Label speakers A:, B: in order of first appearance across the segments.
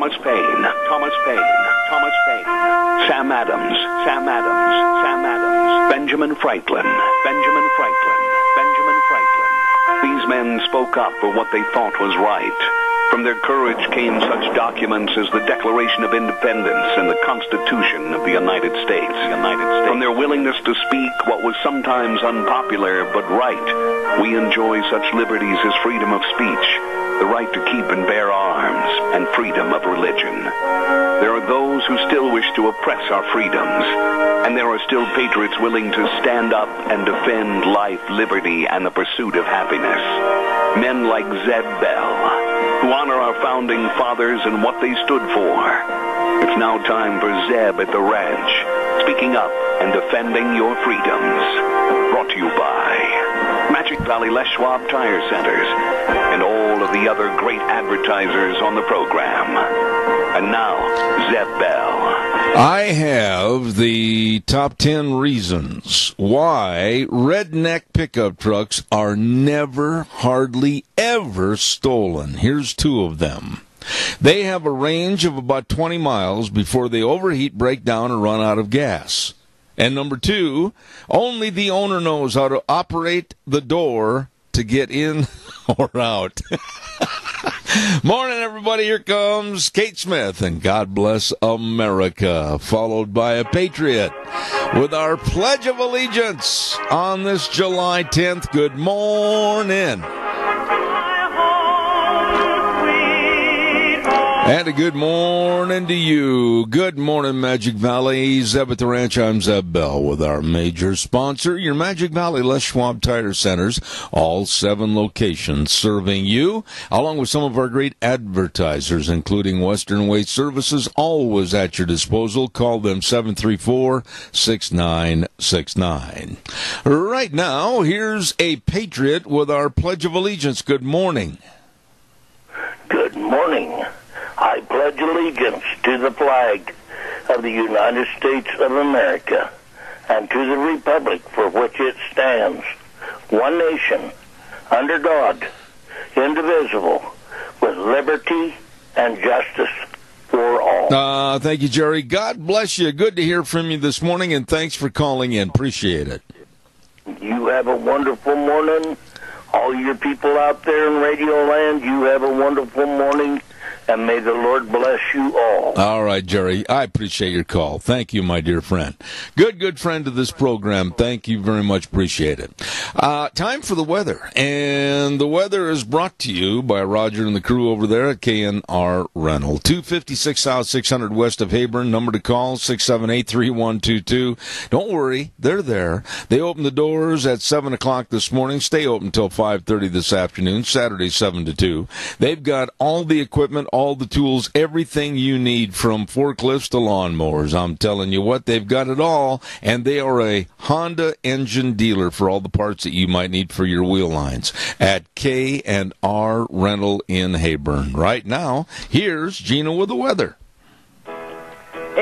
A: Thomas Paine, Thomas Paine, Thomas Paine, Sam Adams, Sam Adams, Sam Adams, Benjamin Franklin, Benjamin Franklin, Benjamin Franklin. These men spoke up for what they thought was right. From their courage came such documents as the Declaration of Independence and the Constitution of the United States. United States. From their willingness to speak what was sometimes unpopular but right, we enjoy such liberties as freedom of speech, the right to keep and bear arms, and freedom of religion. There are those who still wish to oppress our freedoms, and there are still patriots willing to stand up and defend life, liberty, and the pursuit of happiness. Men like Zeb Bell, who honor our founding fathers and what they stood for. It's now time for Zeb at the ranch, speaking up and defending your freedoms. Brought to you by Valley Les Schwab Tire Centers and all of the other great advertisers on the program. And now, Zeb Bell.
B: I have the top 10 reasons why redneck pickup trucks are never, hardly ever stolen. Here's two of them. They have a range of about 20 miles before they overheat, break down, or run out of gas. And number two, only the owner knows how to operate the door to get in or out. Morning, everybody. Here comes Kate Smith and God Bless America, followed by a Patriot with our Pledge of Allegiance on this July 10th. Good morning. And a good morning to you. Good morning, Magic Valley. Zeb at the Ranch. I'm Zeb Bell with our major sponsor, your Magic Valley Les Schwab Tire Centers. All seven locations serving you, along with some of our great advertisers, including Western Waste Services, always at your disposal. Call them 734 6969. Right now, here's a Patriot with our Pledge of Allegiance. Good morning.
C: Good morning. Pledge allegiance to the flag of the United States of America and to the republic for which it stands, one nation, under God, indivisible, with liberty and justice for all.
B: Uh, thank you, Jerry. God bless you. Good to hear from you this morning, and thanks for calling in. Appreciate it.
C: You have a wonderful morning. All your people out there in Radio Land, you have a wonderful morning and may the Lord bless you all.
B: All right, Jerry. I appreciate your call. Thank you, my dear friend. Good, good friend of this program. Thank you very much. Appreciate it. Uh, time for the weather. And the weather is brought to you by Roger and the crew over there at K&R Rental. 256 South, 600 west of Heyburn. Number to call, 678-3122. Don't worry. They're there. They open the doors at 7 o'clock this morning. Stay open until 5.30 this afternoon, Saturday 7 to 2. They've got all the equipment, all the tools, everything you need from forklifts to lawnmowers. I'm telling you what, they've got it all, and they are a Honda engine dealer for all the parts that you might need for your wheel lines at K and R Rental in Heyburn. Right now, here's Gina with the weather.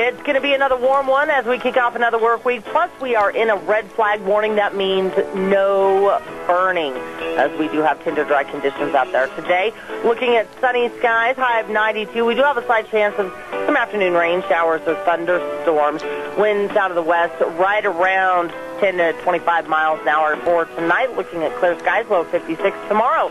D: It's going to be another warm one as we kick off another work week. Plus, we are in a red flag warning. That means no burning, as we do have tinder dry conditions out there today. Looking at sunny skies, high of 92. We do have a slight chance of some afternoon rain showers or thunderstorms. Winds out of the west, right around 10 to 25 miles an hour for tonight. Looking at clear skies, low 56 tomorrow.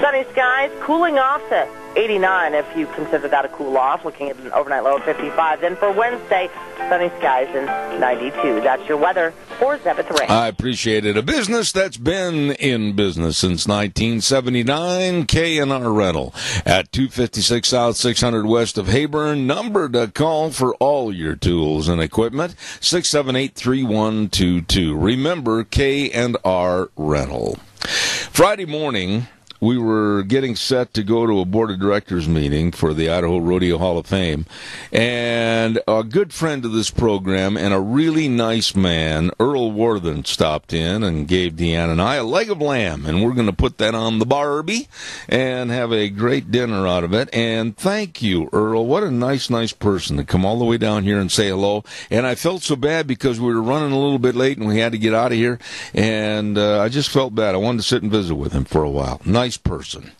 D: Sunny skies, cooling off to 89 if you consider that a cool off, looking at an overnight low of 55. Then for Wednesday, sunny skies and 92. That's your weather for Zeb at the Ranch.
B: I appreciate it. A business that's been in business since 1979, K&R Rental at 256 South 600 West of Heyburn. Number to call for all your tools and equipment, 678-3122. Remember, K&R Rental. Friday morning, we were getting set to go to a board of directors meeting for the Idaho Rodeo Hall of Fame, and a good friend of this program and a really nice man, Earl Worthen, stopped in and gave Deanna and I a leg of lamb, and we're going to put that on the Barbie and have a great dinner out of it. And thank you, Earl. What a nice, nice person to come all the way down here and say hello. And I felt so bad because we were running a little bit late and we had to get out of here, and uh, I just felt bad. I wanted to sit and visit with him for a while. Nice nice person.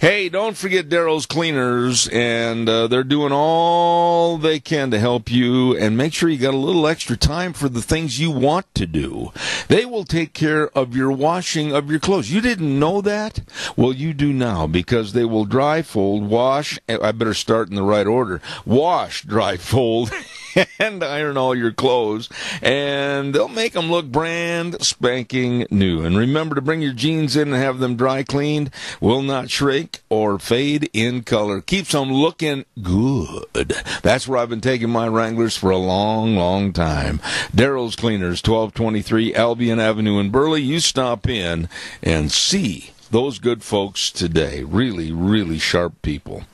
B: Hey, don't forget Daryl's Cleaners, and uh, they're doing all they can to help you. And make sure you got a little extra time for the things you want to do. They will take care of your washing of your clothes. You didn't know that? Well, you do now because they will dry fold, wash. I better start in the right order. Wash, dry fold. and iron all your clothes, and they'll make them look brand spanking new. And remember to bring your jeans in and have them dry cleaned. Will not shrink or fade in color. Keeps them looking good. That's where I've been taking my Wranglers for a long, long time. Daryl's Cleaners, 1223 Albion Avenue in Burley. You stop in and see those good folks today. Really, really sharp people.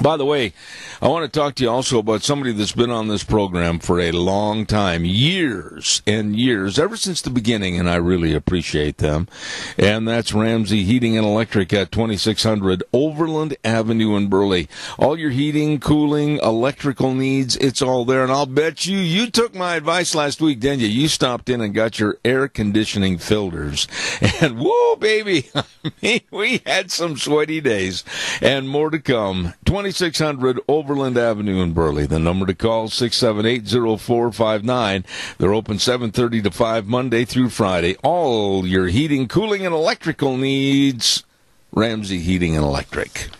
B: By the way, I want to talk to you also about somebody that's been on this program for a long time, years and years, ever since the beginning, and I really appreciate them. And that's Ramsey Heating and Electric at 2600 Overland Avenue in Burley. All your heating, cooling, electrical needs, it's all there. And I'll bet you, you took my advice last week, didn't you? You stopped in and got your air conditioning filters. And whoa, baby, we had some sweaty days and more to come. 2600 Overland Avenue in Burley. The number to call 678-0459. They're open 7:30 to 5 Monday through Friday. All your heating, cooling and electrical needs. Ramsey Heating and Electric.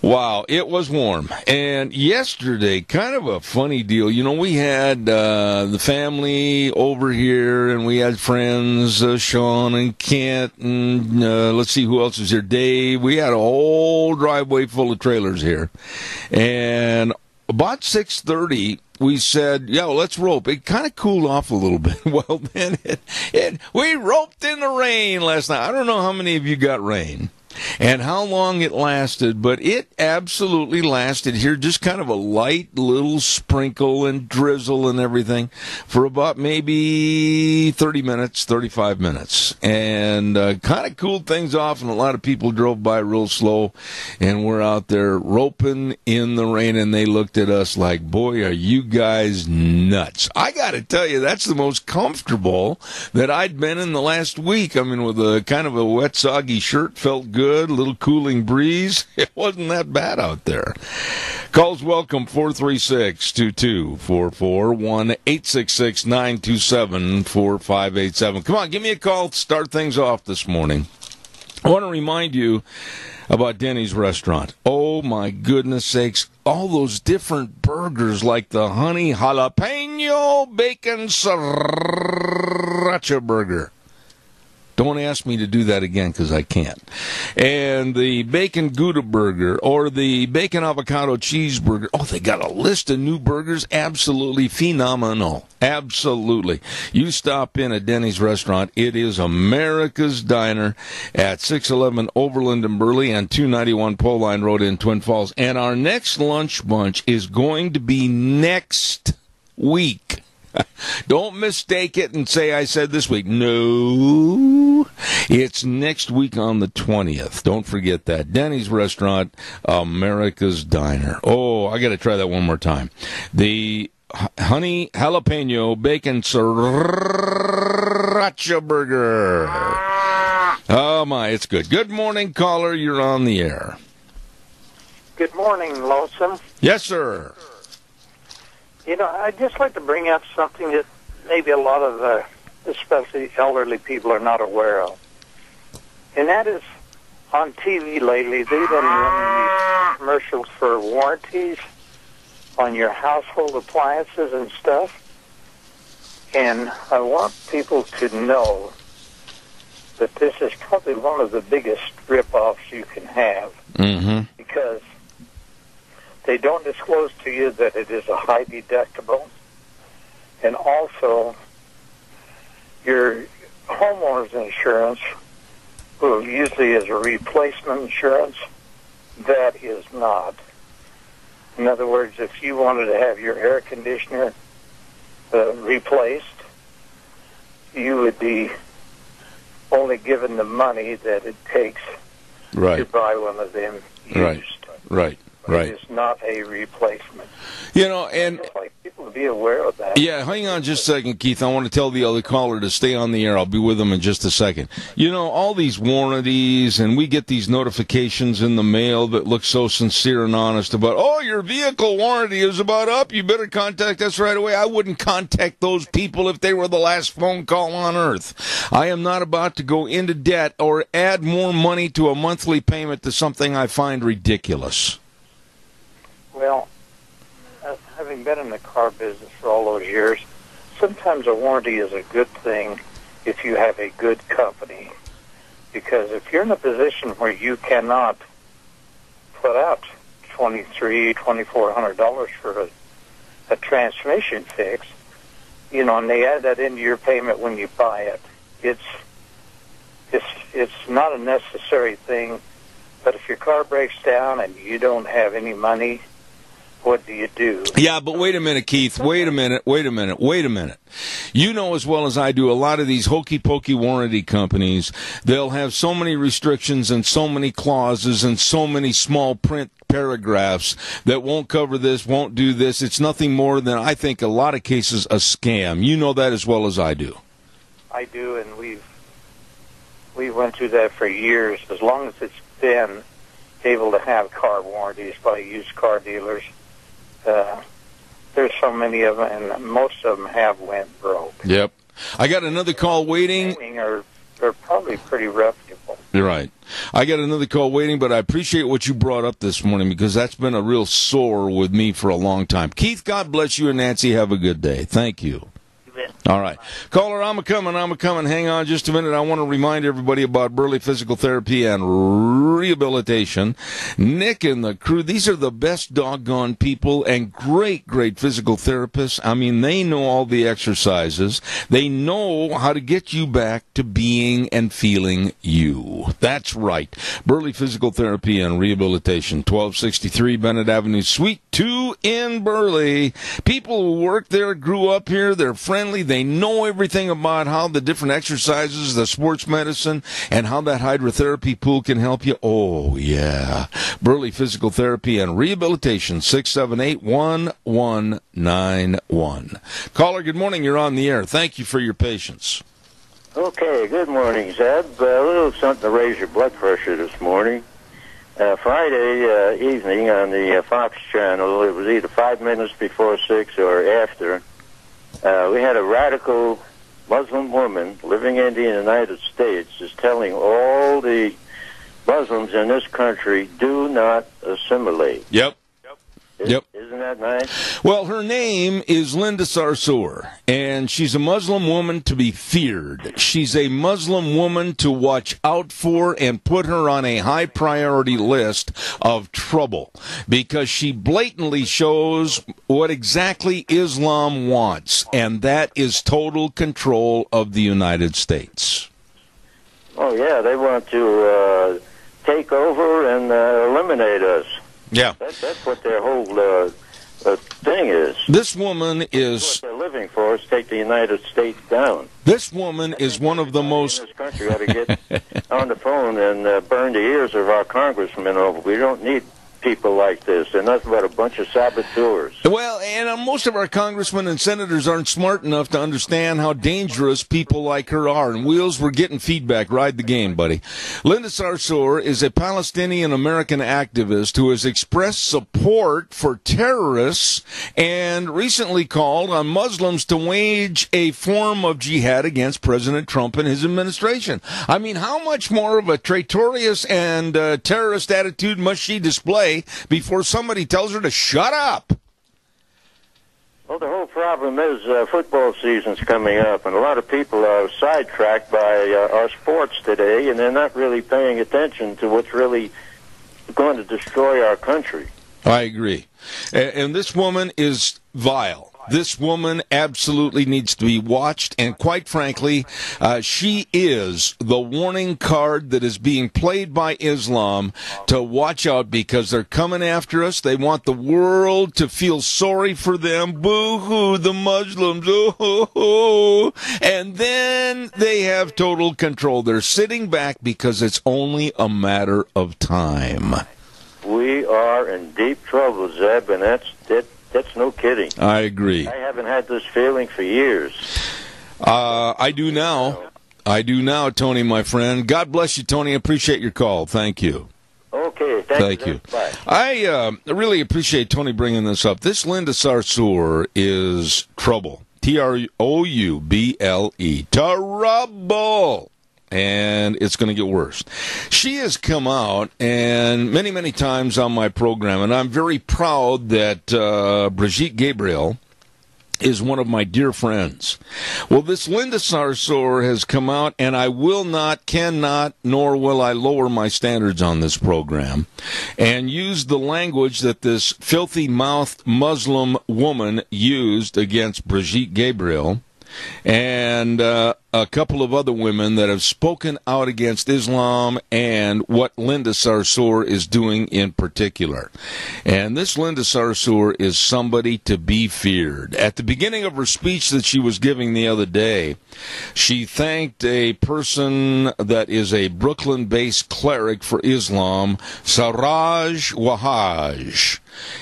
B: Wow, it was warm. And yesterday, kind of a funny deal. You know, we had uh, the family over here, and we had friends, uh, Sean and Kent, and uh, let's see who else is here, Dave. We had a whole driveway full of trailers here, and about six thirty, we said, "Yo, let's rope." It kind of cooled off a little bit. Well, then it, it, we roped in the rain last night. I don't know how many of you got rain and how long it lasted, but it absolutely lasted here, just kind of a light little sprinkle and drizzle and everything for about maybe 30 minutes, 35 minutes, and uh, kind of cooled things off. And a lot of people drove by real slow, and we're out there roping in the rain, and they looked at us like, boy, are you guys nuts. I got to tell you, that's the most comfortable that I'd been in the last week. I mean, with a kind of a wet, soggy shirt, felt good good, a little cooling breeze. It wasn't that bad out there. Calls welcome 436 2244 1 866 927 4587. Come on, give me a call. Start things off this morning. I want to remind you about Denny's restaurant. Oh my goodness sakes. All those different burgers like the honey jalapeno bacon sriracha burger. Don't ask me to do that again because I can't. And the bacon Gouda burger or the bacon avocado cheeseburger. Oh, they got a list of new burgers. Absolutely phenomenal. Absolutely. You stop in at Denny's restaurant. It is America's Diner at 611 Overland and Burley and 291 Pole Line Road in Twin Falls. And our next lunch bunch is going to be next week. Don't mistake it and say I said this week. No, it's next week on the 20th. Don't forget that. Denny's Restaurant, America's Diner. Oh, I got to try that one more time. The honey jalapeno bacon sriracha burger. Oh my, it's good. Good morning, caller. You're on the air.
E: Good morning, Lonesome.
B: Yes, sir.
E: You know, I'd just like to bring up something that maybe a lot of, uh, especially elderly people, are not aware of. And that is on TV lately, they've been running these commercials for warranties on your household appliances and stuff. And I want people to know that this is probably one of the biggest rip-offs you can have
B: Mm-hmm.
E: because they don't disclose to you that it is a high deductible, and also your homeowner's insurance, who usually is a replacement insurance, that is not. In other words, if you wanted to have your air conditioner uh, replaced, you would be only given the money that it takes to buy one of them used.
B: Right. right, right.
E: It is not a replacement.
B: You know, and
E: like people to be aware of that.
B: Yeah, hang on just a second, Keith. I want to tell the other caller to stay on the air. I'll be with them in just a second. You know, all these warranties, and we get these notifications in the mail that look so sincere and honest about, oh, your vehicle warranty is about up. You better contact us right away. I wouldn't contact those people if they were the last phone call on earth. I am not about to go into debt or add more money to a monthly payment to something I find ridiculous.
E: Well, having been in the car business for all those years, sometimes a warranty is a good thing if you have a good company. Because if you're in a position where you cannot put out twenty three, twenty four hundred dollars for a, a transmission fix, you know, and they add that into your payment when you buy it, it's it's it's not a necessary thing. But if your car breaks down and you don't have any money, what do you do?
B: Yeah, but wait a minute, Keith. Wait a minute. Wait a minute. Wait a minute. You know as well as I do, a lot of these hokey pokey warranty companies, they'll have so many restrictions and so many clauses and so many small print paragraphs that won't cover this, won't do this. It's nothing more than, I think, a lot of cases, a scam. You know that as well as I do.
E: I do, and we've we went through that for years. As long as it's been able to have car warranties by used car dealers, uh, there's so many of them, and most of them have went broke.
B: Yep. I got another call waiting.
E: Are are probably pretty reputable.
B: You're right. I got another call waiting, but I appreciate what you brought up this morning because that's been a real sore with me for a long time. Keith, God bless you and Nancy. Have a good day. Thank you. All right. Caller, I'm a coming, I'm a coming. Hang on just a minute. I want to remind everybody about Burley Physical Therapy and Rehabilitation. Nick and the crew, these are the best doggone people and great, great physical therapists. I mean, they know all the exercises. They know how to get you back to being and feeling you. That's right. Burley Physical Therapy and Rehabilitation, 1263 Bennett Avenue, Suite 2 in Burley. People who work there grew up here. They're friendly. They know everything about how the different exercises, the sports medicine, and how that hydrotherapy pool can help you. Oh, yeah. Burley Physical Therapy and Rehabilitation, 678 1191. Caller, good morning. You're on the air. Thank you for your patience.
F: Okay, good morning, Zeb. Uh, a little something to raise your blood pressure this morning. Uh, Friday uh, evening on the uh, Fox channel, it was either five minutes before six or after. Uh, we had a radical Muslim woman living in the United States is telling all the Muslims in this country do not assimilate.
B: Yep. Yep.
F: Isn't that nice?
B: Well, her name is Linda Sarsour, and she's a Muslim woman to be feared. She's a Muslim woman to watch out for and put her on a high priority list of trouble because she blatantly shows what exactly Islam wants, and that is total control of the United States.
F: Oh, yeah, they want to uh, take over and uh, eliminate us.
B: Yeah.
F: That, that's what their whole uh, uh, thing is.
B: This woman
F: What
B: is
F: they're living for is take the United States down.
B: this woman is one of the most
F: this country ought to get on the phone and uh, burn the ears of our congressmen over. We don't need people like this. They're nothing but a bunch of saboteurs.
B: Well, and uh, most of our congressmen and senators aren't smart enough to understand how dangerous people like her are. And Wheels, we're getting feedback. Ride the game, buddy. Linda Sarsour is a Palestinian American activist who has expressed support for terrorists and recently called on Muslims to wage a form of jihad against President Trump and his administration. I mean, how much more of a traitorous and uh, terrorist attitude must she display before somebody tells her to shut up?
F: Well, the whole problem is uh, football season's coming up, and a lot of people are sidetracked by uh, our sports today, and they're not really paying attention to what's really going to destroy our country.
B: I agree. And, and this woman is vile. This woman absolutely needs to be watched, and quite frankly, uh, she is the warning card that is being played by Islam to watch out because they're coming after us. They want the world to feel sorry for them. Boo hoo, the Muslims. Oh, ho, ho. And then they have total control. They're sitting back because it's only a matter of time.
F: We are in deep trouble, Zeb, and that's that. That's no kidding.
B: I agree.
F: I haven't had this feeling for years.
B: Uh, I do now. I do now, Tony, my friend. God bless you, Tony. Appreciate your call. Thank you.
F: Okay, thank,
B: Thank you.
F: Bye.
B: I uh, really appreciate Tony bringing this up. This Linda Sarsour is trouble. T R O U B L E. Trouble. And it's going to get worse. She has come out and many, many times on my program, and I'm very proud that uh, Brigitte Gabriel is one of my dear friends. Well, this Linda Sarsour has come out, and I will not, cannot, nor will I lower my standards on this program, and use the language that this filthy mouthed Muslim woman used against Brigitte Gabriel and uh, a couple of other women that have spoken out against Islam and what Linda Sarsour is doing in particular. And this Linda Sarsour is somebody to be feared. At the beginning of her speech that she was giving the other day, she thanked a person that is a Brooklyn based cleric for Islam, Siraj Wahhaj.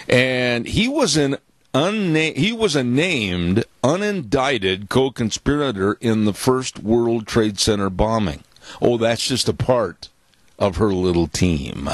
B: And he was an Unna- he was a named, unindicted co conspirator in the first World Trade Center bombing. Oh, that's just a part of her little team.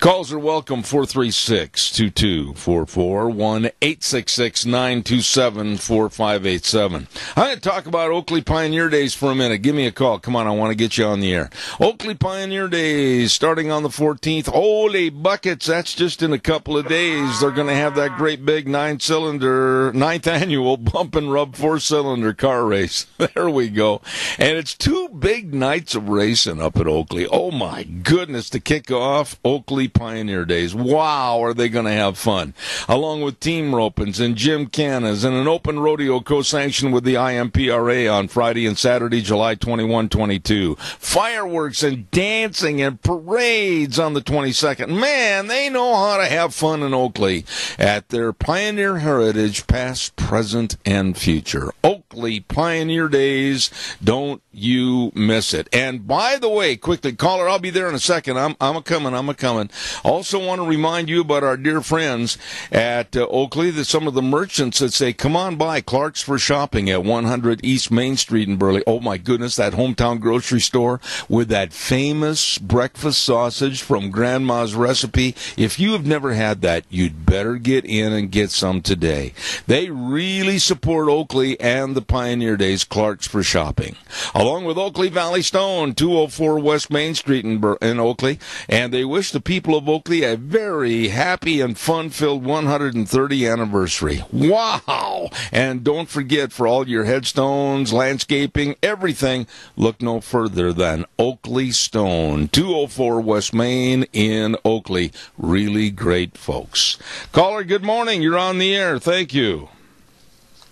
B: Calls are welcome 436 2244 1 866 927 4587. I'm going to talk about Oakley Pioneer Days for a minute. Give me a call. Come on, I want to get you on the air. Oakley Pioneer Days starting on the 14th. Holy buckets, that's just in a couple of days. They're going to have that great big nine cylinder, ninth annual bump and rub four cylinder car race. There we go. And it's two big nights of racing up at Oakley. Oh my goodness, to kick off Oakley Pioneer Days. Wow, are they going to have fun? Along with team ropings and gymkhanas and an open rodeo co-sanctioned with the IMPRA on Friday and Saturday, July 21, 22. Fireworks and dancing and parades on the 22nd. Man, they know how to have fun in Oakley at their Pioneer Heritage, past, present, and future. Oakley Pioneer Days. Don't you miss it. And by the way, quickly, caller, I'll be there in a second. I'm, I'm a coming. I'm a coming. Also want to remind you about our dear friends at uh, Oakley, that some of the merchants that say, come on by Clark's for shopping at 100 East Main Street in Burley. Oh my goodness, that hometown grocery store with that famous breakfast sausage from Grandma's recipe. If you have never had that, you'd better get in and get some today. They really support Oakley and the Pioneer Days Clark's for shopping. Along with Oakley Valley Stone, 204 West Main Street in, in Oakley, and they wish the people of Oakley a very happy and fun-filled 130 anniversary. Wow! And don't forget for all your headstones, landscaping, everything, look no further than Oakley Stone, 204 West Main in Oakley. Really great folks. Caller, good morning. You're on the air. Thank you.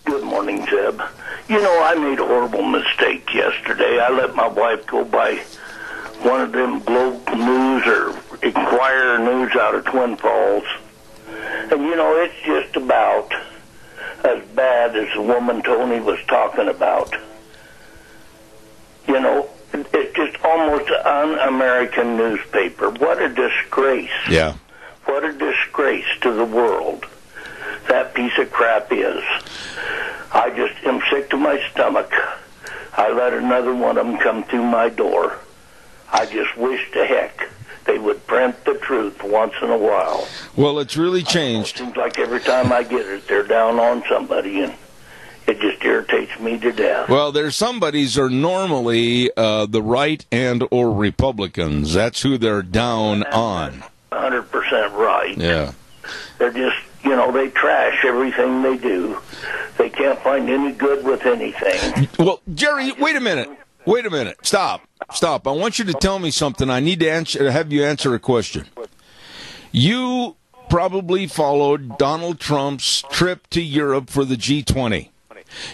C: Good morning, Zeb. You know, I made a horrible mistake yesterday. I let my wife go buy one of them Globe News or Inquirer News out of Twin Falls. And, you know, it's just about as bad as the woman Tony was talking about. You know, it's just almost an un-American newspaper. What a disgrace.
B: Yeah.
C: What a disgrace to the world that piece of crap is. I just am sick to my stomach. I let another one of them come through my door. I just wish to heck they would print the truth once in a while.
B: Well, it's really changed.
C: It seems like every time I get it, they're down on somebody, and it just irritates me to death.
B: Well, their somebodies are normally uh, the right and or Republicans. That's who they're down on.
C: 100% right.
B: Yeah.
C: They're just, you know, they trash everything they do. They can't find any good with anything.
B: Well, Jerry, wait a minute. Wait a minute. Stop. Stop. I want you to tell me something. I need to answer, have you answer a question. You probably followed Donald Trump's trip to Europe for the G20.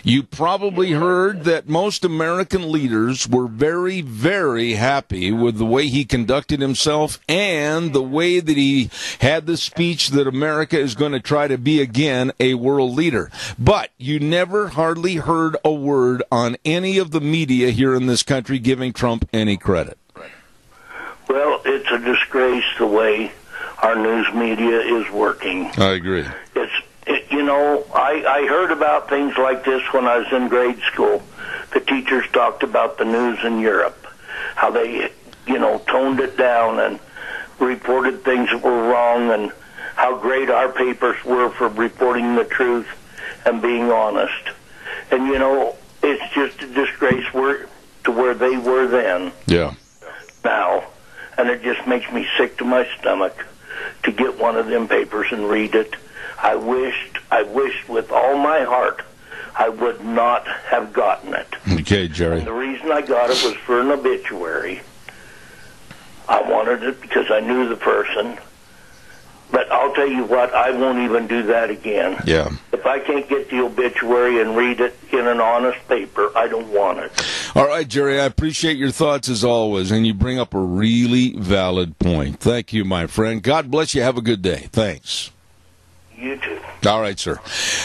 B: You probably heard that most American leaders were very, very happy with the way he conducted himself and the way that he had the speech that America is going to try to be again a world leader. But you never hardly heard a word on any of the media here in this country giving Trump any credit.
C: Well, it's a disgrace the way our news media is working.
B: I agree.
C: It's know, I, I heard about things like this when I was in grade school. The teachers talked about the news in Europe, how they, you know, toned it down and reported things that were wrong, and how great our papers were for reporting the truth and being honest. And you know, it's just a disgrace where, to where they were then
B: Yeah.
C: now, and it just makes me sick to my stomach to get one of them papers and read it. I wished, I wished with all my heart, I would not have gotten it.
B: Okay, Jerry.
C: The reason I got it was for an obituary. I wanted it because I knew the person. But I'll tell you what, I won't even do that again.
B: Yeah.
C: If I can't get the obituary and read it in an honest paper, I don't want it.
B: All right, Jerry, I appreciate your thoughts as always, and you bring up a really valid point. Thank you, my friend. God bless you. Have a good day. Thanks.
C: You too.
B: All right, sir.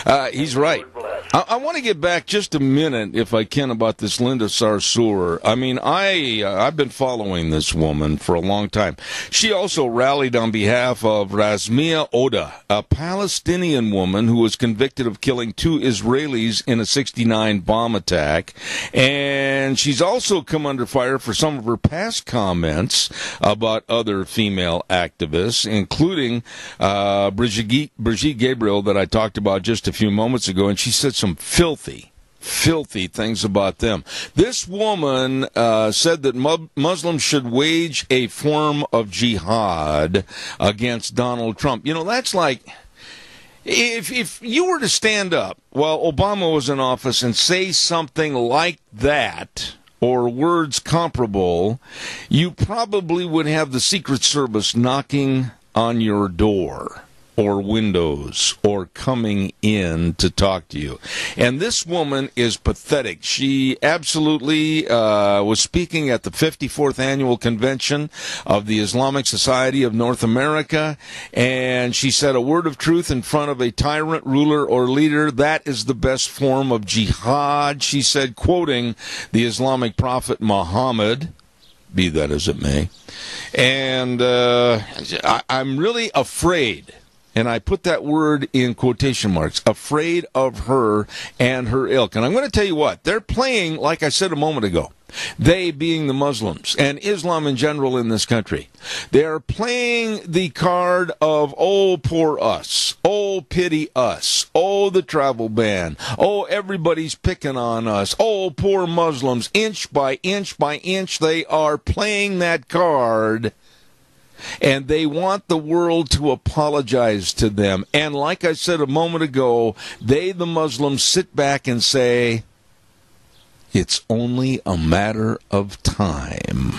B: Uh, he's right. I, I want to get back just a minute, if I can, about this Linda Sarsour. I mean, I uh, I've been following this woman for a long time. She also rallied on behalf of Rasmea Odeh, a Palestinian woman who was convicted of killing two Israelis in a '69 bomb attack, and she's also come under fire for some of her past comments about other female activists, including uh, Brigitte, Brigitte Gabriel that I talked about just a few moments ago, and she said some filthy, filthy things about them. This woman uh, said that mu- Muslims should wage a form of jihad against Donald Trump. You know, that's like. If if you were to stand up while Obama was in office and say something like that or words comparable, you probably would have the Secret Service knocking on your door or windows or coming in to talk to you. And this woman is pathetic. She absolutely uh, was speaking at the 54th annual convention of the Islamic Society of North America, and she said a word of truth in front of a tyrant, ruler, or leader. That is the best form of jihad. She said, quoting the Islamic prophet Muhammad be that as it may. And uh, I, I'm really afraid, and I put that word in quotation marks, afraid of her and her ilk. And I'm going to tell you what, they're playing, like I said a moment ago, they being the Muslims and Islam in general in this country. They're playing the card of, oh, poor us. Oh, pity us. Oh, the travel ban. Oh, everybody's picking on us. Oh, poor Muslims. Inch by inch by inch, they are playing that card. And they want the world to apologize to them. And like I said a moment ago, they, the Muslims, sit back and say, it's only a matter of time.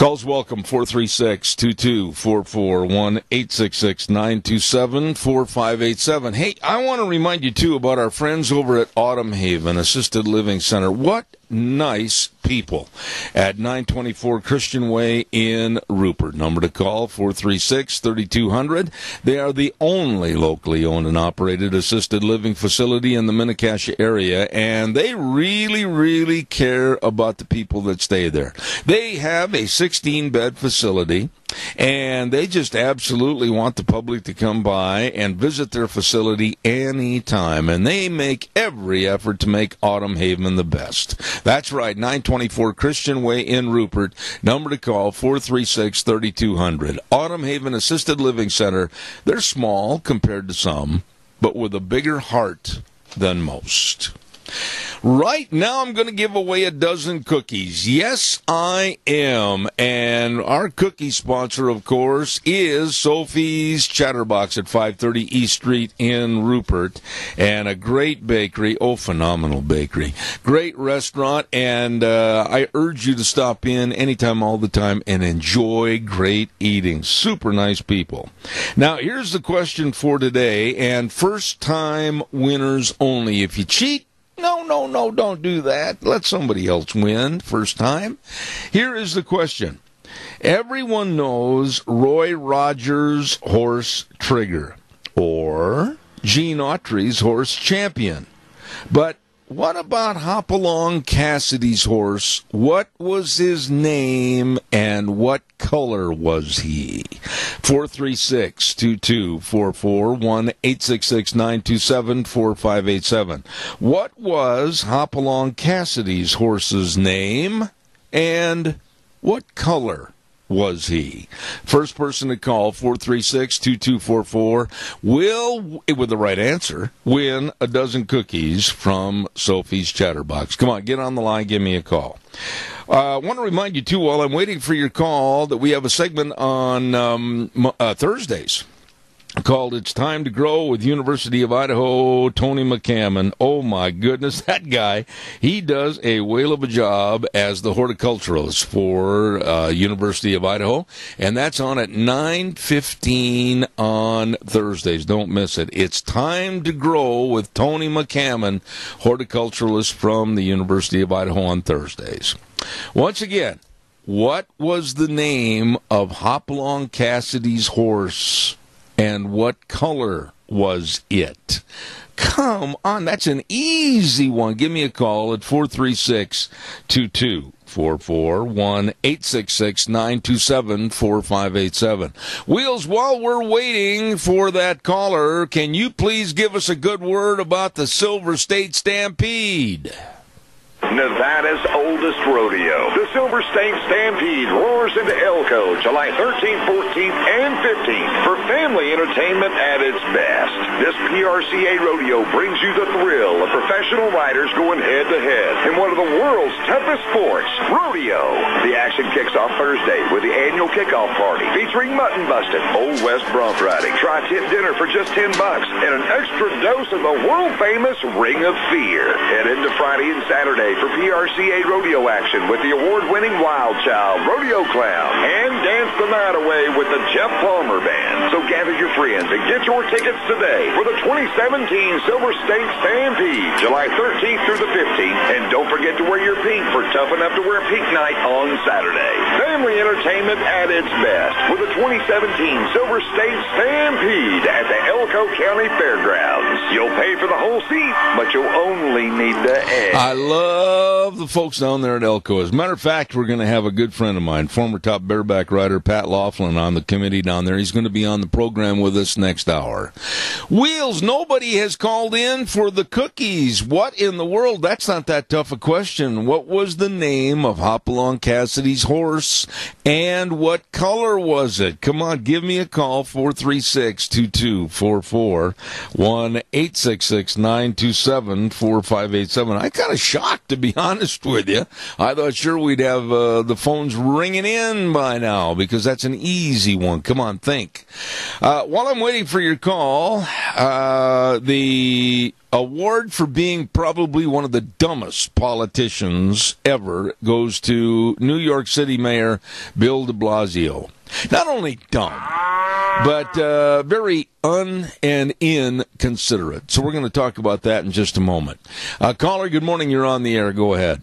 B: Calls welcome 436 2244 866 927 4587. Hey, I want to remind you too about our friends over at Autumn Haven Assisted Living Center. What nice people at 924 Christian Way in Rupert. Number to call 436 3200. They are the only locally owned and operated assisted living facility in the Mini-Cassia area, and they really, really care about the people that stay there. They have a 16 bed facility. And they just absolutely want the public to come by and visit their facility anytime. And they make every effort to make Autumn Haven the best. That's right, 924 Christian Way in Rupert. Number to call 436 3200. Autumn Haven Assisted Living Center. They're small compared to some, but with a bigger heart than most. Right now, I'm going to give away a dozen cookies. Yes, I am. And our cookie sponsor, of course, is Sophie's Chatterbox at 530 East Street in Rupert. And a great bakery. Oh, phenomenal bakery. Great restaurant. And uh, I urge you to stop in anytime, all the time, and enjoy great eating. Super nice people. Now, here's the question for today. And first time winners only. If you cheat, no, no, no, don't do that. Let somebody else win first time. Here is the question. Everyone knows Roy Rogers' horse Trigger or Gene Autry's horse Champion. But what about Hopalong Cassidy's horse? What was his name and what color was he? 436 2244 1 866 927 4587. What was Hopalong Cassidy's horse's name and what color? Was he? First person to call, 436-2244, will, with the right answer, win a dozen cookies from Sophie's Chatterbox. Come on, get on the line, give me a call. I uh, want to remind you, too, while I'm waiting for your call, that we have a segment on um, uh, Thursdays called It's Time to Grow with University of Idaho, Tony McCammon. Oh my goodness, that guy, he does a whale of a job as the horticulturalist for uh, University of Idaho, and that's on at 9.15 on Thursdays. Don't miss it. It's Time to Grow with Tony McCammon, horticulturalist from the University of Idaho on Thursdays. Once again, what was the name of Hopalong Cassidy's horse? And what color was it? Come on, that's an easy one. Give me a call at 436 2244 1 866 927 4587. Wheels, while we're waiting for that caller, can you please give us a good word about the Silver State Stampede?
G: Nevada's oldest rodeo. The Silver State Stampede roars into Elko July 13th, 14th, and 15th for family entertainment at its best. This PRCA rodeo brings you the thrill of professional riders going head to head in one of the world's toughest sports, rodeo. The action kicks off Thursday with the annual kickoff party featuring mutton busting, Old West bronc riding, tri-tip dinner for just 10 bucks, and an extra dose of the world famous Ring of Fear. Head into Friday and Saturday for PRCA rodeo action with the award-winning Wild Child Rodeo Clown and dance the night away with the Jeff Palmer Band. So gather your friends and get your tickets today for the 2017 Silver State Stampede, July 13th through the 15th. And don't forget to wear your pink for Tough Enough to Wear Pink Night on Saturday. Family entertainment at its best with the 2017 Silver State Stampede at the Elko County Fairgrounds. You'll pay for the whole seat, but you'll only need the edge.
B: I love love the folks down there at Elko. As a matter of fact, we're going to have a good friend of mine, former top bareback rider Pat Laughlin, on the committee down there. He's going to be on the program with us next hour. Wheels, nobody has called in for the cookies. What in the world? That's not that tough a question. What was the name of Hopalong Cassidy's horse and what color was it? Come on, give me a call, 436 2244 1 866 927 4587. I got a shocked to be honest with you. I thought sure we'd have uh, the phones ringing in by now because that's an easy one. Come on, think. Uh, while I'm waiting for your call, uh, the award for being probably one of the dumbest politicians ever goes to New York City Mayor Bill de Blasio. Not only dumb, but uh, very un and inconsiderate. So we're going to talk about that in just a moment. Uh, caller, good morning. You're on the air. Go ahead.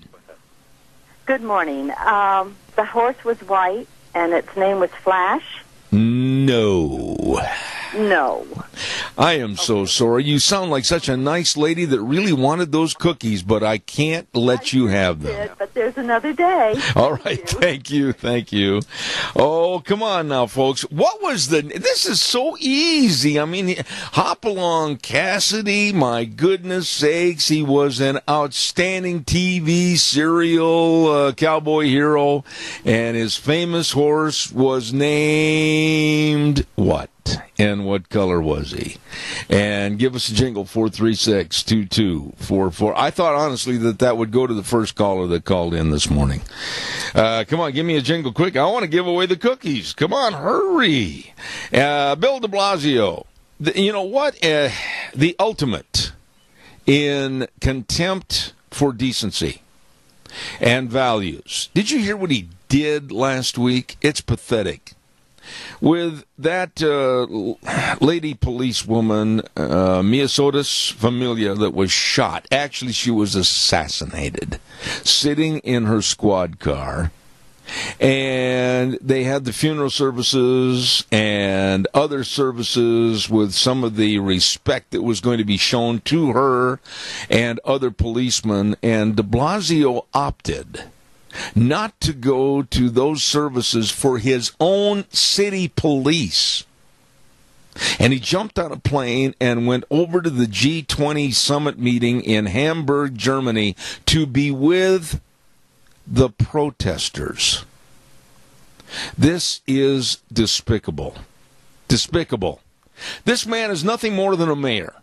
H: Good morning. Um, the horse was white, and its name was Flash.
B: No.
H: No.
B: I am so sorry. You sound like such a nice lady that really wanted those cookies, but I can't let you have them.
H: Did, but there's another day.
B: All right, thank you, thank you. Oh, come on now, folks. What was the? This is so easy. I mean, Hopalong Cassidy. My goodness sakes, he was an outstanding TV serial uh, cowboy hero, and his famous horse was named what? And what color was he? And give us a jingle 436 2244. I thought honestly that that would go to the first caller that called in this morning. Uh, come on, give me a jingle quick. I want to give away the cookies. Come on, hurry. Uh, Bill de Blasio. The, you know what? Uh, the ultimate in contempt for decency and values. Did you hear what he did last week? It's pathetic with that uh, lady policewoman, uh, Familia, that was shot. Actually, she was assassinated, sitting in her squad car. And they had the funeral services and other services with some of the respect that was going to be shown to her and other policemen. And de Blasio opted not to go to those services for his own city police. And he jumped on a plane and went over to the G20 summit meeting in Hamburg, Germany to be with the protesters. This is despicable. Despicable. This man is nothing more than a mayor.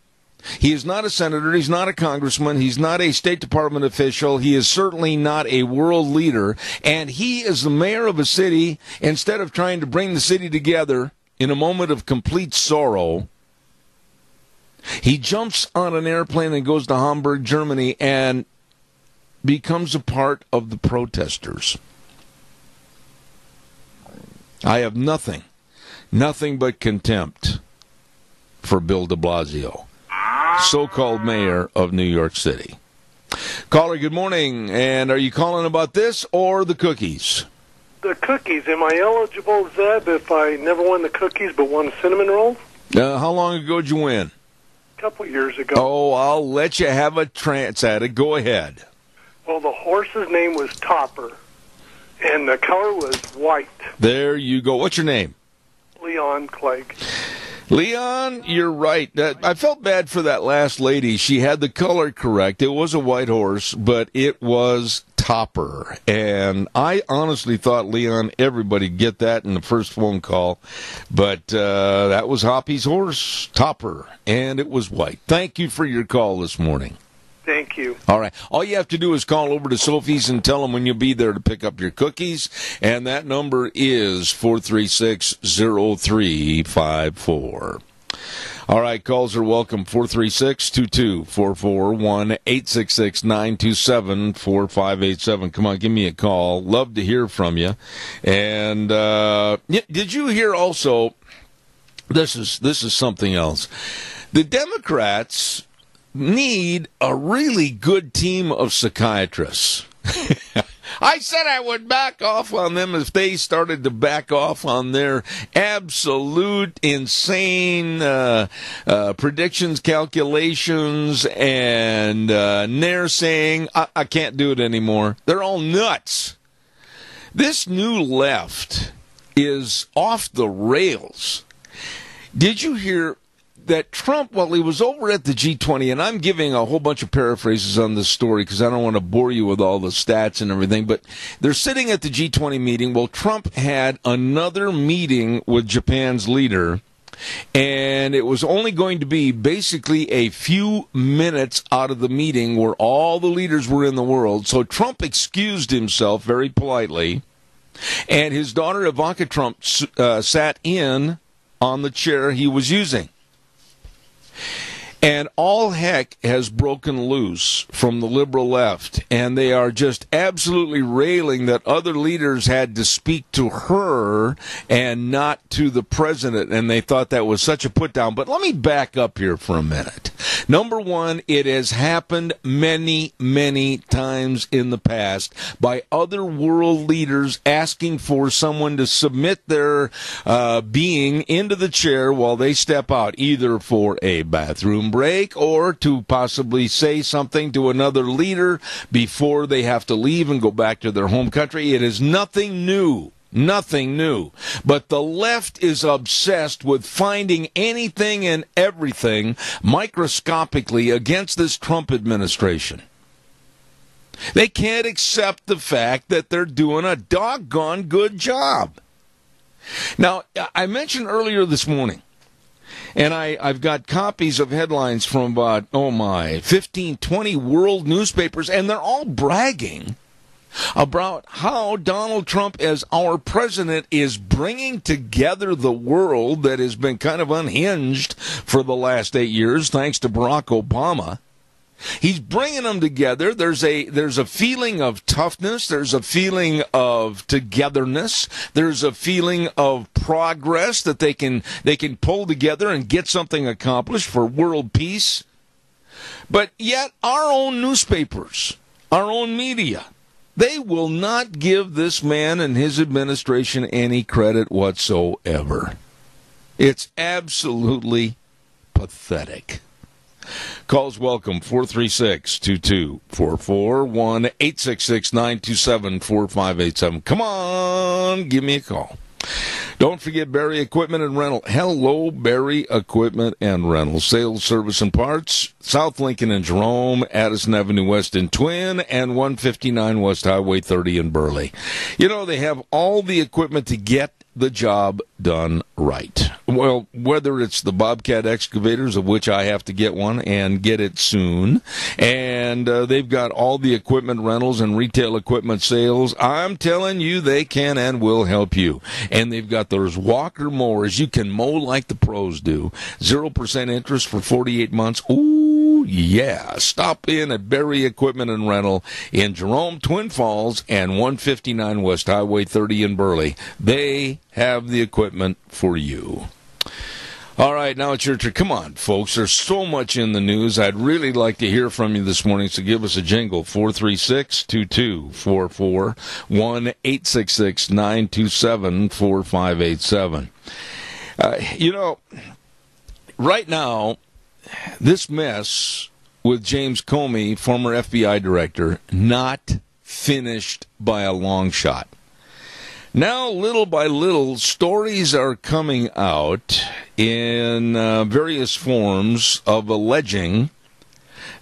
B: He is not a senator. He's not a congressman. He's not a State Department official. He is certainly not a world leader. And he is the mayor of a city. Instead of trying to bring the city together in a moment of complete sorrow, he jumps on an airplane and goes to Hamburg, Germany, and becomes a part of the protesters. I have nothing, nothing but contempt for Bill de Blasio, so called mayor of New York City. Caller, good morning. And are you calling about this or the cookies?
I: The cookies. Am I eligible, Zeb, if I never won the cookies but won cinnamon rolls?
B: Uh, how long ago did you win?
I: A couple years ago.
B: Oh, I'll let you have a chance at it. Go ahead.
I: Well, the horse's name was Topper, and the color was white.
B: There you go. What's your name?
I: Leon Clegg.
B: Leon, you're right. Uh, I felt bad for that last lady. She had the color correct. It was a white horse, but it was Topper. And I honestly thought, Leon, everybody get that in the first phone call. But uh, that was Hoppy's horse, Topper, and it was white. Thank you for your call this morning.
I: Thank you.
B: All right. All you have to do is call over to Sophie's and tell them when you'll be there to pick up your cookies. And that number is 436 0354. All right, calls are welcome. 436 22441 866 927 4587. Come on, give me a call. Love to hear from you. And uh, did you hear also? This is this is something else. The Democrats need a really good team of psychiatrists. I said I would back off on them if they started to back off on their absolute insane uh, uh, predictions, calculations, and uh, Nair saying, I-, I can't do it anymore. They're all nuts. This new left is off the rails. Did you hear that Trump, while he was over at the G20, and I'm giving a whole bunch of paraphrases on this story because I don't want to bore you with all the stats and everything, but they're sitting at the G20 meeting. Well, Trump had another meeting with Japan's leader. And it was only going to be basically a few minutes out of the meeting where all the leaders were in the world. So Trump excused himself very politely. And his daughter Ivanka Trump uh, sat in on the chair he was using. And all heck has broken loose from the liberal left, and they are just absolutely railing that other leaders had to speak to her and not to the president, and they thought that was such a put down. But let me back up here for a minute. Number one, it has happened many, many times in the past by other world leaders asking for someone to submit their uh, being into the chair while they step out, either for a bathroom break or to possibly say something to another leader before they have to leave and go back to their home country. It is nothing new. Nothing new. But the left is obsessed with finding anything and everything microscopically against this Trump administration. They can't accept the fact that they're doing a doggone good job. Now, I mentioned earlier this morning and I, I've got copies of headlines from about, oh my, 15, 20 world newspapers, and they're all bragging about how Donald Trump, as our president, is bringing together the world that has been kind of unhinged for the last eight years, thanks to Barack Obama. He's bringing them together. There's a there's a feeling of toughness. There's a feeling of togetherness. There's a feeling of progress that they can they can pull together and get something accomplished for world peace. But yet, our own newspapers, our own media, they will not give this man and his administration any credit whatsoever. It's absolutely pathetic. Calls welcome 436 2244 1 866 927 4587. Come on, give me a call. Don't forget Barry Equipment and Rental. Hello, Barry Equipment and Rental. Sales, service, and parts. South Lincoln and Jerome, Addison Avenue West in Twin, and 159 West Highway 30 in Burley. You know, they have all the equipment to get the job done right. Well, whether it's the Bobcat excavators, of which I have to get one and get it soon, and uh, they've got all the equipment rentals and retail equipment sales, I'm telling you they can and will help you. And they've got those Walker mowers. You can mow like the pros do. 0% interest for 48 months. Ooh, yeah. Stop in at Barry Equipment and Rental in Jerome, Twin Falls, and 159 West Highway 30 in Burley. They have the equipment for you. All right, now it's your turn. Come on, folks. There's so much in the news. I'd really like to hear from you this morning, so give us a jingle 436 2244 1 866 927 4587. Uh, you know, right now, this mess with James Comey, former FBI director, not finished by a long shot. Now, little by little, stories are coming out in uh, various forms of alleging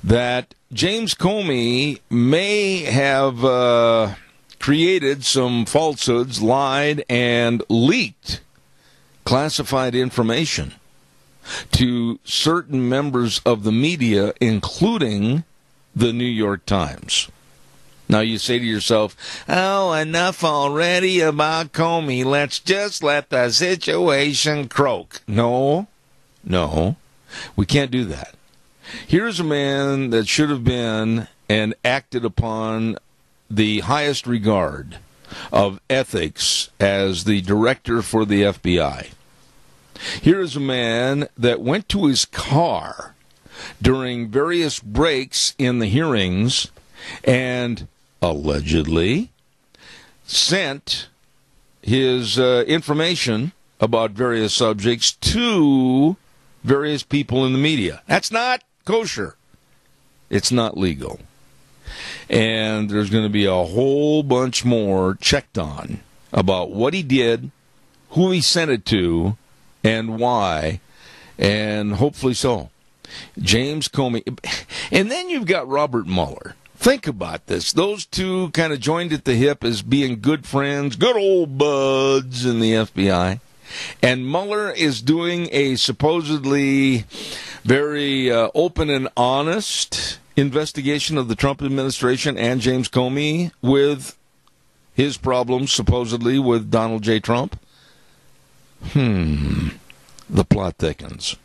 B: that James Comey may have uh, created some falsehoods, lied, and leaked classified information to certain members of the media, including the New York Times. Now you say to yourself, oh, enough already about Comey. Let's just let the situation croak. No, no, we can't do that. Here's a man that should have been and acted upon the highest regard of ethics as the director for the FBI. Here is a man that went to his car during various breaks in the hearings and allegedly sent his uh, information about various subjects to various people in the media. That's not kosher. It's not legal. And there's going to be a whole bunch more checked on about what he did, who he sent it to, and why, and hopefully so. James Comey. And then you've got Robert Mueller. Think about this. Those two kind of joined at the hip as being good friends, good old buds in the FBI. And Mueller is doing a supposedly very uh, open and honest investigation of the Trump administration and James Comey with his problems, supposedly, with Donald J. Trump. Hmm. The plot thickens.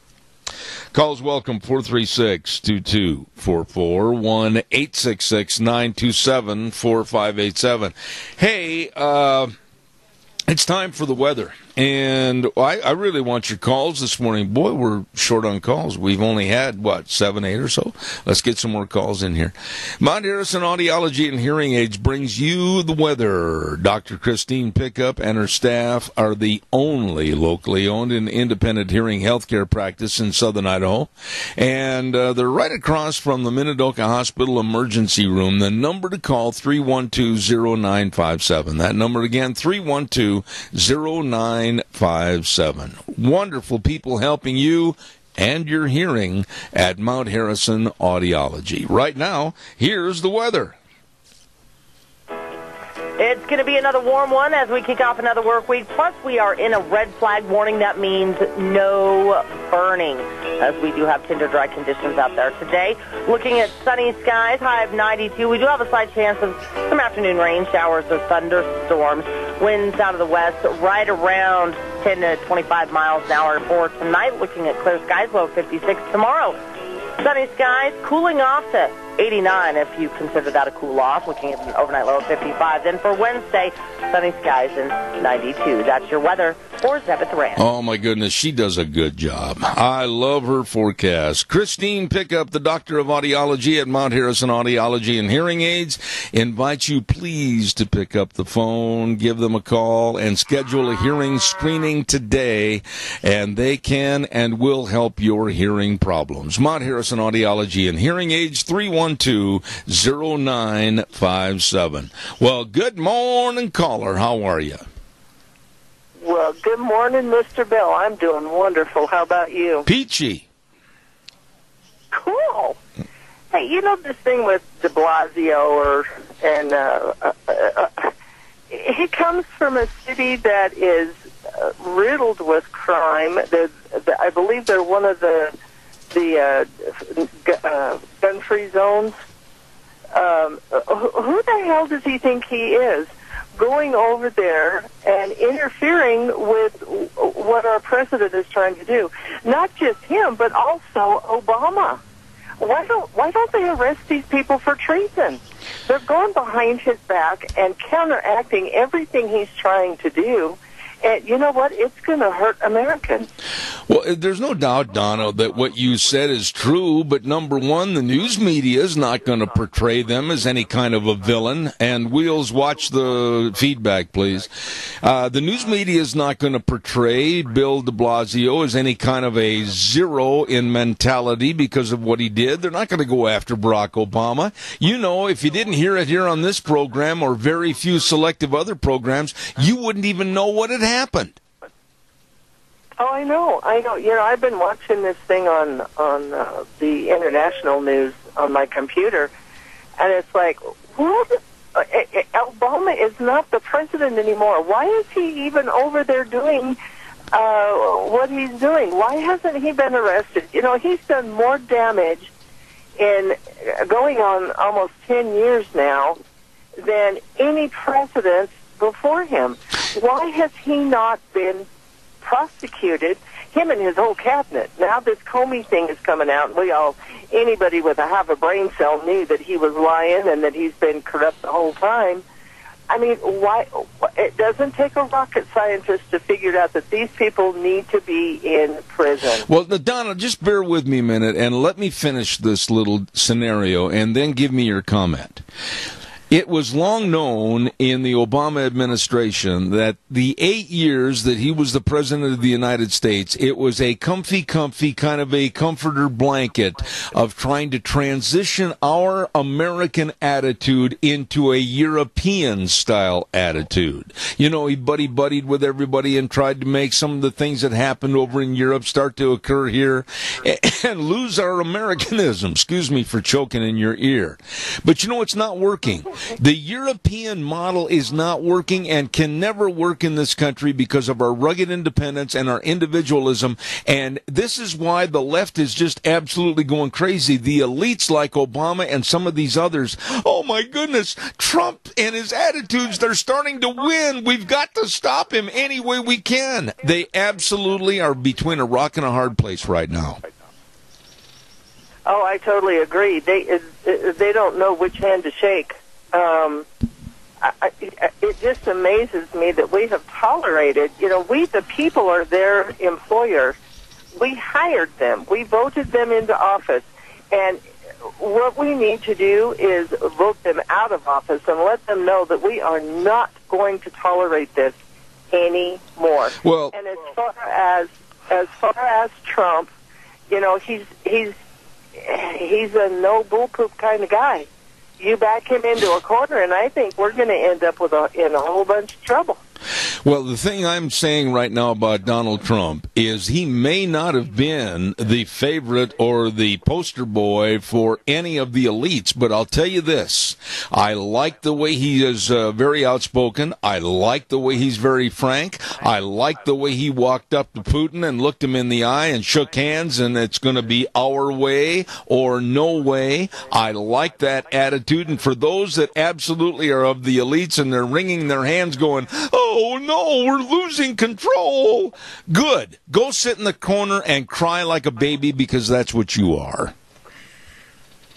B: Calls welcome 436 2244 1 866 927 4587. Hey, uh, it's time for the weather. And I, I, really want your calls this morning. Boy, we're short on calls. We've only had, what, seven, eight or so? Let's get some more calls in here. Mount Harrison Audiology and Hearing Aids brings you the weather. Dr. Christine Pickup and her staff are the only locally owned and independent hearing healthcare practice in southern Idaho. And uh, they're right across from the Minidoka Hospital Emergency Room. The number to call, 312-0957. That number again, 312-0957. 957. Wonderful people helping you and your hearing at Mount Harrison Audiology. Right now, here's the weather.
D: It's going to be another warm one as we kick off another work week. Plus, we are in a red flag warning. That means no burning, as we do have tinder dry conditions out there today. Looking at sunny skies, high of 92. We do have a slight chance of some afternoon rain showers or thunderstorms. Winds out of the west, right around 10 to 25 miles an hour for tonight. Looking at clear skies, low 56 tomorrow. Sunny skies, cooling off to 89 if you consider that a cool off, looking at an overnight low of 55. Then for Wednesday, sunny skies and 92. That's your weather. for Zeb at the Ranch.
B: Oh my goodness, she does a good job. I love her forecast. Christine Pickup, the doctor of audiology at Mount Harrison Audiology and Hearing Aids, invites you please to pick up the phone, give them a call, and schedule a hearing screening today, and they can and will help your hearing problems. Mount Harrison Audiology and Hearing Aids 312-0957. Well, good morning, caller. How are you?
J: Well, good morning, Mr. Bill. I'm doing wonderful. How about you?
B: Peachy.
J: Cool. Hey, you know this thing with De Blasio, or and uh, uh, uh, he comes from a city that is uh, riddled with crime. The, the, I believe they're one of the the uh, uh, gun-free zones. Um, who who the hell does he think he is? Going over there and interfering with what our president is trying to do. Not just him, but also Obama. Why don't Why don't they arrest these people for treason? They're going behind his back and counteracting everything he's trying to do. And you know what? It's going to hurt Americans.
B: Well, uh, there's no doubt, Donna, that what you said is true. But number one, the news media is not going to portray them as any kind of a villain. And Wheels, watch the feedback, please. Uh, the news media is not going to portray Bill de Blasio as any kind of a zero in mentality because of what he did. They're not going to go after Barack Obama. You know, if you didn't hear it here on this program or very few selective other programs, you wouldn't even know what had happened.
J: Oh, I know, I know. You know, I've been watching this thing on on uh, the international news on my computer, and it's like, what? Uh, uh, Obama is not the president anymore. Why is he even over there doing uh, what he's doing? Why hasn't he been arrested? You know, he's done more damage in uh, going on almost ten years now than any president before him. Why has he not been prosecuted? Him and his whole cabinet. Now this Comey thing is coming out, we all, anybody with a half a brain cell knew that he was lying and that he's been corrupt the whole time. I mean, why? It doesn't take a rocket scientist to figure out that these people need to be in prison.
B: Well, Donna, just bear with me a minute and let me finish this little scenario and then give me your comment. It was long known in the Obama administration that the eight years that he was the president of the United States, it was a comfy, comfy kind of a comforter blanket of trying to transition our American attitude into a European style attitude. You know, he buddy buddied with everybody and tried to make some of the things that happened over in Europe start to occur here and lose our Americanism. Excuse me for choking in your ear. But you know, it's not working. The European model is not working and can never work in this country because of our rugged independence and our individualism. And this is why the left is just absolutely going crazy. The elites like Obama and some of these others, oh my goodness, Trump and his attitudes, they're starting to win. We've got to stop him any way we can. They absolutely are between a rock and a hard place right now.
J: Oh, I totally agree. They uh, uh, they don't know which hand to shake. Um, I, I, it just amazes me that we have tolerated. You know, we the people are their employer. We hired them. We voted them into office, and what we need to do is vote them out of office and let them know that we are not going to tolerate this anymore.
B: Well,
J: and as far as as far as Trump, you know, he's he's he's a no bullpoop kind of guy. You back him into a corner, and I think we're going to end up with a in a whole bunch of trouble.
B: Well, the thing I'm saying right now about Donald Trump is he may not have been the favorite or the poster boy for any of the elites, but I'll tell you this. I like the way he is uh, very outspoken. I like the way he's very frank. I like the way he walked up to Putin and looked him in the eye and shook hands and it's going to be our way or no way. I like that attitude. And for those that absolutely are of the elites and they're wringing their hands going, oh no, we're losing control. Good. Go sit in the corner and cry like a baby because that's what you are.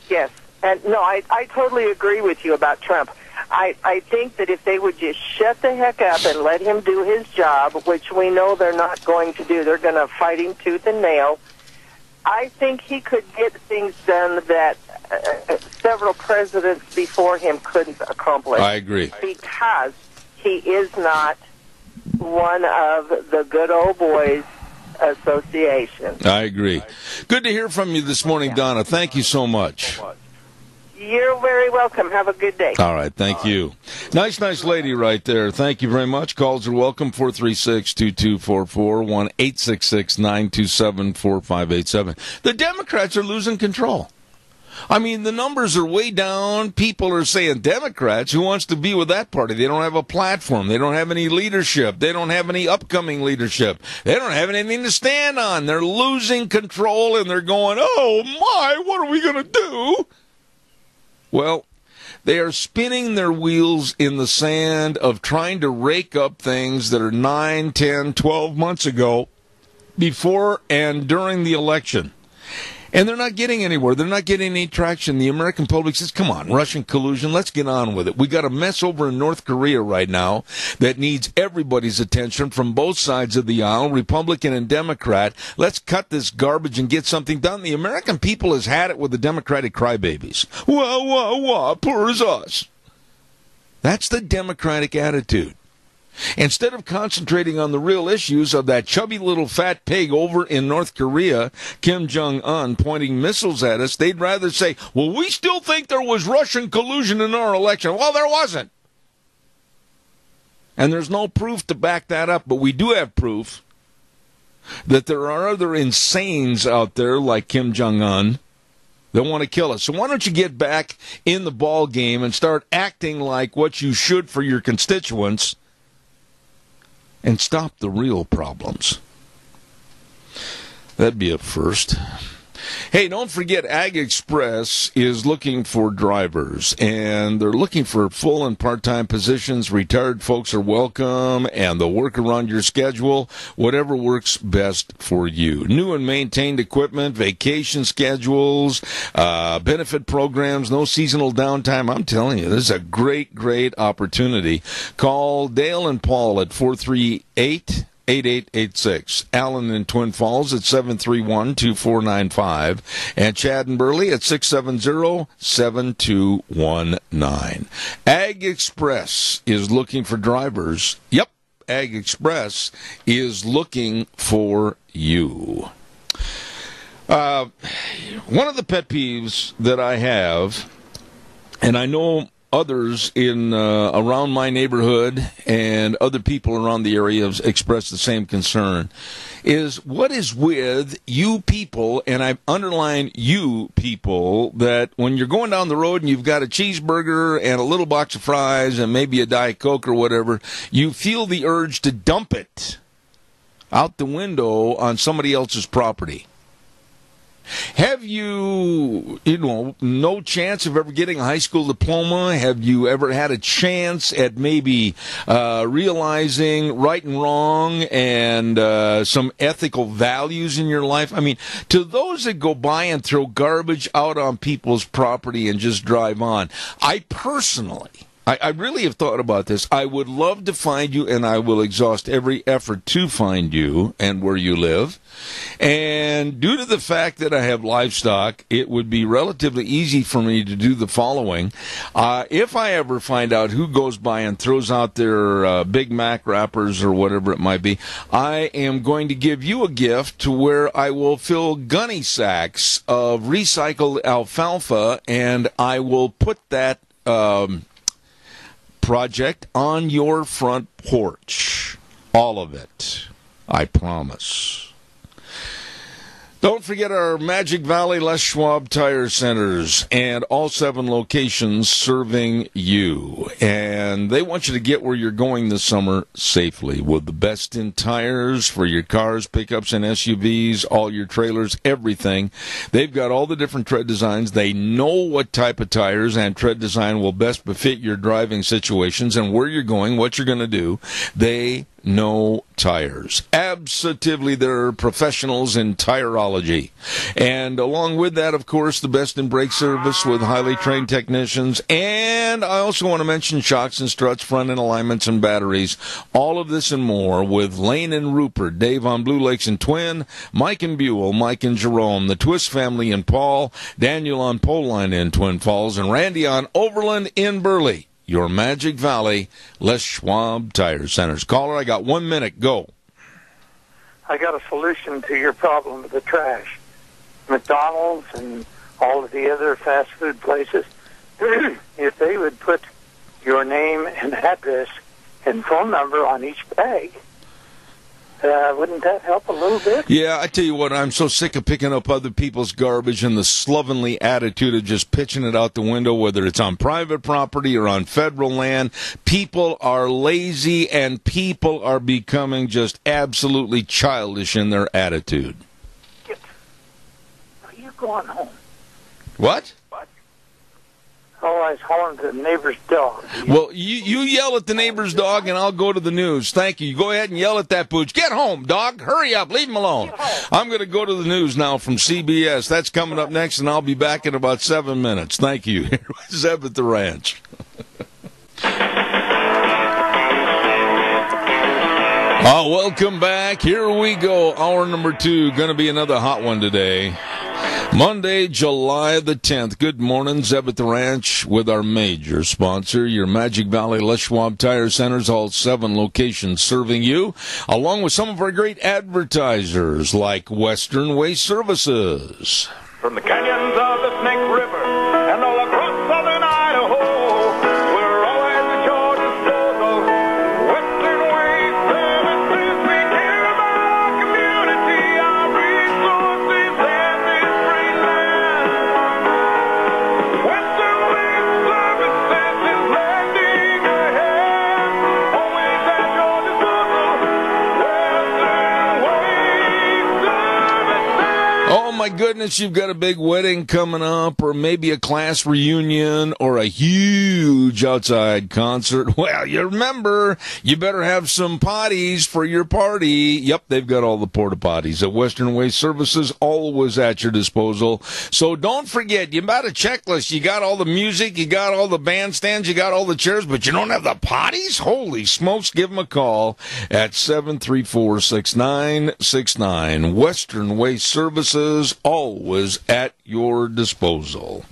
J: Yes, and no, I I totally agree with you about Trump. I, I think that if they would just shut the heck up and let him do his job, which we know they're not going to do, they're going to fight him tooth and nail. I think he could get things done that uh, several presidents before him couldn't accomplish.
B: I agree.
J: Because he is not one of the good old boys association.
B: I agree. Good to hear from you this morning, Donna. Thank you so much.
J: You're very welcome. Have a good day.
B: All right, thank you. Nice, nice lady right there. Thank you very much. Calls are welcome 436 2244 1 866 927 4587. The Democrats are losing control. I mean, the numbers are way down. People are saying Democrats. Who wants to be with that party? They don't have a platform. They don't have any leadership. They don't have any upcoming leadership. They don't have anything to stand on. They're losing control and they're going, oh my, what are we going to do? Well, they are spinning their wheels in the sand of trying to rake up things that are 9, 10, 12 months ago before and during the election. And they're not getting anywhere. They're not getting any traction. The American public says, come on, Russian collusion, let's get on with it. We got a mess over in North Korea right now that needs everybody's attention from both sides of the aisle, Republican and Democrat. Let's cut this garbage and get something done. The American people has had it with the Democratic crybabies. Wah, wah, wah, poor as us. That's the Democratic attitude. Instead of concentrating on the real issues of that chubby little fat pig over in North Korea, Kim Jong un, pointing missiles at us, they'd rather say, well, we still think there was Russian collusion in our election. Well, there wasn't. And there's no proof to back that up, but we do have proof that there are other insanes out there like Kim Jong un that want to kill us. So why don't you get back in the ball game and start acting like what you should for your constituents and stop the real problems. That'd be a first. Hey, don't forget Ag Express is looking for drivers and they're looking for full and part-time positions. Retired folks are welcome and they'll work around your schedule, whatever works best for you. New and maintained equipment, vacation schedules, uh, benefit programs, no seasonal downtime. I'm telling you, this is a great, great opportunity. Call Dale and Paul at 438 8886. Allen in Twin Falls at 731 2495. And Chad and Burley at 670 7219. Ag Express is looking for drivers. Yep, Ag Express is looking for you. Uh, one of the pet peeves that I have, and I know others in uh, around my neighborhood and other people around the area have expressed the same concern is what is with you people and I underline you people that when you're going down the road and you've got a cheeseburger and a little box of fries and maybe a diet coke or whatever you feel the urge to dump it out the window on somebody else's property have you, you know, no chance of ever getting a high school diploma? Have you ever had a chance at maybe uh, realizing right and wrong and uh, some ethical values in your life? I mean, to those that go by and throw garbage out on people's property and just drive on, I personally I, I, really have thought about this. I would love to find you, and I will exhaust every effort to find you and where you live. And due to the fact that I have livestock, it would be relatively easy for me to do the following. Uh, if I ever find out who goes by and throws out their uh, Big Mac wrappers or whatever it might be, I am going to give you a gift to where I will fill gunny sacks of recycled alfalfa, and I will put that. Um, project on your front porch. All of it. I promise. Don't forget our Magic Valley Les Schwab Tire Centers and all seven locations serving you. And they want you to get where you're going this summer safely with the best in tires for your cars, pickups, and SUVs, all your trailers, everything. They've got all the different tread designs. They know what type of tires and tread design will best befit your driving situations and where you're going, what you're going to do. They no tires. Absolutely, they're professionals in tireology. And along with that, of course, the best in brake service with highly trained technicians. And I also want to mention shocks and struts, front end alignments, and batteries. All of this and more with Lane and Rupert, Dave on Blue Lakes and Twin, Mike and Buhl, Mike and Jerome, the Twist family and Paul, Daniel on Pole Line in Twin Falls, and Randy on Overland in Burley your Magic Valley Les Schwab Tire Centers. Caller, I got one minute. Go.
E: I got a solution to your problem with the trash. McDonald's and all of the other fast food places, if they would put your name and address and phone number on each bag, uh, wouldn't that help a little bit?
B: Yeah, I tell you what, I'm so sick of picking up other people's garbage and the slovenly attitude of just pitching it out the window, whether it's on private property or on federal land. People are lazy and people are becoming just absolutely childish in their attitude.
E: Are you going home?
B: What?
E: Oh, I was hauling the neighbor's dog.
B: Well, you, you yell at the neighbor's dog, and I'll go to the news. Thank you. You go ahead and yell at that pooch. Get home, dog. Hurry up. Leave him alone. I'm going to go to the news now from CBS. That's coming up next, and I'll be back in about seven minutes. Thank you. Zeb at the ranch. Oh, welcome back. Here we go. Hour number two. Going to be another hot one today. Monday, July the 10th. Good morning, Zeb at the Ranch with our major sponsor, your Magic Valley Les Schwab Tire Centers, all seven locations serving you, along with some of our great advertisers like Western Waste Services.
K: From the canyons of the Services.
B: Goodness, you've got a big wedding coming up, or maybe a class reunion, or a huge outside concert. Well, you remember, you better have some potties for your party. Yep, they've got all the porta potties at Western Waste Services, always at your disposal. So don't forget, you got a checklist. You got all the music, you got all the bandstands, you got all the chairs, but you don't have the potties? Holy smokes, give them a call at 734 6969. Western Waste Services, always at your disposal.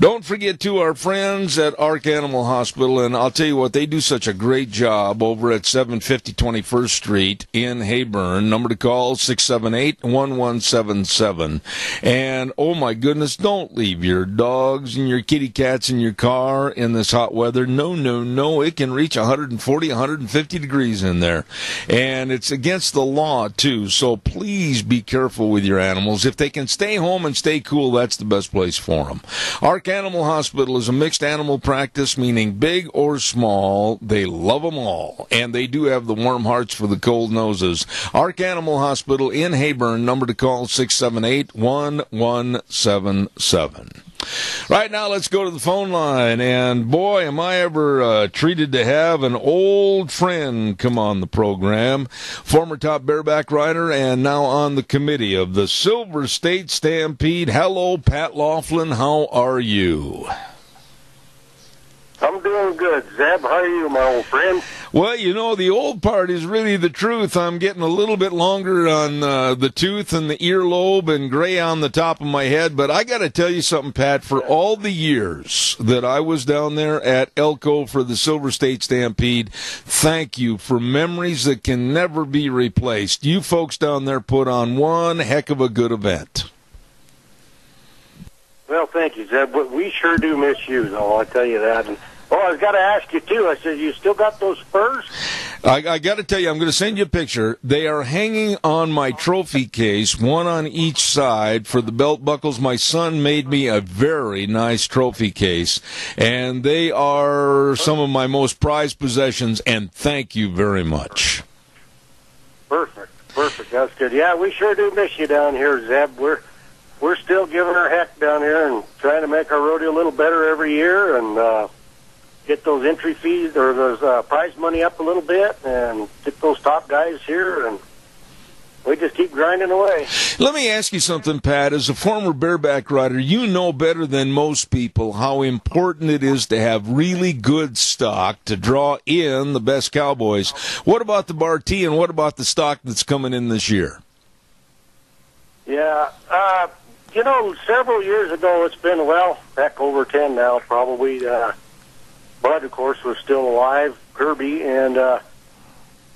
B: Don't forget to our friends at Ark Animal Hospital, and I'll tell you what, they do such a great job over at 750 21st Street in Heyburn. Number to call 678 1177. And oh my goodness, don't leave your dogs and your kitty cats in your car in this hot weather. No, no, no. It can reach 140, 150 degrees in there. And it's against the law, too. So please be careful with your animals. If they can stay home and stay cool, that's the best place for them. Ark Animal Hospital is a mixed animal practice, meaning big or small. They love them all. And they do have the warm hearts for the cold noses. Ark Animal Hospital in Heyburn, number to call 678 1177. Right now, let's go to the phone line. And boy, am I ever uh, treated to have an old friend come on the program. Former top bareback rider and now on the committee of the Silver State Stampede. Hello, Pat Laughlin. How are you?
F: I'm doing good, Zeb. How are you, my old friend?
B: Well, you know, the old part is really the truth. I'm getting a little bit longer on uh, the tooth and the earlobe and gray on the top of my head. But I got to tell you something, Pat. For all the years that I was down there at Elko for the Silver State Stampede, thank you for memories that can never be replaced. You folks down there put on one heck of a good event.
F: Well, thank you, Zeb. But we sure do miss you, though. I tell you that. And oh, I've got to ask you too. I said, you still got those spurs?
B: I, I got to tell you, I'm going to send you a picture. They are hanging on my trophy case, one on each side for the belt buckles. My son made me a very nice trophy case, and they are some of my most prized possessions. And thank you very much.
F: Perfect, perfect. That's good. Yeah, we sure do miss you down here, Zeb. We're we're still giving our heck down here and trying to make our rodeo a little better every year. And uh,
L: get those entry fees or those uh, prize money up a little bit, and get those top guys here, and we just keep grinding away.
B: Let me ask you something, Pat. As a former bareback rider, you know better than most people how important it is to have really good stock to draw in the best cowboys. What about the Bar T and what about the stock that's coming in this year?
L: Yeah, uh, you know, several years ago, it's been well, heck, over ten now, probably. Uh, Bud, of course, was still alive, Kirby, and uh,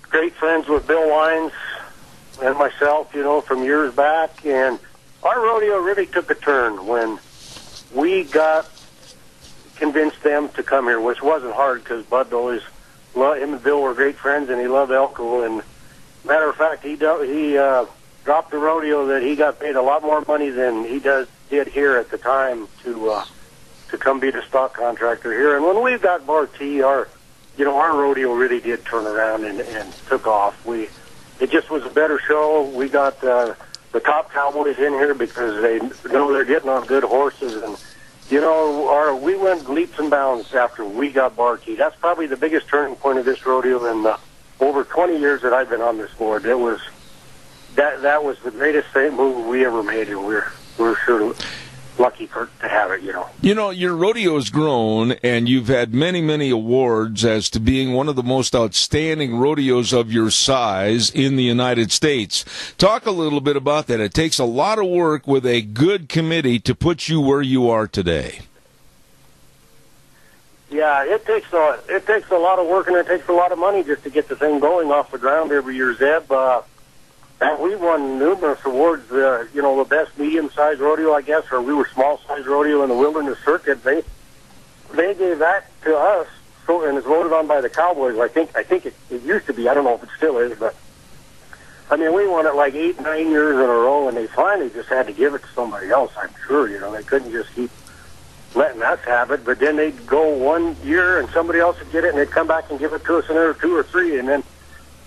L: great friends with Bill Wines and myself, you know, from years back. And our rodeo really took a turn when we got convinced them to come here, which wasn't hard because Bud always loved him and Bill were great friends, and he loved Elko. And matter of fact, he he uh, dropped the rodeo that he got paid a lot more money than he does did here at the time to uh, to come be the stock contractor here. And when we got Bar T, our you know our rodeo really did turn around and, and took off. We it just was a better show. We got uh, the top cowboys in here because they know they're getting on good horses, and you know, our we went leaps and bounds after we got Bar T. That's probably the biggest turning point of this rodeo in the over 20 years that I've been on this board. It was that that was the greatest thing move we ever made, and we're we're sure lucky for to have it. You know.
B: You know, your rodeo has grown, and you've had many, many awards as to being one of the most outstanding rodeos of your size in the United States. Talk a little bit about that. It takes a lot of work with a good committee to put you where you are today.
L: Yeah, it takes a it takes a lot of work and it takes a lot of money just to get the thing going off the ground every year, Zeb. Uh, and we won numerous awards. Uh, you know, the best medium-sized rodeo, I guess, or we were small-sized rodeo in the wilderness circuit. They they gave that to us, so and it's voted on by the Cowboys. I think I think it, it used to be. I don't know if it still is, but I mean, we won it like eight, nine years in a row, and they finally just had to give it to somebody else. I'm sure. You know, they couldn't just keep letting us have it. But then they'd go one year, and somebody else would get it, and they'd come back and give it to us another two or three, and then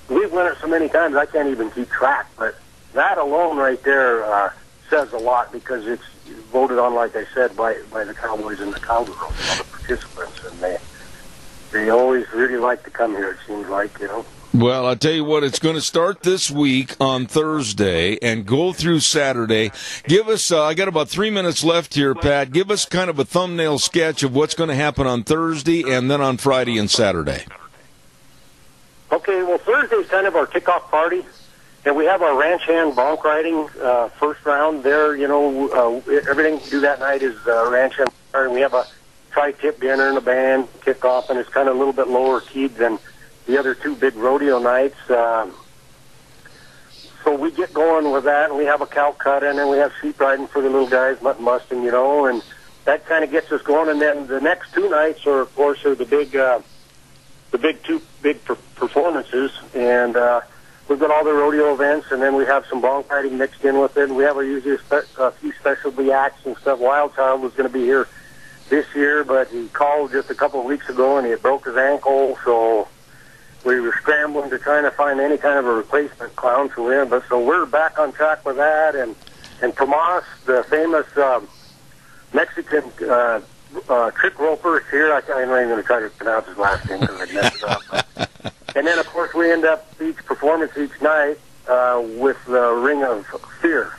L: we've won it so many times I can't even keep track. But that alone right there uh, says a lot because it's voted on, like I said, by by the Cowboys and the Cowgirls, all the participants, and they they always really like to come here. It seems like you know.
B: Well, I tell you what, it's going to start this week on Thursday and go through Saturday. Give us, uh, I got about three minutes left here, Pat. Give us kind of a thumbnail sketch of what's going to happen on Thursday and then on Friday and Saturday.
L: Okay, well, Thursday's kind of our kickoff party, and we have our ranch hand bronc riding uh, first round there. You know, uh, everything we do that night is uh, ranch hand. And we have a tri-tip dinner and a band kickoff, and it's kind of a little bit lower keyed than the other two big rodeo nights. Um, so we get going with that, and we have a cow cut in, and we have sheep riding for the little guys, mutton busting, you know, and that kind of gets us going. And then the next two nights are, of course, are the big. Uh, the big two big per- performances, and uh, we've got all the rodeo events, and then we have some bronc riding mixed in with it. And we have a, usually a, spe- a few specialty acts and stuff. Wild Child was going to be here this year, but he called just a couple of weeks ago, and he broke his ankle, so we were scrambling to trying to find any kind of a replacement clown for him. But so we're back on track with that, and and Tomas, the famous um, Mexican. Uh, uh, trick roper here. I, I'm not even going to try to pronounce his last name because I messed it up. But, and then, of course, we end up each performance each night uh, with the Ring of Fear,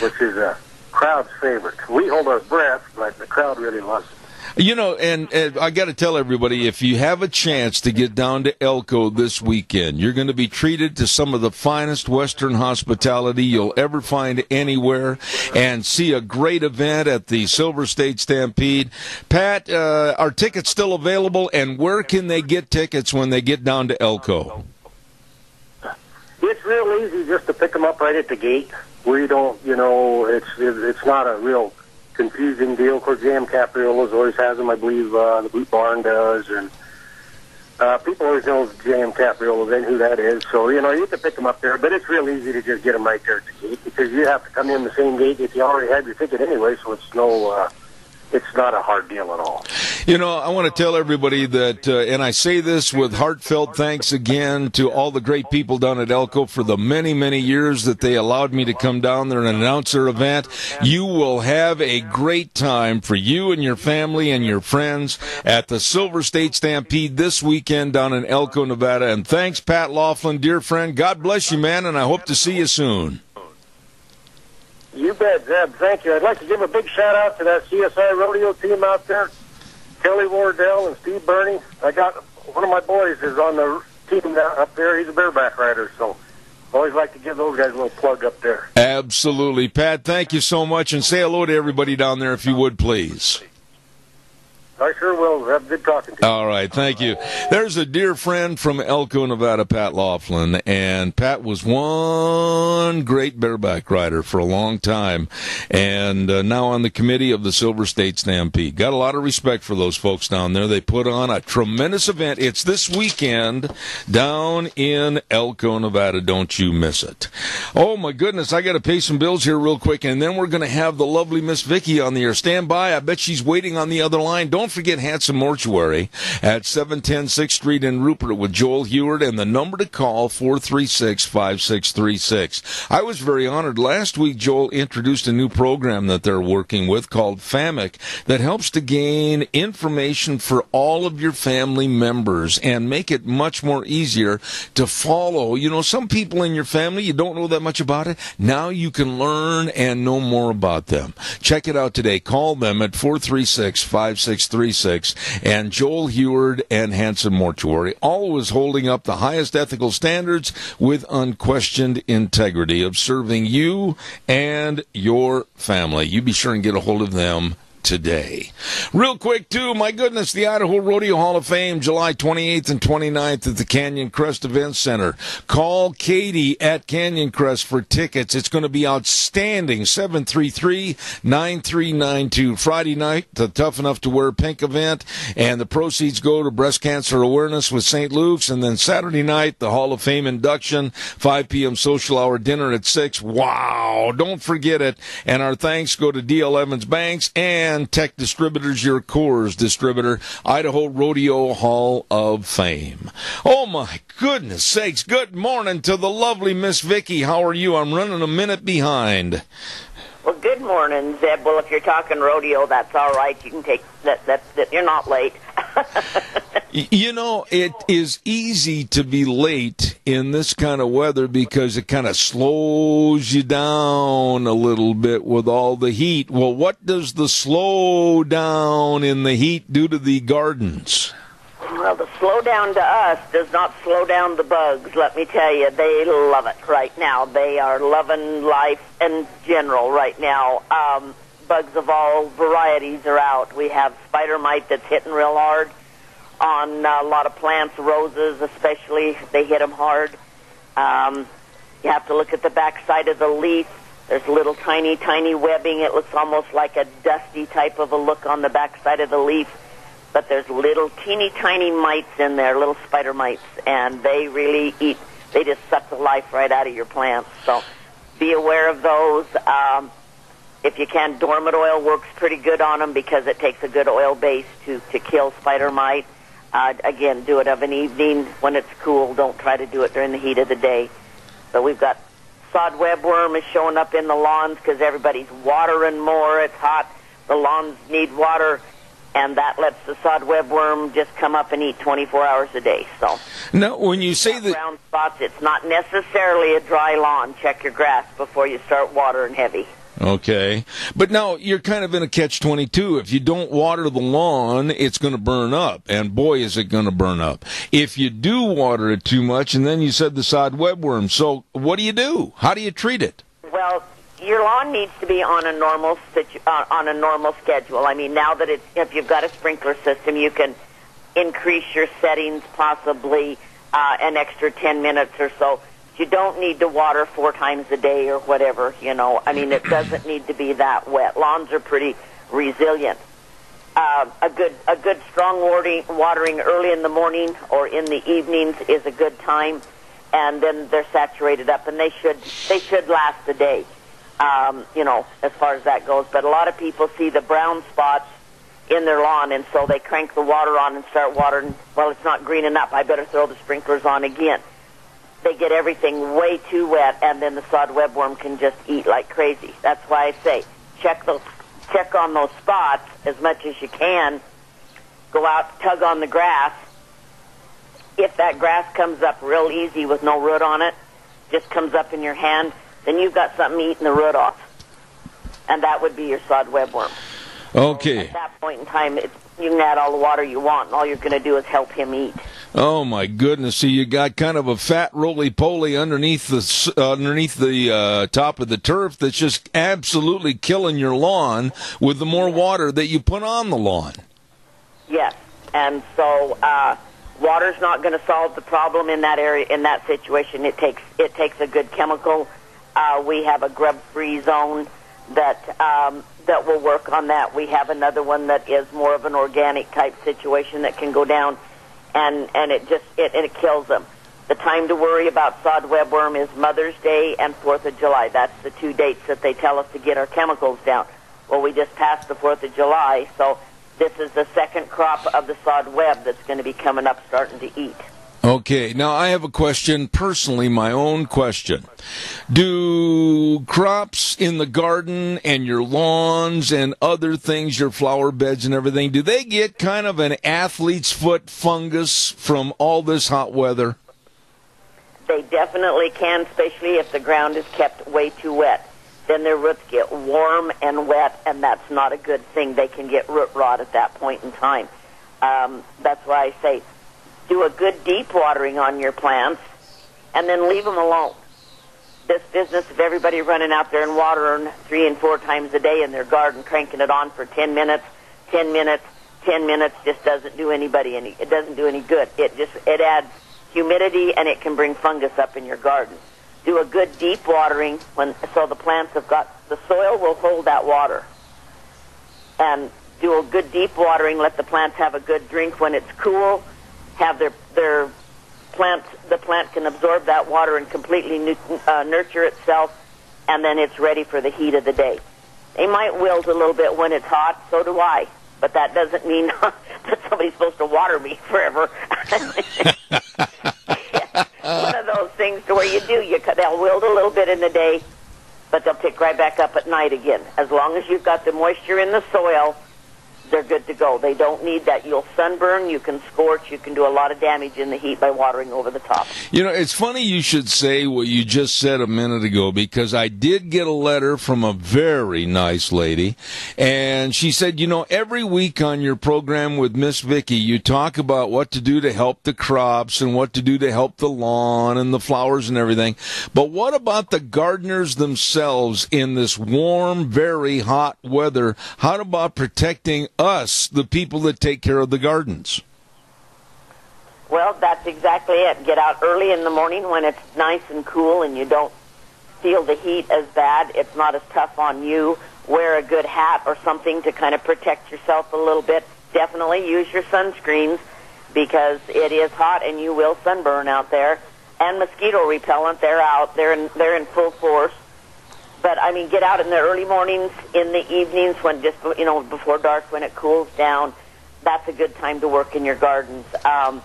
L: which is a crowd's favorite. We hold our breath, but the crowd really loves it.
B: You know, and, and I got to tell everybody if you have a chance to get down to Elko this weekend, you're going to be treated to some of the finest Western hospitality you'll ever find anywhere and see a great event at the Silver State Stampede. Pat, uh, are tickets still available, and where can they get tickets when they get down to Elko?
L: It's real easy just to pick them up right at the gate. We don't, you know, it's it's not a real confusing deal. Of course, J.M. Capriola's always has them. I believe uh, the Boot Barn does, and uh, people always know J.M. Capriola's and who that is. So you know, you can pick them up there, but it's real easy to just get them right there at the gate because you have to come in the same gate if you already have your ticket anyway. So it's no uh, it's not a hard deal at all.
B: You know, I want to tell everybody that, uh, and I say this with heartfelt thanks again to all the great people down at Elko for the many, many years that they allowed me to come down there and announce their event. You will have a great time for you and your family and your friends at the Silver State Stampede this weekend down in Elko, Nevada. And thanks, Pat Laughlin, dear friend. God bless you, man, and I hope to see you soon.
L: You bet, Zeb. Thank you. I'd like to give a big shout out to that CSI rodeo team out there, Kelly Wardell and Steve Burney. I got one of my boys is on the team up there. He's a bareback rider, so always like to give those guys a little plug up there.
B: Absolutely. Pat, thank you so much, and say hello to everybody down there if you would, please.
L: I sure will. Zeb. Good talking to you.
B: All right, thank you. There's a dear friend from Elko, Nevada, Pat Laughlin, and Pat was one great bareback rider for a long time, and uh, now on the committee of the Silver State Stampede. Got a lot of respect for those folks down there. They put on a tremendous event. It's this weekend down in Elko, Nevada. Don't you miss it? Oh my goodness, I got to pay some bills here real quick, and then we're going to have the lovely Miss Vicky on the air. Stand by. I bet she's waiting on the other line. Don't forget Hansen Mortuary at 710 6th Street in Rupert with Joel Heward and the number to call 436 5636. I was very honored. Last week, Joel introduced a new program that they're working with called FAMIC that helps to gain information for all of your family members and make it much more easier to follow. You know, some people in your family, you don't know that much about it. Now you can learn and know more about them. Check it out today. Call them at 436 5636 and Joel Heward and Hansen Mortuary, always holding up the highest ethical standards with unquestioned integrity of serving you and your family. You be sure and get a hold of them today. Real quick, too, my goodness, the Idaho Rodeo Hall of Fame, July 28th and 29th at the Canyon Crest Event Center. Call Katie at Canyon Crest for tickets. It's going to be outstanding. 733-9392. Friday night, the Tough Enough to Wear Pink event, and the proceeds go to breast cancer awareness with St. Luke's. And then Saturday night, the Hall of Fame induction, 5 p.m. social hour dinner at 6. Wow! Don't forget it. And our thanks go to DL Evans Banks and Tech Distributors, your Coors distributor, Idaho Rodeo Hall of Fame. Oh my goodness sakes. Good morning to the lovely Miss Vicky. How are you? I'm running a minute behind.
M: Well, good morning, Zeb. Well, if you're talking rodeo, that's all right. You can take that. That, that you're not late.
B: You know, it is easy to be late in this kind of weather because it kind of slows you down a little bit with all the heat. Well, what does the slow down in the heat do to the gardens?
M: Well, the slow down to us does not slow down the bugs. Let me tell you, they love it right now. They are loving life in general right now. Um, bugs of all varieties are out. We have spider mite that's hitting real hard on uh, a lot of plants, roses especially. They hit them hard. Um, you have to look at the back side of the leaf. There's little tiny, tiny webbing. It looks almost like a dusty type of a look on the back side of the leaf. But there's little teeny tiny mites in there, little spider mites, and they really eat. They just suck the life right out of your plants. So be aware of those. Um, if you can, dormant oil works pretty good on them because it takes a good oil base to to kill spider mite. Uh, again, do it of an evening when it's cool. Don't try to do it during the heat of the day. So we've got sod webworm is showing up in the lawns because everybody's watering more. It's hot. The lawns need water, and that lets the sod webworm just come up and eat 24 hours a day. So
B: Now, when you say that,
M: brown spots, it's not necessarily a dry lawn. Check your grass before you start watering heavy.
B: Okay, but now you're kind of in a catch 22. If you don't water the lawn, it's going to burn up, and boy, is it going to burn up. If you do water it too much, and then you said the sod webworm, so what do you do? How do you treat it?
M: Well, your lawn needs to be on a normal situ- uh, on a normal schedule. I mean, now that it's if you've got a sprinkler system, you can increase your settings possibly uh, an extra 10 minutes or so. You don't need to water four times a day or whatever, you know. I mean, it doesn't need to be that wet. Lawns are pretty resilient. Uh, a good a good strong watering, early in the morning or in the evenings is a good time, and then they're saturated up, and they should they should last a day. Um, you know, as far as that goes. But a lot of people see the brown spots in their lawn, and so they crank the water on and start watering. Well, it's not green enough. I better throw the sprinklers on again. They get everything way too wet, and then the sod webworm can just eat like crazy. That's why I say check those, check on those spots as much as you can. Go out, tug on the grass. If that grass comes up real easy with no root on it, just comes up in your hand, then you've got something eating the root off, and that would be your sod webworm.
B: Okay.
M: At that point in time, it's, you can add all the water you want, and all you're going to do is help him eat.
B: Oh my goodness! So you got kind of a fat roly poly underneath the uh, underneath the uh, top of the turf that's just absolutely killing your lawn with the more water that you put on the lawn.
M: Yes, and so uh, water's not going to solve the problem in that area. In that situation, it takes it takes a good chemical. Uh, we have a grub-free zone that um, that will work on that. We have another one that is more of an organic type situation that can go down, and and it just it it kills them. The time to worry about sod webworm is Mother's Day and Fourth of July. That's the two dates that they tell us to get our chemicals down. Well, we just passed the Fourth of July, so this is the second crop of the sod web that's going to be coming up, starting to eat.
B: Okay, now I have a question, personally, my own question. Do crops in the garden and your lawns and other things, your flower beds and everything, do they get kind of an athlete's foot fungus from all this hot weather?
M: They definitely can, especially if the ground is kept way too wet. Then their roots get warm and wet, and that's not a good thing. They can get root rot at that point in time. Um, that's why I say do a good deep watering on your plants, and then leave them alone. This business of everybody running out there and watering three and four times a day in their garden, cranking it on for 10 minutes, 10 minutes, 10 minutes just doesn't do anybody any, it doesn't do any good. It just, it adds humidity and it can bring fungus up in your garden. Do a good deep watering when, so the plants have got, the soil will hold that water. And do a good deep watering, let the plants have a good drink when it's cool, have their, their plant, the plant can absorb that water and completely nu- uh, nurture itself, and then it's ready for the heat of the day. They might wilt a little bit when it's hot, so do I, but that doesn't mean that somebody's supposed to water me forever. One of those things to where you do, you they'll wilt a little bit in the day, but they'll pick right back up at night again. As long as you've got the moisture in the soil, they're good to go. They don't need that. You'll sunburn, you can scorch, you can do a lot of damage in the heat by watering over the top.
B: You know, it's funny you should say what you just said a minute ago because I did get a letter from a very nice lady, and she said, you know, every week on your program with Miss Vicky, you talk about what to do to help the crops and what to do to help the lawn and the flowers and everything. But what about the gardeners themselves in this warm, very hot weather? How about protecting us, the people that take care of the gardens?
M: Well, that's exactly it. Get out early in the morning when it's nice and cool and you don't feel the heat as bad. It's not as tough on you. Wear a good hat or something to kind of protect yourself a little bit. Definitely use your sunscreens because it is hot and you will sunburn out there. And mosquito repellent, they're out. They're in, they're in full force. But I mean, get out in the early mornings, in the evenings when just you know before dark when it cools down. That's a good time to work in your gardens. Um,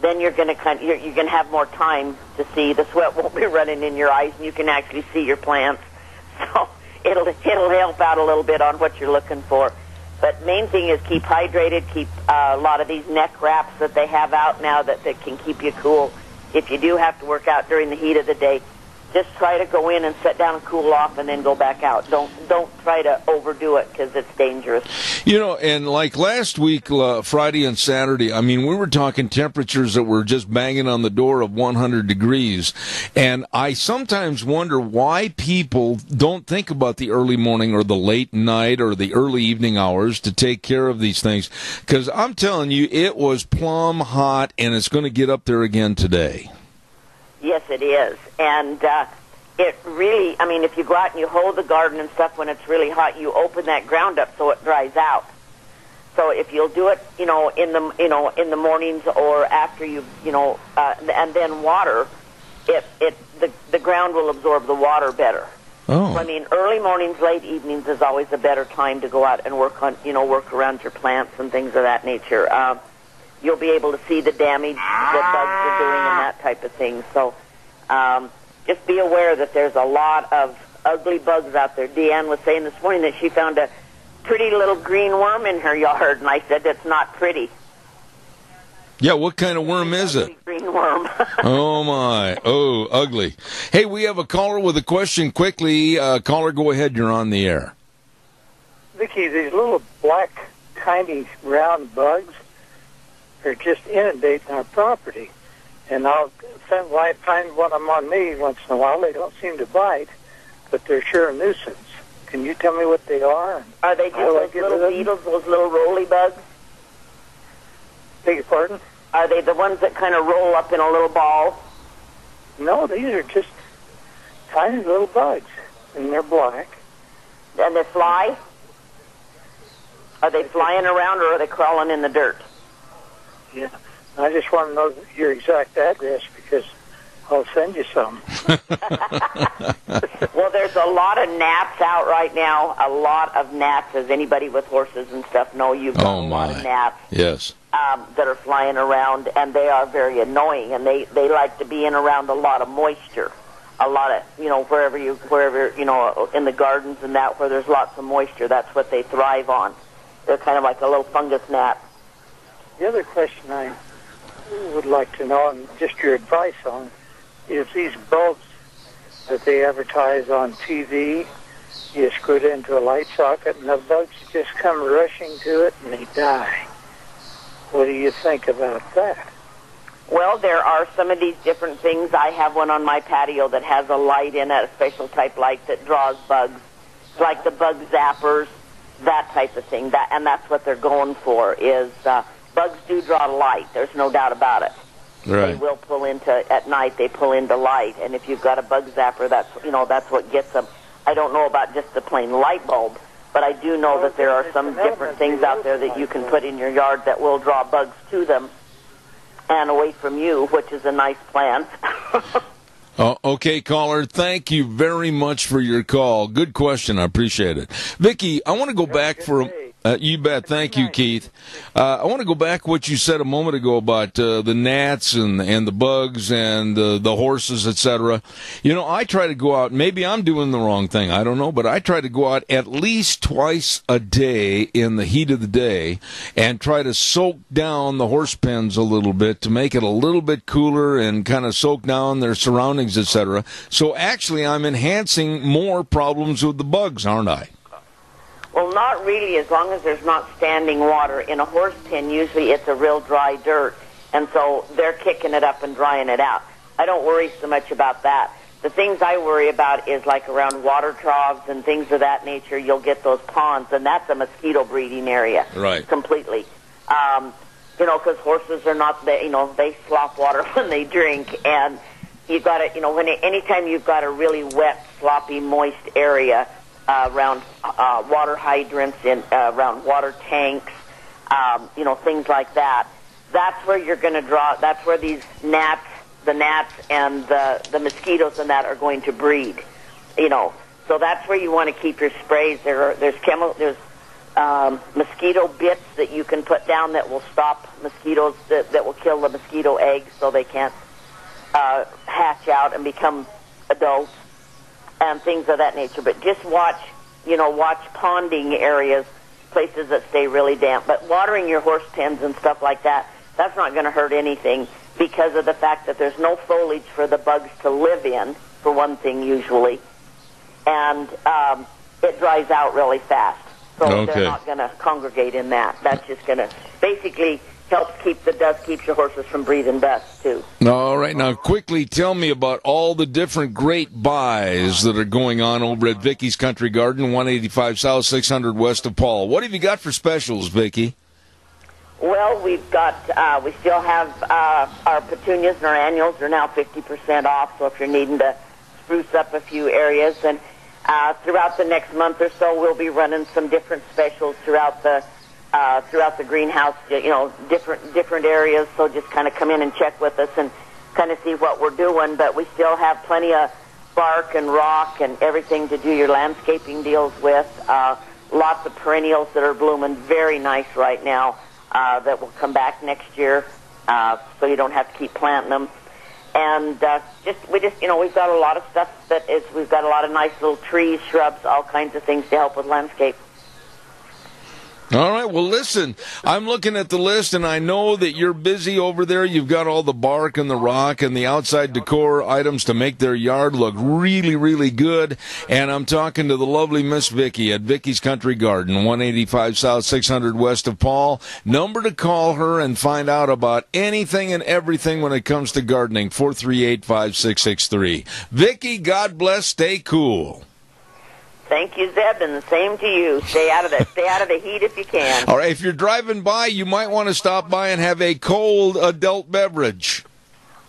M: then you're going to kind you're, you're going to have more time to see. The sweat won't be running in your eyes, and you can actually see your plants. So it'll it'll help out a little bit on what you're looking for. But main thing is keep hydrated. Keep uh, a lot of these neck wraps that they have out now that, that can keep you cool. If you do have to work out during the heat of the day, just try to go in and sit down and cool off, and then go back out. Don't don't try to overdo it because it's dangerous.
B: You know, and like last week, uh, Friday and Saturday, I mean, we were talking temperatures that were just banging on the door of 100 degrees. And I sometimes wonder why people don't think about the early morning or the late night or the early evening hours to take care of these things. Because I'm telling you, it was plumb hot, and it's going to get up there again today.
M: Yes, it is. And uh, it really, I mean, if you go out and you hoe the garden and stuff when it's really hot, you open that ground up so it dries out. So if you'll do it, you know, in the you know in the mornings or after you you know, uh, and then water, it it the the ground will absorb the water better.
B: Oh.
M: So, I mean, early mornings, late evenings is always a better time to go out and work on, you know, work around your plants and things of that nature. Um, you'll be able to see the damage that bugs are doing and that type of thing. So, um, just be aware that there's a lot of ugly bugs out there. Deanne was saying this morning that she found a pretty little green worm in her yard, and I said it's not pretty.
B: Yeah, what kind of worm is it?
M: Green worm.
B: oh my! Oh, ugly. Hey, we have a caller with a question. Quickly, uh, caller, go ahead. You're on the air.
E: Vicky, these little black, tiny, round bugs are just inundating our property. And I'll find, I find one of them on me once in a while. They don't seem to bite, but they're sure a nuisance. Can you tell me what they are?
M: Are they just
E: How do I
M: those little beetles, those little roly bugs?
E: Beg your pardon?
M: Are they the ones that kind of roll up in a little ball?
E: No, these are just tiny little bugs, and they're black.
M: And they fly? Are they flying around or are they crawling in the dirt?
E: Yeah. I just want to know your exact address because I'll send you some.
M: Well, there's a lot of gnats out right now. A lot of gnats, as anybody with horses and stuff know, you've got
B: Oh
M: a lot of gnats
B: Yes.
M: um, that are flying around, and they are very annoying. And they they like to be in around a lot of moisture, a lot of you know wherever you wherever you know in the gardens and that where there's lots of moisture. That's what they thrive on. They're kind of like a little fungus gnat.
E: The other question I would like to know, and just your advice on, is these bulbs that they advertise on TV. You screw it into a light socket, and the bugs just come rushing to it, and they die. What do you think about that?
M: Well, there are some of these different things. I have one on my patio that has a light in it, a special type light that draws bugs, like the bug zappers, that type of thing. That and that's what they're going for. Is uh, bugs do draw light? There's no doubt about it. They will pull into at night. They pull into light, and if you've got a bug zapper, that's you know that's what gets them. I don't know about just the plain light bulb, but I do know that there are some different things out there that you can put in your yard that will draw bugs to them and away from you, which is a nice plan.
B: Oh, okay, caller. Thank you very much for your call. Good question. I appreciate it. Vicky, I want to go back for. a- Uh, you bet. Thank you, Keith. Uh, I want to go back what you said a moment ago about uh, the gnats and and the bugs and uh, the horses, etc. You know, I try to go out. Maybe I'm doing the wrong thing. I don't know, but I try to go out at least twice a day in the heat of the day and try to soak down the horse pens a little bit to make it a little bit cooler and kind of soak down their surroundings, etc. So actually, I'm enhancing more problems with the bugs, aren't I?
M: Well, not really, as long as there's not standing water. In a horse pen, usually it's a real dry dirt, and so they're kicking it up and drying it out. I don't worry so much about that. The things I worry about is like around water troughs and things of that nature. You'll get those ponds, and that's a mosquito breeding area.
B: Right.
M: Completely. Um, you know, because horses are not, they, you know, they slop water when they drink, and you've got to, you know, when anytime you've got a really wet, sloppy, moist area uh, around uh, water hydrants and uh, around water tanks, um, you know, things like that. That's where you're going to draw. That's where these gnats, the gnats, and the the mosquitoes and that are going to breed. You know, so that's where you want to keep your sprays. There are there's chemical there's um, mosquito bits that you can put down that will stop mosquitoes that, that will kill the mosquito eggs so they can't uh, hatch out and become adults and things of that nature. But just watch, you know, watch ponding areas, places that stay really damp. But watering your horse pens and stuff like that, that's not going to hurt anything because of the fact that there's no foliage for the bugs to live in, for one thing, usually, and um, it dries out really fast. So
B: Okay.
M: they're not going to congregate in that. That's just going to basically helps keep the dust, keeps your horses from breathing dust too.
B: All right, now quickly tell me about all the different great buys that are going on over at Vicky's Country Garden, 185 South, 600 West of Paul. What have you got for specials, Vicky?
M: Well, we've got, uh, we still have uh, our petunias and our annuals are now 50% off, so if you're needing to spruce up a few areas, and uh, throughout the next month or so, we'll be running some different specials throughout the uh, throughout the greenhouse, you know, different different areas. So just kind of come in and check with us and kind of see what we're doing. But we still have plenty of bark and rock and everything to do your landscaping deals with. Uh, lots of perennials that are blooming very nice right now uh, that will come back next year, uh, so you don't have to keep planting them. And uh, just we just you know we've got a lot of stuff that is we've got a lot of nice little trees, shrubs, all kinds of things to help with landscape.
B: All right. Well, listen, I'm looking at the list and I know that you're busy over there. You've got all the bark and the rock and the outside decor items to make their yard look really, really good. And I'm talking to the lovely Miss Vicky at Vicky's Country Garden, 185 South, 600 West of Paul. Number to call her and find out about anything and everything when it comes to gardening, 438 5663. Vicky, God bless. Stay cool.
M: Thank you, Zeb, and the same to you. Stay out of the stay out of the heat if you can.
B: All right, if you're driving by, you might want to stop by and have a cold adult beverage.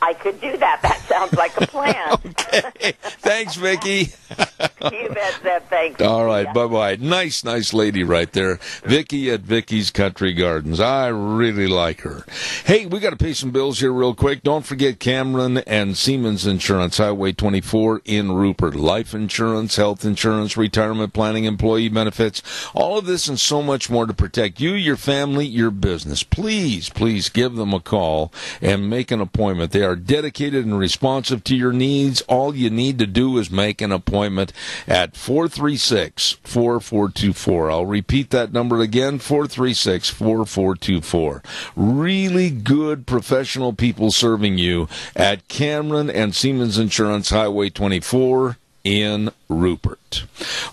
M: I could do that. That sounds like a plan.
B: okay. Thanks, Vicky.
M: you bet, Zeb. Thanks.
B: All right. Bye bye. Nice, nice lady right there. Vicky at Vicky's Country Gardens. I really like her. Hey, we got to pay some bills here real quick. Don't forget Cameron and Siemens Insurance, Highway 24 in Rupert. Life insurance, health insurance, retirement planning, employee benefits, all of this and so much more to protect you, your family, your business. Please, please give them a call and make an appointment. They are dedicated and responsive to your needs. All you need to do is make an appointment at 436 4424. I'll repeat that number again 436 4424. Really good professional people serving you at Cameron and Siemens Insurance Highway 24 in Rupert.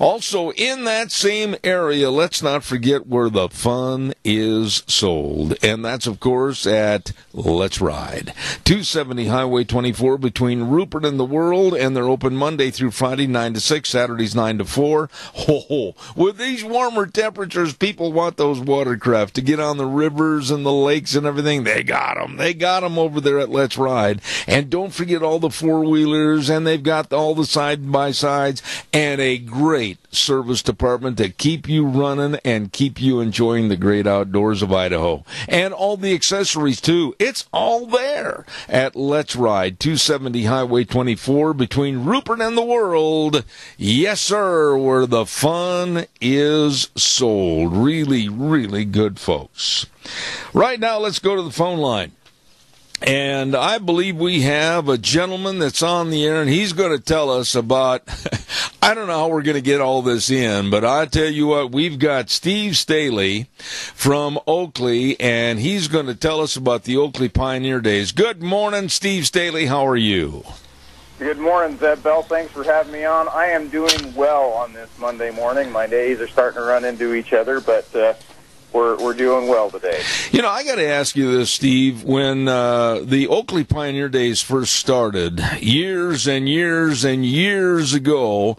B: Also, in that same area, let's not forget where the fun is sold. And that's, of course, at Let's Ride. 270 Highway 24 between Rupert and the World, and they're open Monday through Friday, 9 to 6, Saturdays, 9 to 4. Oh, with these warmer temperatures, people want those watercraft to get on the rivers and the lakes and everything. They got them. They got them over there at Let's Ride. And don't forget all the four wheelers, and they've got all the side by sides and a great service department to keep you running and keep you enjoying the great outdoors of Idaho. And all the accessories too. It's all there at Let's Ride 270 Highway 24 between Rupert and the World. Yes, sir, where the fun is sold. Really, really good folks. Right now, let's go to the phone line. And I believe we have a gentleman that's on the air, and he's going to tell us about. I don't know how we're going to get all this in, but I tell you what, we've got Steve Staley from Oakley, and he's going to tell us about the Oakley Pioneer Days. Good morning, Steve Staley. How are you?
N: Good morning, Zeb Bell. Thanks for having me on. I am doing well on this Monday morning. My days are starting to run into each other, but uh, we're we're doing well today.
B: You know, I got to ask you this, Steve. When uh, the Oakley Pioneer Days first started, years and years and years ago,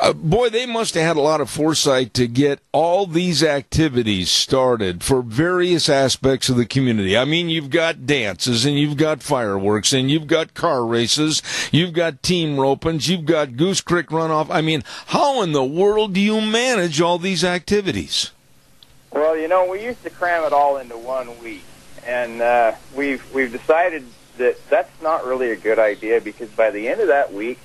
B: uh, boy, they must have had a lot of foresight to get all these activities started for various aspects of the community. I mean, you've got dances and you've got fireworks and you've got car races, you've got team ropings, you've got Goose Creek runoff. I mean, how in the world do you manage all these activities?
N: Well, you know, we used to cram it all into one week, and uh, we've we've decided that that's not really a good idea because by the end of that week,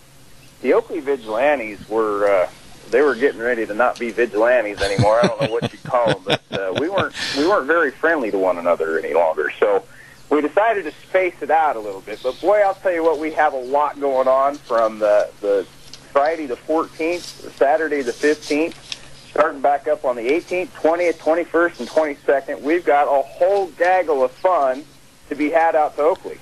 N: the Oakley Vigilantes were uh, they were getting ready to not be vigilantes anymore. I don't know what you call them, but uh, we weren't we weren't very friendly to one another any longer. So we decided to space it out a little bit. But boy, I'll tell you what, we have a lot going on from the the Friday the 14th, Saturday the 15th starting back up on the 18th, 20th, 21st, and 22nd. We've got a whole gaggle of fun to be had out to Oakley.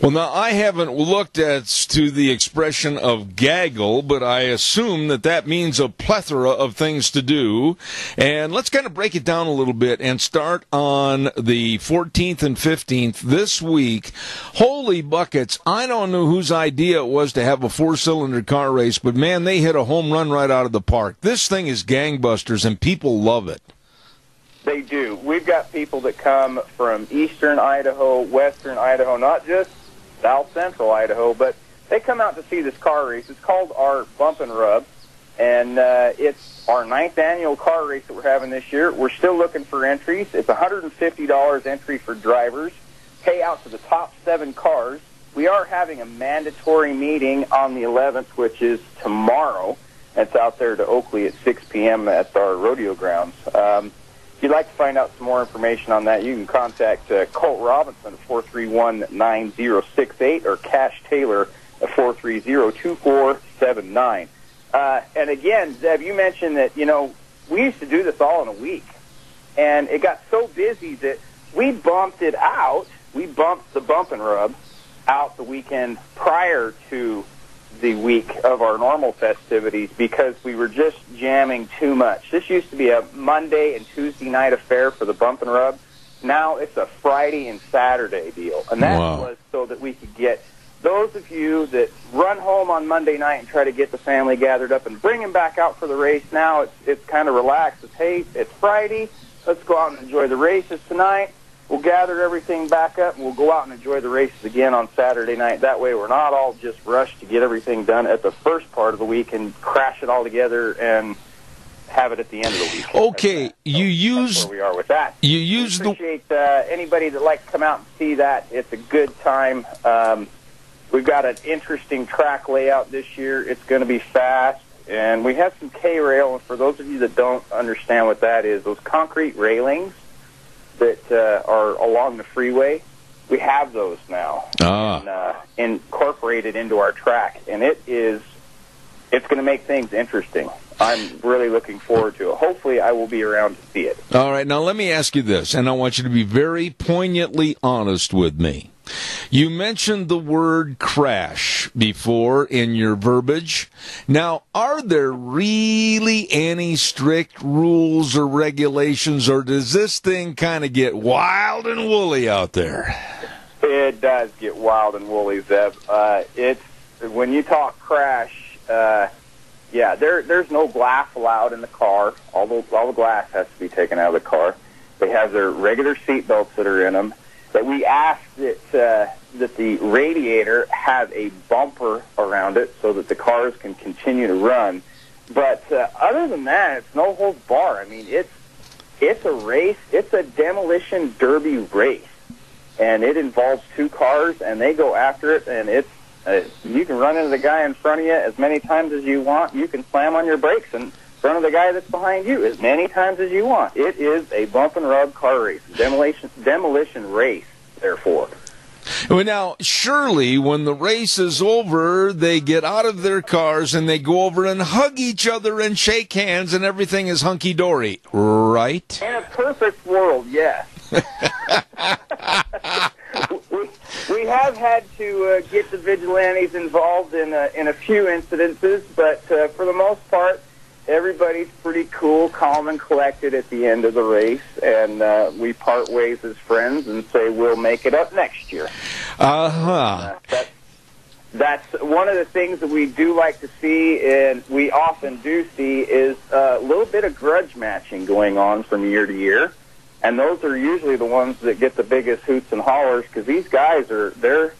B: Well, now I haven't looked at to the expression of gaggle, but I assume that that means a plethora of things to do. And let's kind of break it down a little bit and start on the 14th and 15th this week. Holy buckets! I don't know whose idea it was to have a four-cylinder car race, but man, they hit a home run right out of the park. This thing is gangbusters, and people love it.
N: They do. We've got people that come from eastern Idaho, western Idaho, not just south central Idaho, but they come out to see this car race. It's called our Bump and Rub, and uh, it's our ninth annual car race that we're having this year. We're still looking for entries. It's $150 entry for drivers. Pay out to the top seven cars we are having a mandatory meeting on the 11th, which is tomorrow. It's out there to Oakley at 6 p.m. at our rodeo grounds. Um, you'd like to find out some more information on that, you can contact uh, Colt Robinson at 431-9068 or Cash Taylor at 430-2479. Uh, and again, Zeb, you mentioned that, you know, we used to do this all in a week. And it got so busy that we bumped it out. We bumped the bump and rub out the weekend prior to the week of our normal festivities because we were just jamming too much. This used to be a Monday and Tuesday night affair for the bump and rub. Now it's a Friday and Saturday deal. And that
B: Wow.
N: was so that we could get those of you that run home on Monday night and try to get the family gathered up and bring them back out for the race. Now it's it's kind of relaxed. It's hey, it's Friday. Let's go out and enjoy the races tonight. We'll gather everything back up and we'll go out and enjoy the races again on Saturday night. That way we're not all just rushed to get everything done at the first part of the week and crash it all together and have it at the end of the week.
B: Okay, you use
N: Where we are with that.
B: you use the
N: Appreciate uh, anybody that likes to come out and see that. It's a good time. Um, we've got an interesting track layout this year. It's going to be fast, and we have some K rail. And for those of you that don't understand what that is, those concrete railings that uh, are along the freeway, we have those now
B: ah.
N: and, uh, incorporated into our track, and it is it's going to make things interesting. I'm really looking forward to it. Hopefully, I will be around to see it.
B: All right, now let me ask you this, and I want you to be very poignantly honest with me. You mentioned the word crash before in your verbiage. Now, are there really any strict rules or regulations, or does this thing kind of get wild and woolly out there?
N: It does get wild and woolly, Zeb. Uh, it's when you talk crash. Uh, yeah, there there's no glass allowed in the car. All the all the glass has to be taken out of the car. They have their regular seat belts that are in them. That we ask that uh, that the radiator have a bumper around it so that the cars can continue to run. But uh, other than that, it's no holds bar. I mean, it's it's a race. It's a demolition derby race and it involves two cars, and they go after it, and it's uh, you can run into the guy in front of you as many times as you want. You can slam on your brakes in front of the guy that's behind you as many times as you want. It is a bump and rub car race, demolition demolition race. Therefore,
B: Well, now, surely when the race is over, they get out of their cars and they go over and hug each other and shake hands and everything is hunky dory, right?
N: in a perfect world, yes. we, we have had to uh, get the vigilantes involved in a, in a few incidences, but uh, for the most part, everybody's pretty cool, calm, and collected at the end of the race, and uh, we part ways as friends and say we'll make it up next year.
B: Uh huh.
N: That's, that's one of the things that we do like to see, and we often do see, is a little bit of grudge matching going on from year to year. And those are usually the ones that get the biggest hoots and hollers because these guys are they're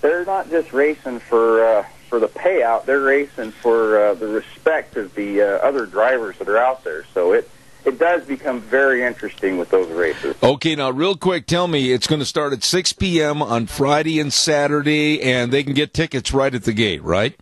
N: they're not just racing for uh, for the payout; they're racing for uh, the respect of the uh, other drivers that are out there. So it it does become very interesting with those races.
B: Okay, now, real quick, tell me it's going to start at 6 p.m. on Friday and Saturday, and they can get tickets right at the gate, right?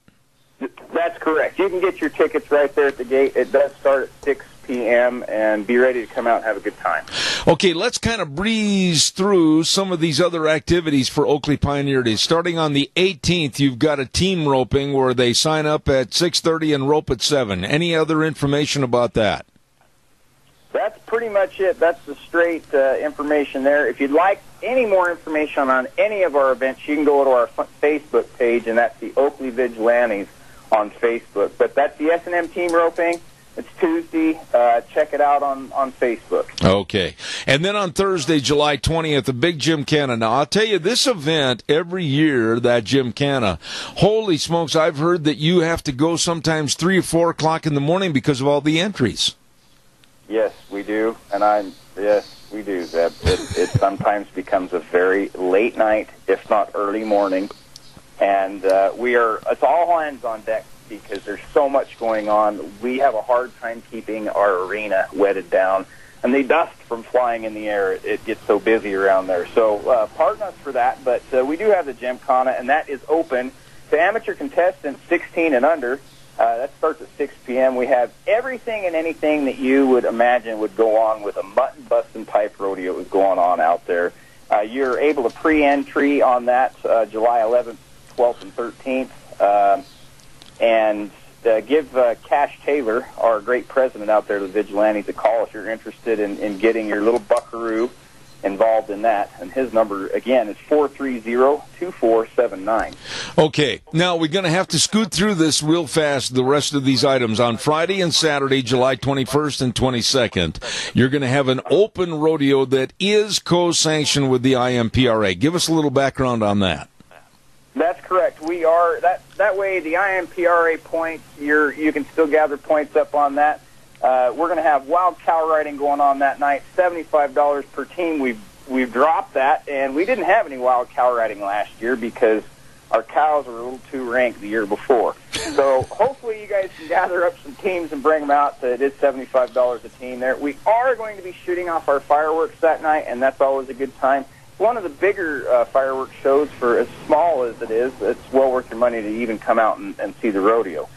N: That's correct. You can get your tickets right there at the gate. It does start at 6 p.m. and be ready to come out and have a good time.
B: Okay, let's kind of breeze through some of these other activities for Oakley Pioneer Days. Starting on the 18th, you've got a team roping where they sign up at 6:30 and rope at 7. Any other information about that?
N: That's pretty much it. That's the straight uh, information there. If you'd like any more information on any of our events, you can go to our Facebook page, and that's the Oakley Vigilantes on Facebook. But that's the S&M team roping. It's Tuesday. Uh, check it out on, on Facebook.
B: Okay. And then on Thursday, July 20th, the big Gymkhana. Now, I'll tell you, this event every year, that Gymkhana, holy smokes, I've heard that you have to go sometimes 3 or 4 o'clock in the morning because of all the entries.
N: Yes, we do, and I'm yes, we do. Zeb. It, it sometimes becomes a very late night, if not early morning, and uh, we are. It's all hands on deck because there's so much going on. We have a hard time keeping our arena wetted down. and the dust from flying in the air. It, gets so busy around there. So uh, pardon us for that, but uh, we do have the Gymkhana, and that is open to amateur contestants 16 and under. Uh, that starts at 6 p.m. We have everything and anything that you would imagine would go on with a mutton busting pipe rodeo is going on out there. Uh, you're able to pre-entry on that uh, July 11th, 12th, and 13th, um, and uh, give uh, Cash Taylor, our great president out there, the Vigilantes, a call if you're interested in, in getting your little buckaroo involved in that. And his number, again, is 430-2479.
B: Okay, now we're going to have to scoot through this real fast, the rest of these items. On Friday and Saturday, July 21st and 22nd, you're going to have an open rodeo that is co-sanctioned with the IMPRA. Give us a little background on that.
N: That's correct. We are that that way. The IMPRA points, you're you can still gather points up on that. Uh, we're going to have wild cow riding going on that night. Seventy-five dollars per team. We've we've dropped that, and we didn't have any wild cow riding last year because our cows were a little too rank the year before. So hopefully you guys can gather up some teams and bring them out. So it is seventy-five dollars a team there. We are going to be shooting off our fireworks that night, and that's always a good time one of the bigger uh, fireworks shows for as small as it is. It's well worth your money to even come out and, and see the rodeo.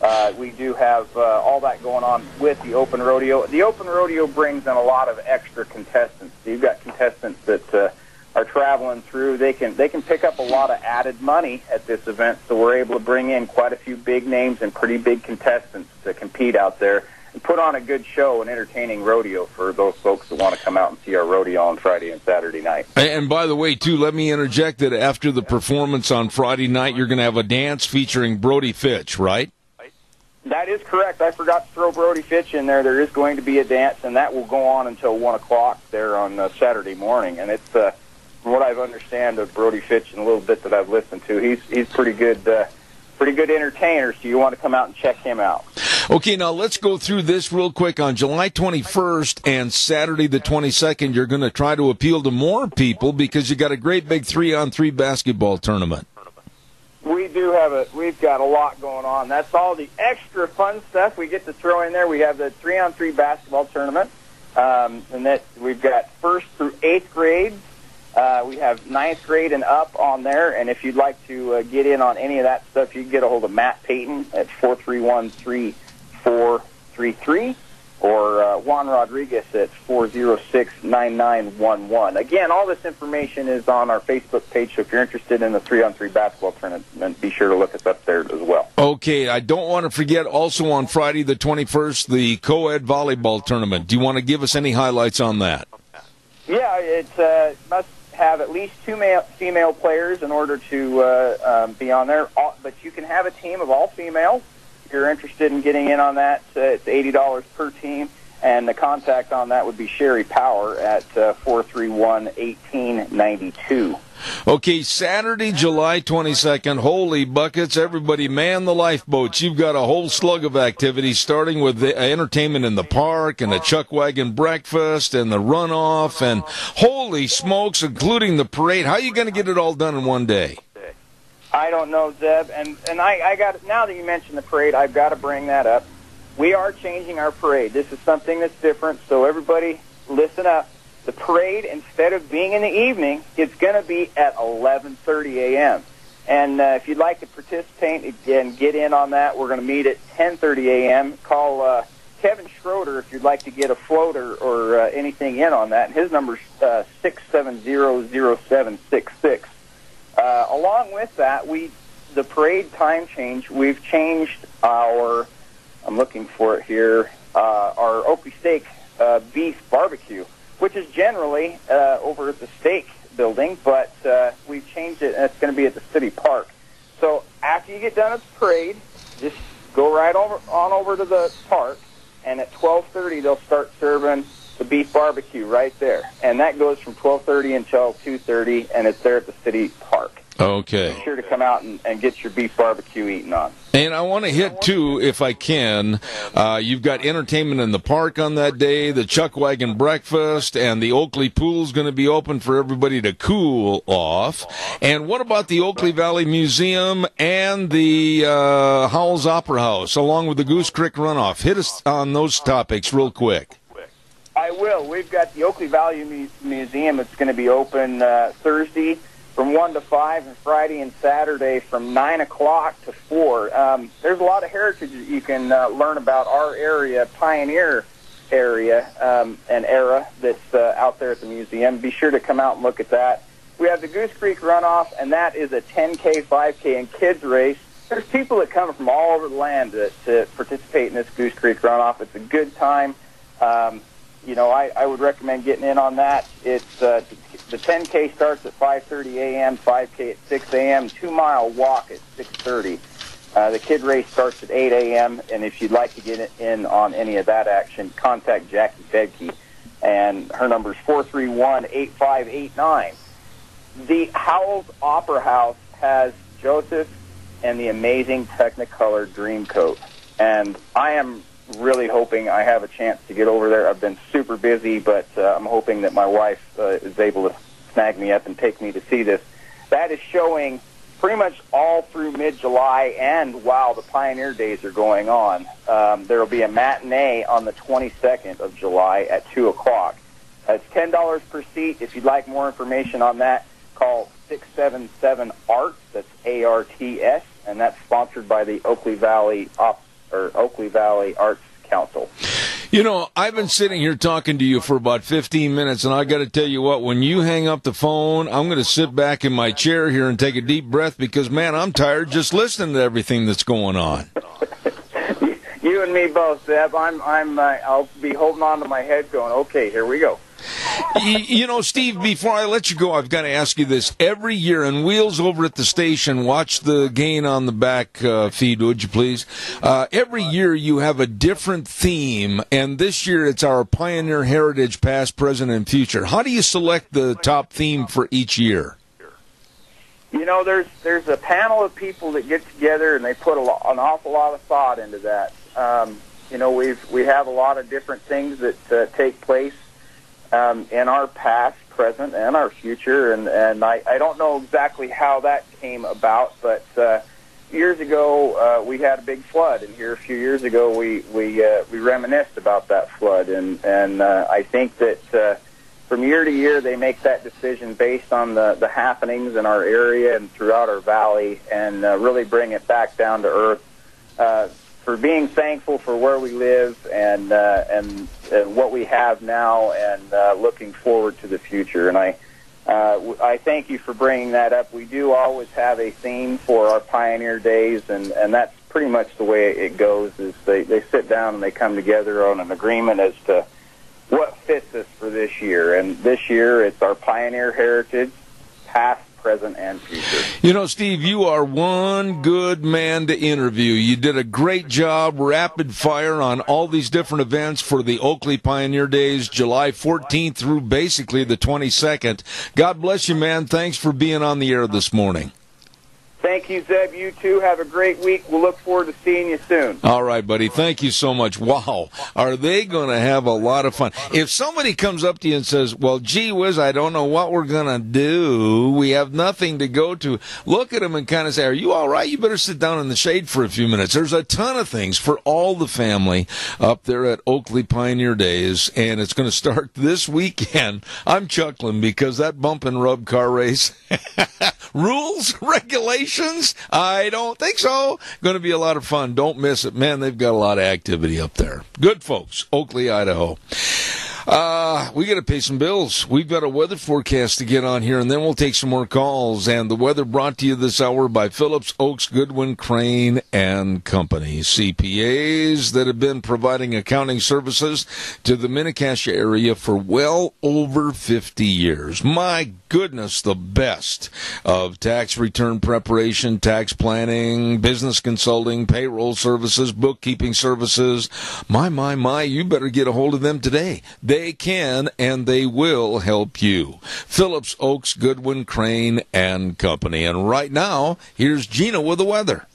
N: Uh, we do have uh, all that going on with the open rodeo. The open rodeo brings in a lot of extra contestants. So you've got contestants that uh, are traveling through. They can they can pick up a lot of added money at this event. So we're able to bring in quite a few big names and pretty big contestants to compete out there put on a good show, an entertaining rodeo for those folks that want to come out and see our rodeo on Friday and Saturday night.
B: And by the way, too, let me interject that after the performance on Friday night, you're going to have a dance featuring Brody Fitch, right?
N: That is correct. I forgot to throw Brody Fitch in there. There is going to be a dance, and that will go on until one o'clock there on uh, Saturday morning. And it's uh, from what I've understand of Brody Fitch and a little bit that I've listened to, he's he's pretty good. Uh, pretty good entertainer, so you want to come out and check him out.
B: Okay, now let's go through this real quick. On July 21st and Saturday the 22nd, you're going to try to appeal to more people because you got a great big three on three basketball tournament.
N: We do have a, we've got a lot going on. That's all the extra fun stuff we get to throw in there. We have the three on three basketball tournament, um, and that we've got first through eighth grades uh, we have ninth grade and up on there, and if you'd like to uh, get in on any of that stuff, you can get a hold of Matt Payton at four three one three four three three, or uh, Juan Rodriguez at four zero six nine nine one one. Again, all this information is on our Facebook page, so if you're interested in the three on three basketball tournament, be sure to look us up there as well.
B: Okay, I don't want to forget also on Friday the 21st, the co-ed volleyball tournament. Do you want to give us any highlights on that?
N: Yeah, it's uh, must have at least two male, female players in order to uh, um, be on there. All, but you can have a team of all females. You're interested in getting in on that, uh, it's eighty dollars per team, and the contact on that would be Sherry Power at uh, four three one eighteen ninety two.
B: Okay, Saturday, July 22nd. Holy buckets. Everybody man the lifeboats. You've got a whole slug of activities starting with the entertainment in the park and a chuck wagon breakfast and the runoff and holy smokes, including the parade. How are you going to get it all done in one day?
N: I don't know, Zeb. And, and I, I got, now that you mentioned the parade, I've got to bring that up. We are changing our parade. This is something that's different. So everybody listen up the parade, instead of being in the evening, it's going to be at 11:30 a.m. And uh, if you'd like to participate and get in on that, we're going to meet at 10:30 a.m. Call uh, Kevin Schroeder if you'd like to get a floater or uh, anything in on that. His number's uh, six seven zero zero seven six six. Uh, along with that, we the parade time change. We've changed our. I'm looking for it here. Uh, our Oakley Steak uh, beef barbecue which is generally uh, over at the stake building, but uh, we've changed it, and it's going to be at the city park. So after you get done at the parade, just go right over on over to the park, and at 12:30 they'll start serving the beef barbecue right there, and that goes from 12:30 until 2:30, and it's there at the city park.
B: Okay.
N: Be sure to come out and, and get your beef barbecue eaten on.
B: And I want to hit too, if I can. Uh, you've got entertainment in the park on that day, the Chuck Wagon breakfast, and the Oakley pool's going to be open for everybody to cool off. And what about the Oakley Valley Museum and the uh, Howells Opera House, along with the Goose Creek runoff? Hit us on those topics real quick.
N: I will. We've got the Oakley Valley Mu- Museum. It's going to be open uh, Thursday from 1 to 5 and Friday and Saturday from 9 o'clock to 4. Um, there's a lot of heritage that you can uh, learn about our area, Pioneer area um, and era that's uh, out there at the museum. Be sure to come out and look at that. We have the Goose Creek Runoff, and that is a 10K, 5K, and kids race. There's people that come from all over the land to, to participate in this Goose Creek Runoff. It's a good time. Um, you know, I, I would recommend getting in on that. It's uh, the 10K starts at 5:30 a.m., 5K at 6 a.m., two mile walk at 6:30. Uh, the kid race starts at 8 a.m. And if you'd like to get in on any of that action, contact Jackie Bedke, and her number is 431-8589. The Howells Opera House has Joseph and the amazing Technicolor Dreamcoat, and I am really hoping I have a chance to get over there. I've been super busy, but uh, I'm hoping that my wife uh, is able to snag me up and take me to see this. That is showing pretty much all through mid-July and while the Pioneer Days are going on. Um, there will be a matinee on the 22nd of July at 2 o'clock. It's $10 per seat. If you'd like more information on that, call 677-ARTS, that's A-R-T-S, and that's sponsored by the Oakley Valley Op- or Oakley Valley Arts Council.
B: You know, I've been sitting here talking to you for about 15 minutes, and I got to tell you what, when you hang up the phone, I'm going to sit back in my chair here and take a deep breath because, man, I'm tired just listening to everything that's going on.
N: You and me both, Zeb. I'm, I'm, uh, I'll be holding on to my head, going, "Okay, here we go."
B: You, know, Steve, before I let you go, I've got to ask you this. Every year, and Wheels over at the station, watch the gain on the back uh, feed, would you please? Uh, every year you have a different theme, and this year it's our Pioneer Heritage, past, present, and future. How do you select the top theme for each year?
N: You know, there's there's a panel of people that get together and they put a an awful lot of thought into that. Um, you know, we've we have a lot of different things that uh, take place um, in our past, present, and our future. And, and I, I don't know exactly how that came about, but uh, years ago uh, we had a big flood, and here a few years ago we we uh, we reminisced about that flood, and and uh, I think that. Uh, from year to year, they make that decision based on the, the happenings in our area and throughout our valley, and uh, really bring it back down to earth. Uh, for being thankful for where we live and uh, and uh, what we have now, and uh, looking forward to the future. And I uh, w- I thank you for bringing that up. We do always have a theme for our pioneer days, and and that's pretty much the way it goes. Is they they sit down and they come together on an agreement as to what fits us for this year. And this year, it's our pioneer heritage, past, present, and future.
B: You know, Steve, you are one good man to interview. You did a great job, rapid fire on all these different events for the Oakley Pioneer Days, July 14th through basically the 22nd. God bless you, man. Thanks for being on the air this morning.
N: Thank you, Zeb. You too. Have a great week. We'll look forward to seeing you soon.
B: All right, buddy. Thank you so much. Wow. Are they going to have a lot of fun? If somebody comes up to you and says, well, gee whiz, I don't know what we're going to do. We have nothing to go to. Look at them and kind of say, are you all right? You better sit down in the shade for a few minutes. There's a ton of things for all the family up there at Oakley Pioneer Days, and it's going to start this weekend. I'm chuckling because that bump and rub car race rules, regulations? I don't think so. Going to be a lot of fun. Don't miss it. Man, they've got a lot of activity up there. Good folks, Oakley, Idaho. Uh, we got to pay some bills. We've got a weather forecast to get on here, and then we'll take some more calls. And the weather brought to you this hour by Phillips Oaks Goodwin Crane and Company, CPAs that have been providing accounting services to the Mini-Cassia area for well over 50 years. My goodness, the best of tax return preparation, tax planning, business consulting, payroll services, bookkeeping services. My, my, my, you better get a hold of them today. They can and they will help you. Phillips Oaks Goodwin Crane and Company. And right now, here's Gina with the weather.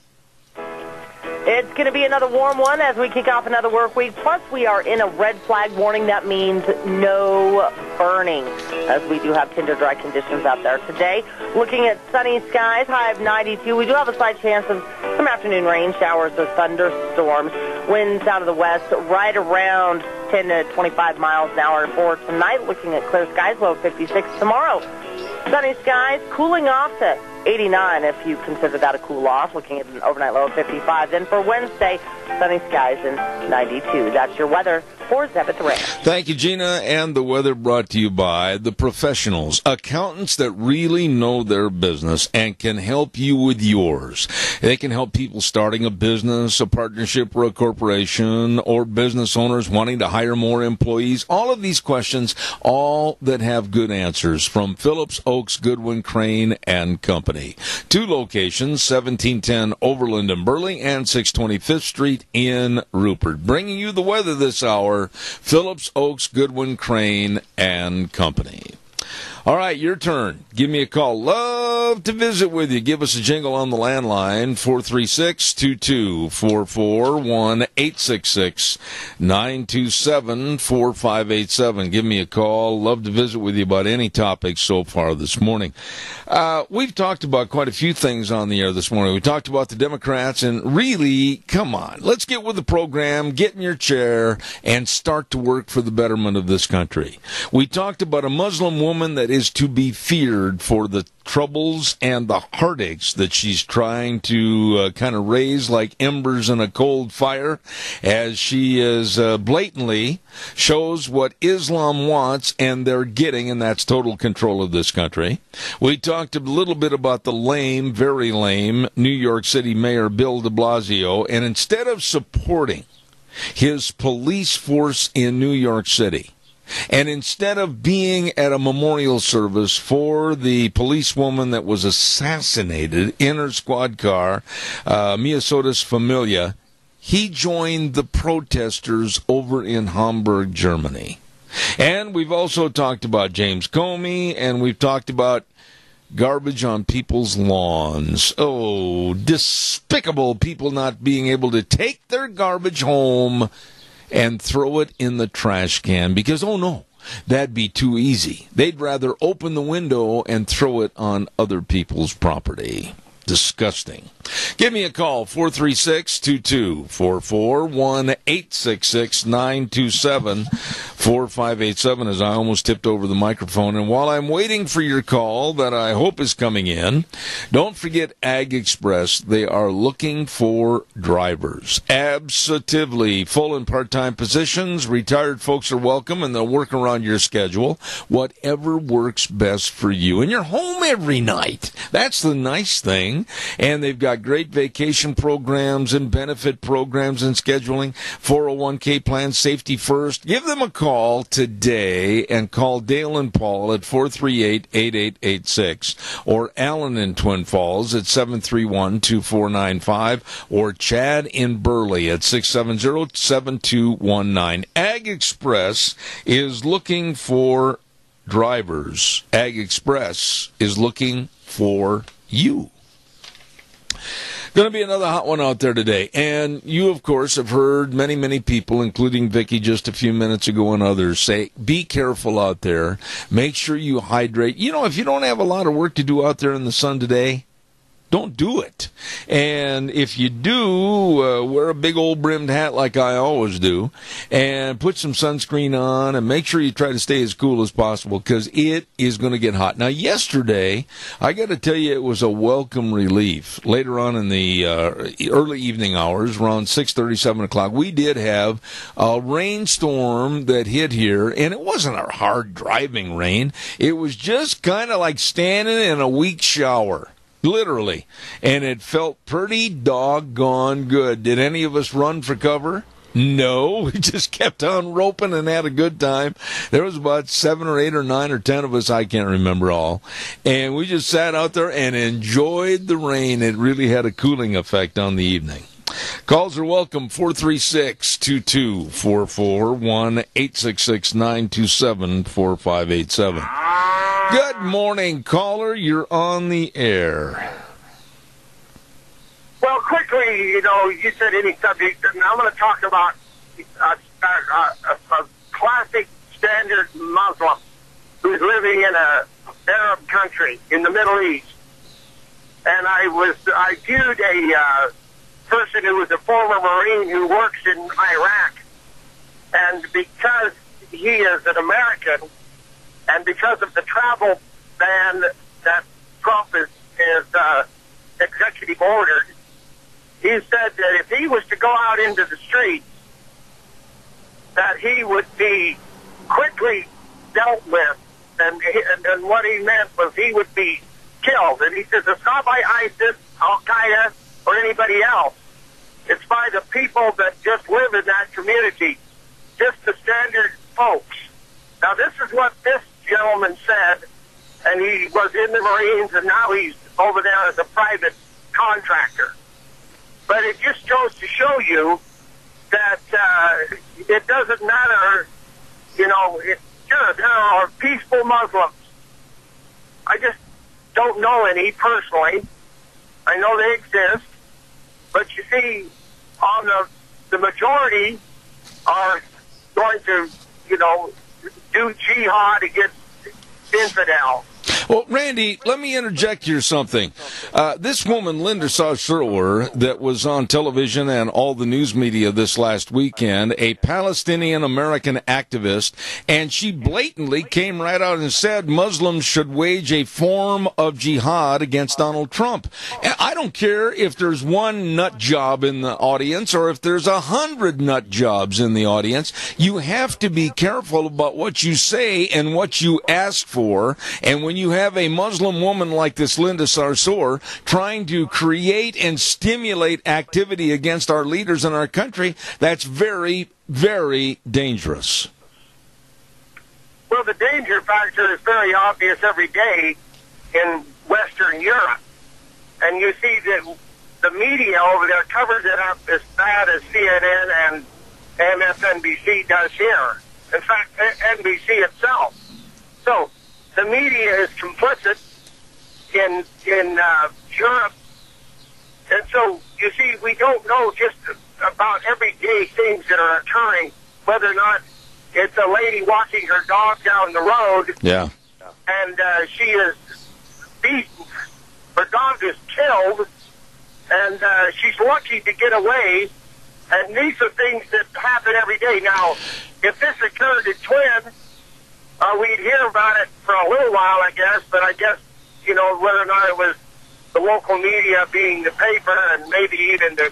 D: It's going to be another warm one as we kick off another work week. Plus, we are in a red flag warning. That means no burning, as we do have tinder dry conditions out there today. Looking at sunny skies, high of 92. We do have a slight chance of some afternoon rain showers or thunderstorms. Winds out of the west, right around 10 to 25 miles an hour for tonight. Looking at clear skies, low 56 tomorrow. Sunny skies, cooling off to 89 if you consider that a cool off. Looking at an overnight low of 55. Then for Wednesday, sunny skies and 92. That's your weather for Zeb at the Ranch.
B: Thank you, Gina. And the weather brought to you by the professionals, accountants that really know their business and can help you with yours. They can help people starting a business, a partnership, or a corporation, or business owners wanting to hire more employees. All of these questions, all that have good answers from Phillips, Oaks, Goodwin, Crane, and Company. Two locations, 1710 Overland and Burley and 625th Street in Rupert. Bringing you the weather this hour, Phillips, Oaks, Goodwin, Crane, and Company. All right, your turn. Give me a call. Love to visit with you. Give us a jingle on the landline 436 2244 1 866 927 4587. Give me a call. Love to visit with you about any topic so far this morning. Uh, we've talked about quite a few things on the air this morning. We talked about the Democrats, and really, come on, let's get with the program, get in your chair, and start to work for the betterment of this country. We talked about a Muslim woman that is to be feared for the troubles and the heartaches that she's trying to uh, kind of raise like embers in a cold fire as she is uh, blatantly shows what Islam wants and they're getting, and that's total control of this country. We talked a little bit about the lame, very lame New York City Mayor Bill de Blasio, and instead of supporting his police force in New York City, and instead of being at a memorial service for the policewoman that was assassinated in her squad car, uh, Mia Familia, he joined the protesters over in Hamburg, Germany. And we've also talked about James Comey, and we've talked about garbage on people's lawns. Oh, despicable people not being able to take their garbage home and throw it in the trash can because, oh no, that'd be too easy. They'd rather open the window and throw it on other people's property. Disgusting. Give me a call, 436 2244 1 866 927 4587 as I almost tipped over the microphone. And while I'm waiting for your call that I hope is coming in, don't forget Ag Express. They are looking for drivers. Absolutely. Full and part time positions. Retired folks are welcome and they'll work around your schedule. Whatever works best for you. And you're home every night. That's the nice thing. And they've got great vacation programs and benefit programs and scheduling. 401k plans, safety first. Give them a call today and call Dale and Paul at 438-8886 or Alan in Twin Falls at 731-2495 or Chad in Burley at 670-7219. Ag Express is looking for drivers. Ag Express is looking for you. Going to be another hot one out there today. And you, of course, have heard many, many people, including Vicky just a few minutes ago and others, say, be careful out there. Make sure you hydrate. You know, if you don't have a lot of work to do out there in the sun today, don't do it. And if you do, uh, wear a big old brimmed hat like I always do, and put some sunscreen on, and make sure you try to stay as cool as possible because it is going to get hot. Now, yesterday, I got to tell you, it was a welcome relief. Later on in the uh, early evening hours, around six thirty, seven o'clock, we did have a rainstorm that hit here, and it wasn't a hard driving rain. It was just kind of like standing in a weak shower literally. And it felt pretty doggone good. Did any of us run for cover? No, we just kept on roping and had a good time. There was about seven or eight or nine or ten of us, I can't remember all. And we just sat out there and enjoyed the rain. It really had a cooling effect on the evening. Calls are welcome 436 2244 1 866 927 4587. Good morning, caller. You're on the air.
O: Well, quickly, you know, you said any subject, and I'm going to talk about a, a, a, a classic standard Muslim who's living in a Arab country in the Middle East. And I was, I viewed a uh, person who was a former Marine who works in Iraq. And because he is an American, and because of the travel ban that Trump is, is uh, executive ordered, he said that if he was to go out into the streets, that he would be quickly dealt with. And, and, and what he meant was he would be killed. And he says it's not by ISIS, Al Qaeda, or anybody else. It's by the people that just live in that community, just the standard folks. Now, this is what this gentleman said, and he was in the Marines, and now he's over there as a private contractor. But it just goes to show you that uh, it doesn't matter, you know, it, sure, there are peaceful Muslims. I just don't know any personally. I know they exist. But you see, on the, the majority are going to, you know, do jihad against infidels.
B: Well, Randy, let me interject here something. Uh, this woman, Linda Sarsour, that was on television and all the news media this last weekend, a Palestinian American activist, and she blatantly came right out and said Muslims should wage a form of jihad against Donald Trump. And I don't care if there's one nut job in the audience or if there's a hundred nut jobs in the audience. You have to be careful about what you say and what you ask for. And when you have a Muslim woman like this Linda Sarsour trying to create and stimulate activity against our leaders in our country, that's very, very dangerous.
O: Well, the danger factor is very obvious every day in Western Europe. And you see that the media over there covers it up as bad as CNN and MSNBC does here. In fact, NBC itself. So the media is complicit in in uh, Europe, and so you see, we don't know just about everyday things that are occurring, whether or not it's a lady walking her dog down the road,
B: Yeah.
O: and uh, she is beaten. Her dog is killed, and uh, she's lucky to get away. And these are things that happen every day. Now, if this occurred in Twin, uh, we'd hear about it for a little while, I guess. But I guess you know whether or not it was the local media, being the paper, and maybe even the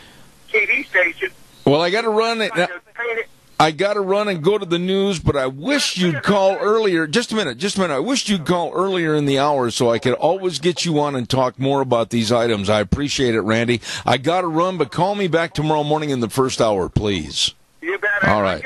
O: TV station.
B: Well, I got to run it. I got to run and go to the news, but I wish you'd call earlier. Just a minute, just a minute. I wish you'd call earlier in the hour so I could always get you on and talk more about these items. I appreciate it, Randy. I got to run, but call me back tomorrow morning in the first hour, please.
O: You bet.
B: All right.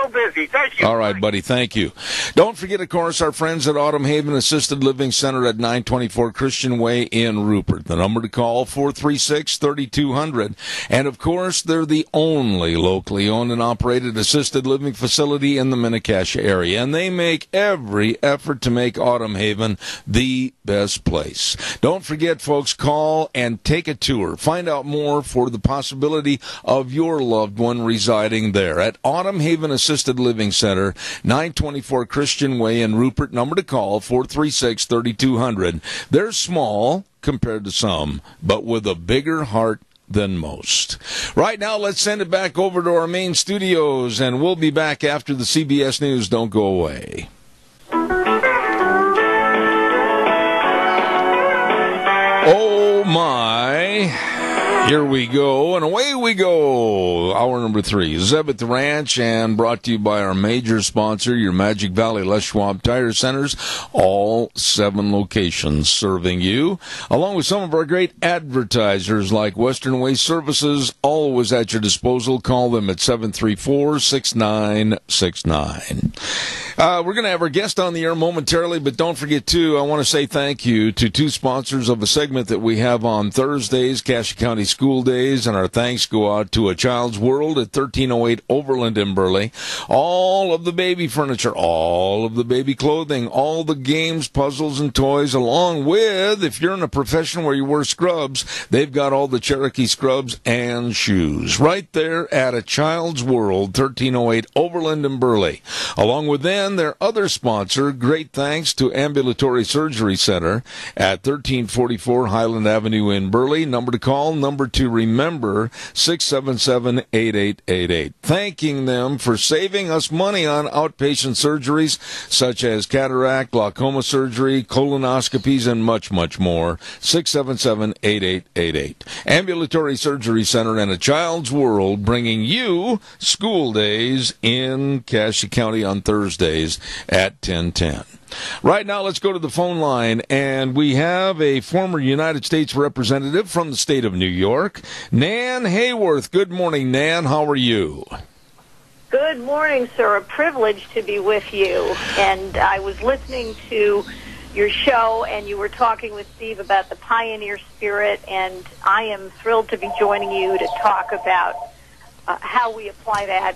O: So busy. Thank you.
B: All right, buddy. Thank you. Don't forget, of course, our friends at Autumn Haven Assisted Living Center at 924 Christian Way in Rupert. The number to call, 436-3200. And of course, they're the only locally owned and operated assisted living facility in the Mini-Cassia area. And they make every effort to make Autumn Haven the best place. Don't forget, folks, call and take a tour. Find out more for the possibility of your loved one residing there at Autumn Haven Assisted Living Center, 924 Christian Way in Rupert. Number to call, 436 3200. They're small compared to some, but with a bigger heart than most. Right now, let's send it back over to our main studios, and we'll be back after the CBS News. Don't go away. Oh my. Here we go, and away we go. Hour number three. Zebeth Ranch, and brought to you by our major sponsor, your Magic Valley Les Schwab Tire Centers. All seven locations serving you, along with some of our great advertisers like Western Waste Services, always at your disposal. Call them at 734 6969. Uh, we're going to have our guest on the air momentarily, but don't forget, too, I want to say thank you to two sponsors of a segment that we have on Thursdays, Cassia County School days, and our thanks go out to A Child's World at 1308 Overland in Burley. All of the baby furniture, all of the baby clothing, all the games, puzzles, and toys, along with, if you're in a profession where you wear scrubs, they've got all the Cherokee scrubs and shoes right there at A Child's World, 1308 Overland in Burley. Along with them, their other sponsor, great thanks to Ambulatory Surgery Center at 1344 Highland Avenue in Burley. Number to call, number to remember 677-8888. Thanking them for saving us money on outpatient surgeries such as cataract, glaucoma surgery, colonoscopies, and much, much more. 677-8888. Ambulatory Surgery Center and a Child's World bringing you school days in Cassia County on Thursdays at 1010. Right now, let's go to the phone line, and we have a former United States representative from the state of New York, Nan Hayworth. Good morning, Nan. How are you?
P: Good morning, sir. A privilege to be with you. And I was listening to your show, and you were talking with Steve about the pioneer spirit, and I am thrilled to be joining you to talk about uh, how we apply that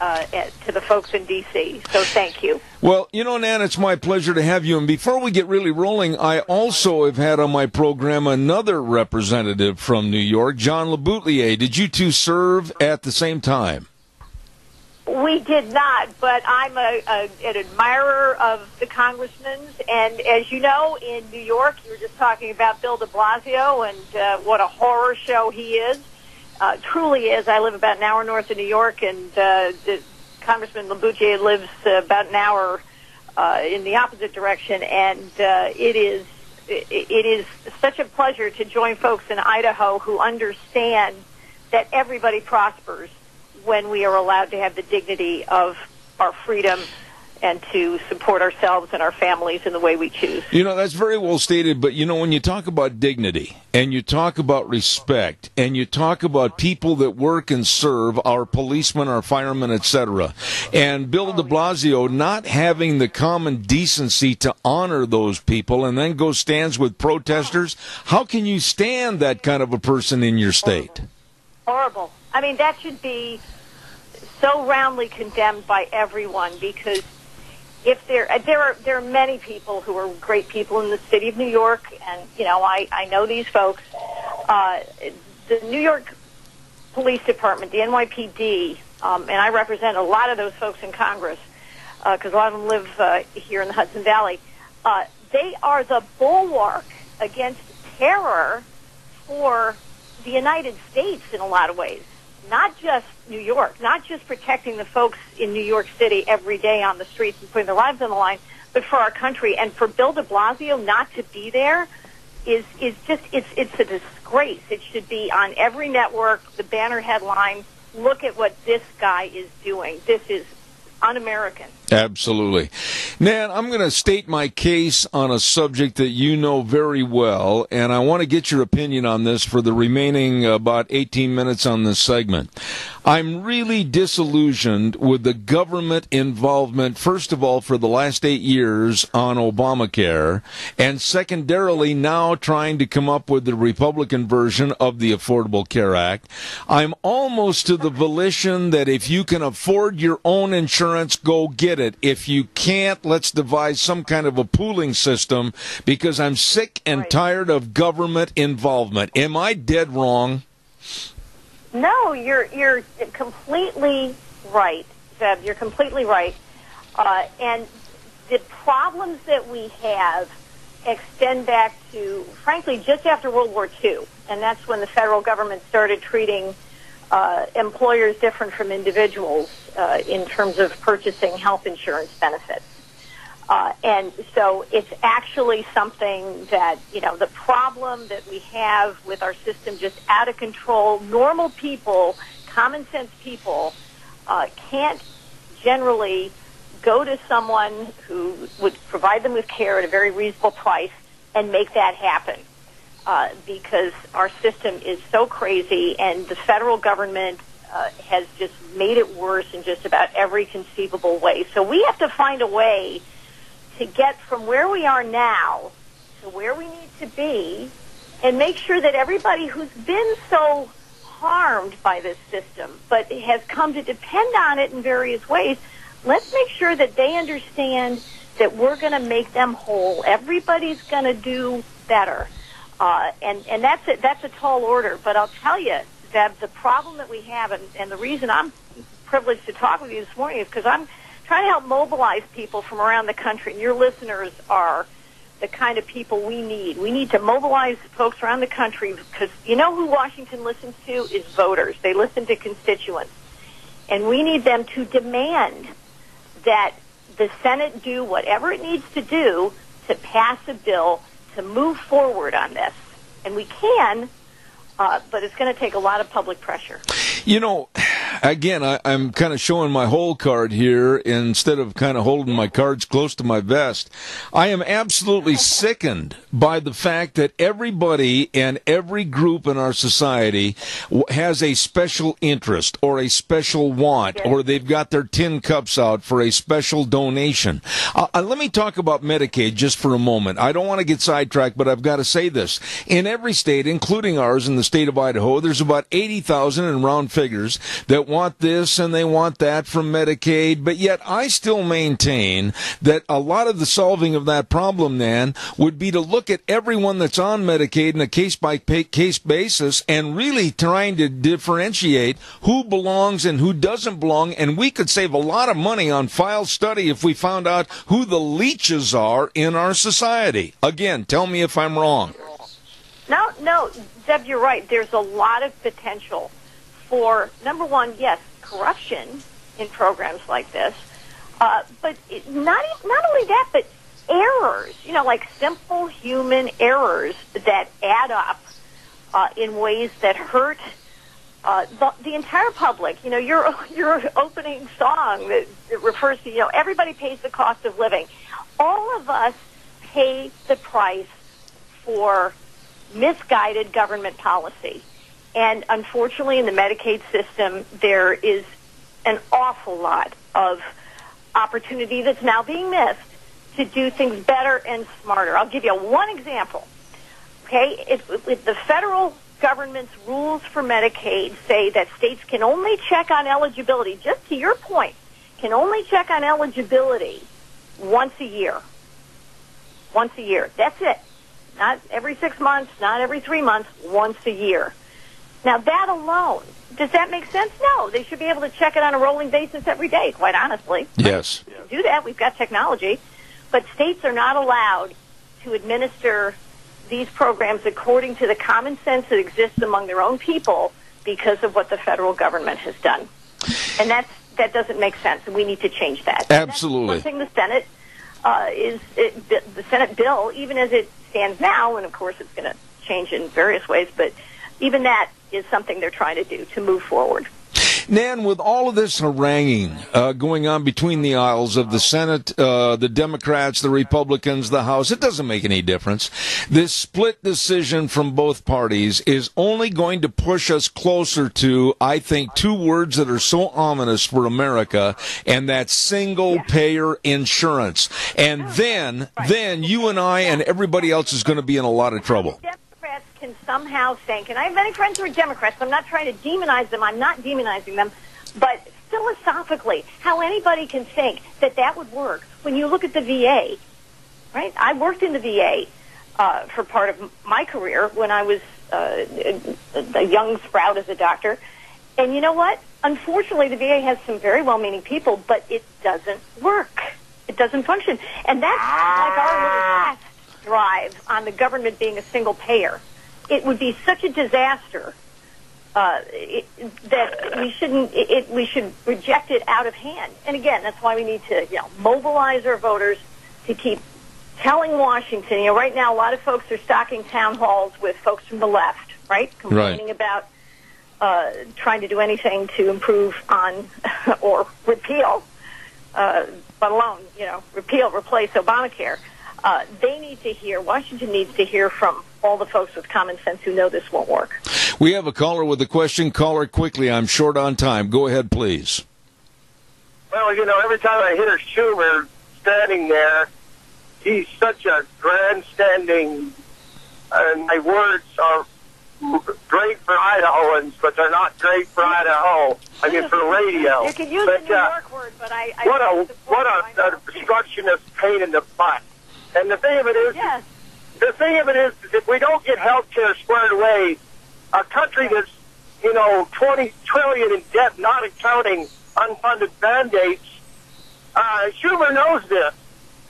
P: uh, to the folks in D.C. So thank you.
B: Well, you know, Nan, it's my pleasure to have you. And before we get really rolling, I also have had on my program another representative from New York, John LeBoutillier. Did you two serve at the same time?
P: We did not, but I'm a, a, an admirer of the congressman's. And as you know, in New York, you were just talking about Bill de Blasio and uh, what a horror show he is uh, truly is. I live about an hour north of New York, and uh, the Congressman LeBoutillier lives uh, about an hour uh, in the opposite direction, and uh, it is it, it is such a pleasure to join folks in Idaho who understand that everybody prospers when we are allowed to have the dignity of our freedom and to support ourselves and our families in the way we choose.
B: You know, that's very well stated, but you know, when you talk about dignity and you talk about respect and you talk about people that work and serve, our policemen, our firemen, etc., and Bill de Blasio not having the common decency to honor those people and then go stands with protesters, how can you stand that kind of a person in your state?
P: Horrible. I mean, that should be so roundly condemned by everyone because if there uh, there are there are many people who are great people in the city of New York, and you know I I know these folks. Uh, the New York Police Department, the NYPD, um, and I represent a lot of those folks in Congress because uh, a lot of them live uh, here in the Hudson Valley. Uh, they are the bulwark against terror for the United States in a lot of ways not just New York, not just protecting the folks in New York City every day on the streets and putting their lives on the line, but for our country. And for Bill de Blasio not to be there is is just it's it's a disgrace. It should be on every network, the banner headline. Look at what this guy is doing. This is un-American.
B: Absolutely. Nan, I'm going to state my case on a subject that you know very well, and I want to get your opinion on this for the remaining uh, about 18 minutes on this segment. I'm really disillusioned with the government involvement, first of all, for the last eight years on Obamacare, and secondarily now trying to come up with the Republican version of the Affordable Care Act. I'm almost to the volition that if you can afford your own insurance, go get it. If you can't, let's devise some kind of a pooling system because I'm sick and right. tired of government involvement. Am I dead wrong?
P: No, you're you're completely right, Zeb. You're completely right. Uh, and the problems that we have extend back to, frankly, just after World War II, and that's when the federal government started treating uh, employers different from individuals uh, in terms of purchasing health insurance benefits. Uh, and so it's actually something that, you know, the problem that we have with our system just out of control, normal people, common sense people, uh, can't generally go to someone who would provide them with care at a very reasonable price and make that happen. Uh, because our system is so crazy and the federal government uh, has just made it worse in just about every conceivable way. So we have to find a way to get from where we are now to where we need to be and make sure that everybody who's been so harmed by this system but has come to depend on it in various ways, let's make sure that they understand that we're going to make them whole. Everybody's going to do better. Uh, and, and that's a, that's a tall order, but I'll tell you that the problem that we have, and, and the reason I'm privileged to talk with you this morning is because I'm trying to help mobilize people from around the country, and your listeners are the kind of people we need. We need to mobilize folks around the country because you know who Washington listens to is voters. They listen to constituents. And we need them to demand that the Senate do whatever it needs to do to pass a bill to move forward on this. And we can, uh, but it's going to take a lot of public pressure.
B: You know, again, I, I'm kind of showing my whole card here instead of kind of holding my cards close to my vest. I am absolutely sickened by the fact that everybody and every group in our society has a special interest or a special want, or they've got their tin cups out for a special donation. Uh, uh, let me talk about Medicaid just for a moment. I don't want to get sidetracked, but I've got to say this. In every state, including ours in the state of Idaho, there's about 80,000 in round figures that want this and they want that from Medicaid, but yet I still maintain that a lot of the solving of that problem, Nan, would be to look at everyone that's on Medicaid in a case by case basis and really trying to differentiate who belongs and who doesn't belong. And we could save a lot of money on file study if we found out who the leeches are in our society. Again, tell me if I'm wrong.
P: No, no, Deb, you're right. There's a lot of potential for number one, yes, corruption in programs like this, uh, but it, not not only that, but errors. You know, like simple human errors that add up uh, in ways that hurt uh, the, the entire public. You know, your your opening song that, that refers to you know everybody pays the cost of living. All of us pay the price for misguided government policy. And unfortunately, in the Medicaid system, there is an awful lot of opportunity that's now being missed to do things better and smarter. I'll give you one example. Okay, if, if the federal government's rules for Medicaid say that states can only check on eligibility, just to your point, can only check on eligibility once a year. Once a year. That's it. Not every six months, not every three months, once a year. Now that alone, does that make sense? No. They should be able to check it on a rolling basis every day, quite honestly.
B: Yes.
P: Do that, we've got technology. But states are not allowed to administer these programs according to the common sense that exists among their own people because of what the federal government has done. And that's, that doesn't make sense, and we need to change that.
B: Absolutely.
P: one thing the Senate uh, is it, the Senate bill, even as it stands now, and of course it's going to change in various ways, but even that is something they're trying to do to move forward.
B: Nan, with all of this haranguing uh, going on between the aisles of the Senate, uh, the Democrats, the Republicans, the House, it doesn't make any difference. This split decision from both parties is only going to push us closer to, I think, two words that are so ominous for America, and that's single payer insurance. And then, then you and I and everybody else is going to be in a lot of trouble.
P: Can somehow think, and I have many friends who are Democrats. I'm not trying to demonize them. I'm not demonizing them, but philosophically, how anybody can think that that would work when you look at the VA, right? I worked in the VA uh, for part of my career when I was uh, a young sprout as a doctor, and you know what? Unfortunately, the VA has some very well-meaning people, but it doesn't work. It doesn't function, and that's like our little test drive on the government being a single payer. It would be such a disaster uh, it, that we shouldn't. It, it, we should reject it out of hand. And again, that's why we need to, you know, mobilize our voters to keep telling Washington. You know, right now a lot of folks are stocking town halls with folks from the left, right, complaining about uh, trying to do anything to improve on or repeal, uh, but alone, you know, repeal, replace Obamacare. Uh, they need to hear. Washington needs to hear from all the folks with common sense who know this won't work.
B: We have a caller with a question. Caller, quickly. I'm short on time. Go ahead, please.
O: Well, you know, every time I hear Schumer standing there, he's such a grandstanding, and my words are great for Idahoans, but they're not great for Idaho. I mean, for radio.
P: You can use
O: but,
P: the New
O: uh,
P: York word, but I, I
O: what a what a, a obstructionist pain in the butt. And the thing of it is,
P: yes.
O: the thing of it is, is if we don't get health care squared away, a country that's you know twenty trillion in debt, not accounting unfunded band-aids, uh, Schumer knows this,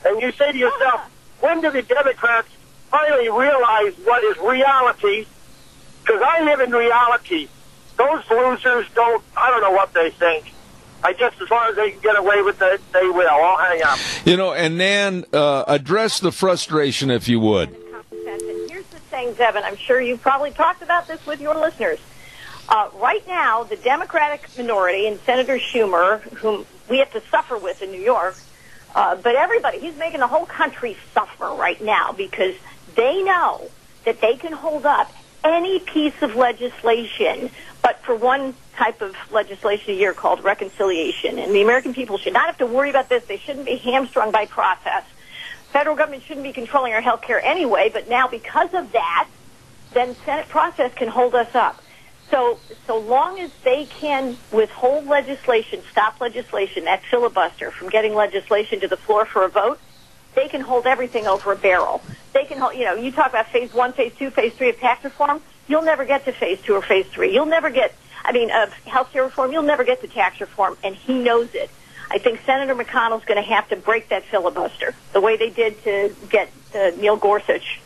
O: and you say to yourself, when do the Democrats finally realize what is reality? Because I live in reality. Those losers don't, I don't know what they think. I just, as long as they can get away with it, they will. I'll hang up.
B: You know, and Nan, uh, address the frustration if you would.
P: Here's the thing, Devin. I'm sure you've probably talked about this with your listeners. Uh, right now, the Democratic minority and Senator Schumer, whom we have to suffer with in New York, uh, but everybody, he's making the whole country suffer right now because they know that they can hold up any piece of legislation, but for one type of legislation a year called reconciliation. And the American people should not have to worry about this. They shouldn't be hamstrung by process. Federal government shouldn't be controlling our health care anyway, but now because of that, then Senate process can hold us up. So, so long as they can withhold legislation, stop legislation, that filibuster from getting legislation to the floor for a vote, they can hold everything over a barrel. They can hold, you know, you talk about phase one, phase two, phase three of tax reform. You'll never get to phase two or phase three. You'll never get, I mean, of healthcare reform. You'll never get to tax reform, and he knows it. I think Senator McConnell's going to have to break that filibuster the way they did to get uh, Neil Gorsuch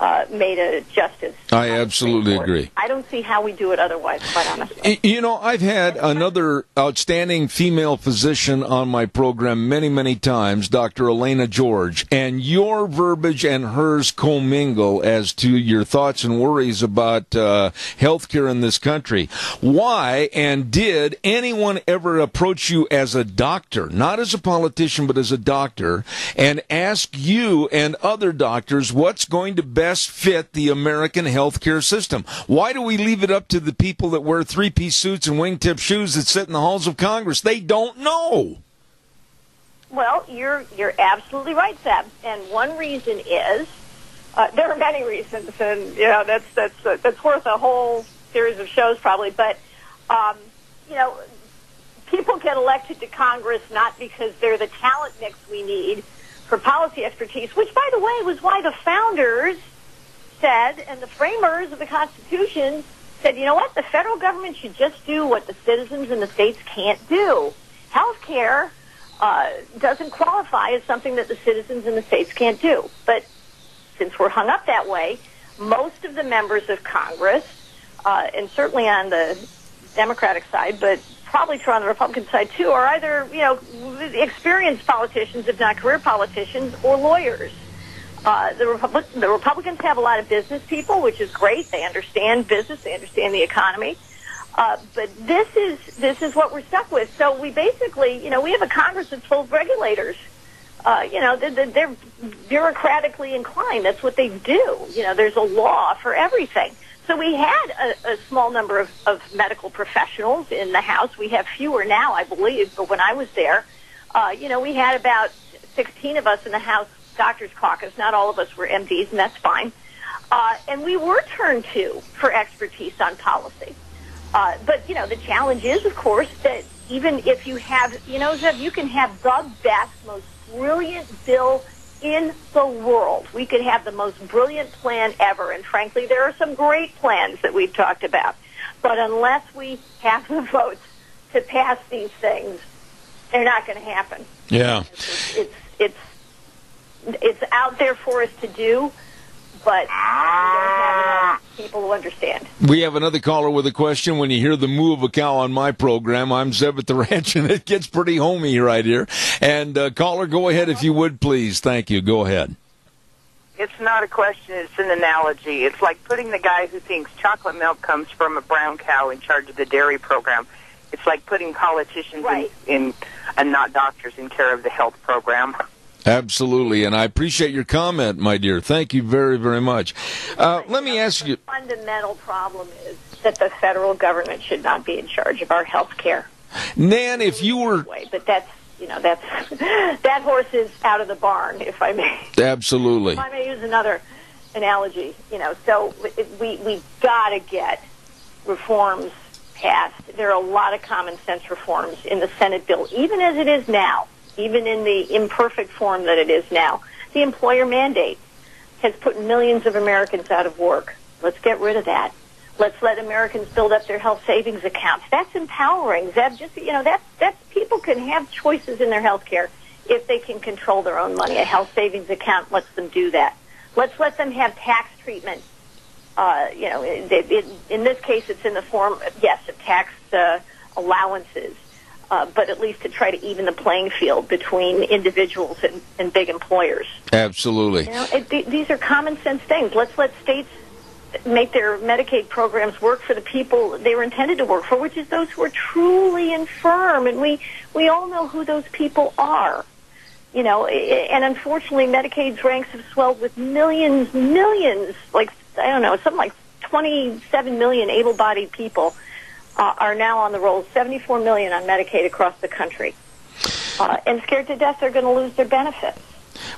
P: uh, made a justice.
B: I absolutely agree.
P: I don't see how we do it otherwise, quite honestly.
B: You know, I've had another outstanding female physician on my program many, many times, Dr. Elena George, and your verbiage and hers commingle as to your thoughts and worries about uh, healthcare in this country. Why and did anyone ever approach you as a doctor, not as a politician, but as a doctor, and ask you and other doctors what's going to best fit the American healthcare system? Why do we leave it up to the people that wear three piece suits and wingtip shoes that sit in the halls of Congress? They don't know.
P: Well, you're you're absolutely right, Zeb. And one reason is uh, there are many reasons, and you know that's that's uh, that's worth a whole series of shows probably. But um, you know, people get elected to Congress not because they're the talent mix we need for policy expertise, which, by the way, was why the founders said and the framers of the Constitution said, you know what, the federal government should just do what the citizens in the states can't do. Health care uh, doesn't qualify as something that the citizens in the states can't do. But since we're hung up that way, most of the members of Congress, uh, and certainly on the Democratic side, but probably true on the Republican side too, are either you know experienced politicians, if not career politicians, or lawyers. Uh, the, Republic, the Republicans have a lot of business people, which is great. They understand business, they understand the economy. Uh, but this is this is what we're stuck with. So we basically, you know, we have a Congress that's full of regulators. Uh, you know, they're, they're bureaucratically inclined. That's what they do. You know, there's a law for everything. So we had a, a small number of, of medical professionals in the House. We have fewer now, I believe, but when I was there, uh, you know, we had about 16 of us in the House Doctors Caucus. Not all of us were MDs, and that's fine. Uh, and we were turned to for expertise on policy. Uh, but, you know, the challenge is, of course, that even if you have, you know, Zeb, you can have the best, most brilliant bill in the world. We could have the most brilliant plan ever. And frankly, there are some great plans that we've talked about. But unless we have the votes to pass these things, they're not going to happen.
B: Yeah.
P: It's, it's, it's, it's out there for us to do, but we don't have enough people who understand.
B: We have another caller with a question. When you hear the moo of a cow on my program, I'm Zeb at the ranch, and it gets pretty homey right here. And uh, caller, go ahead if you would, please. Thank you. Go ahead.
Q: It's not a question, it's an analogy. It's like putting the guy who thinks chocolate milk comes from a brown cow in charge of the dairy program. It's like putting politicians in, in and not doctors in care of the health program.
B: Absolutely, and I appreciate your comment, my dear. Thank you very, very much. Uh, let me ask you.
P: fundamental problem is that the federal government should not be in charge of our health care.
B: Nan, if you were
P: but that's you know that's that horse is out of the barn, if I may.
B: absolutely,
P: If I may use another analogy, you know, so we we got to get reforms passed. There are a lot of common sense reforms in the Senate bill, even as it is now, even in the imperfect form that it is now. The employer mandate has put millions of Americans out of work. Let's get rid of that. Let's let Americans build up their health savings accounts. That's empowering. Zeb, just you know, that's that's people can have choices in their health care if they can control their own money. A health savings account lets them do that. Let's let them have tax treatment. Uh, you know, it, it, in this case, it's in the form, yes, of tax uh, allowances, uh, but at least to try to even the playing field between individuals and, and big employers.
B: Absolutely.
P: You know, it, th- these are common sense things. Let's let states make their Medicaid programs work for the people they were intended to work for, which is those who are truly infirm, and we we all know who those people are. You know, and unfortunately, Medicaid's ranks have swelled with millions, millions, like I don't know, something like 27 million able-bodied people uh, are now on the rolls, 74 million on Medicaid across the country, uh, and scared to death they're going to lose their benefits.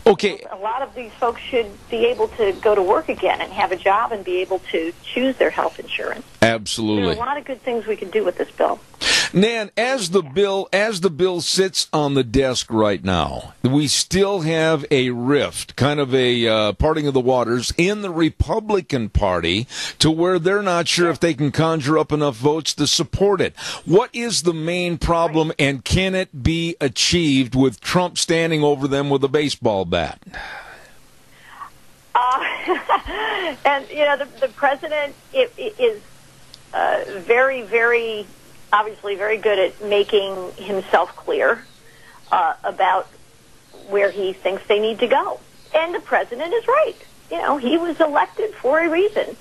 B: Okay.
P: A lot of these folks should be able to go to work again and have a job and be able to choose their health insurance. There are
B: Absolutely.
P: a lot of good things we can do with this bill.
B: Nan, as the bill as the bill sits on the desk right now, we still have a rift, kind of a uh, parting of the waters in the Republican Party, to where they're not sure if they can conjure up enough votes to support it. What is the main problem, and can it be achieved with Trump standing over them with a baseball bat?
P: Uh, and you know, the, the president is uh, very, very, obviously, very good at making himself clear uh, about where he thinks they need to go. And the president is right. You know, he was elected for a reason.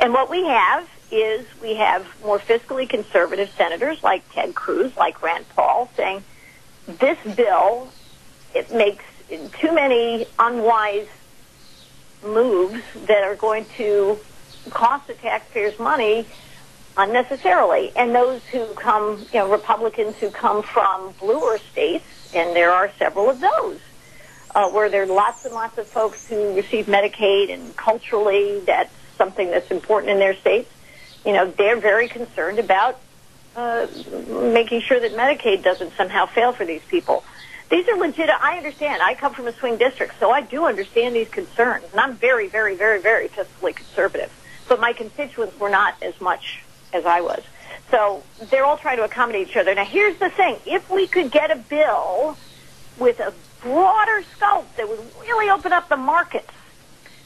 P: And what we have is we have more fiscally conservative senators like Ted Cruz, like Rand Paul, saying this bill it makes too many unwise moves that are going to cost the taxpayers money unnecessarily. And those who come, you know, Republicans who come from bluer states, and there are several of those, uh, where there are lots and lots of folks who receive Medicaid, and culturally that's something that's important in their states. You know, they're very concerned about uh, making sure that Medicaid doesn't somehow fail for these people. These are legit. I understand. I come from a swing district, so I do understand these concerns, and I'm very, very, very, very fiscally conservative. But my constituents were not as much as I was. So they're all trying to accommodate each other. Now, here's the thing: if we could get a bill with a broader scope that would really open up the markets,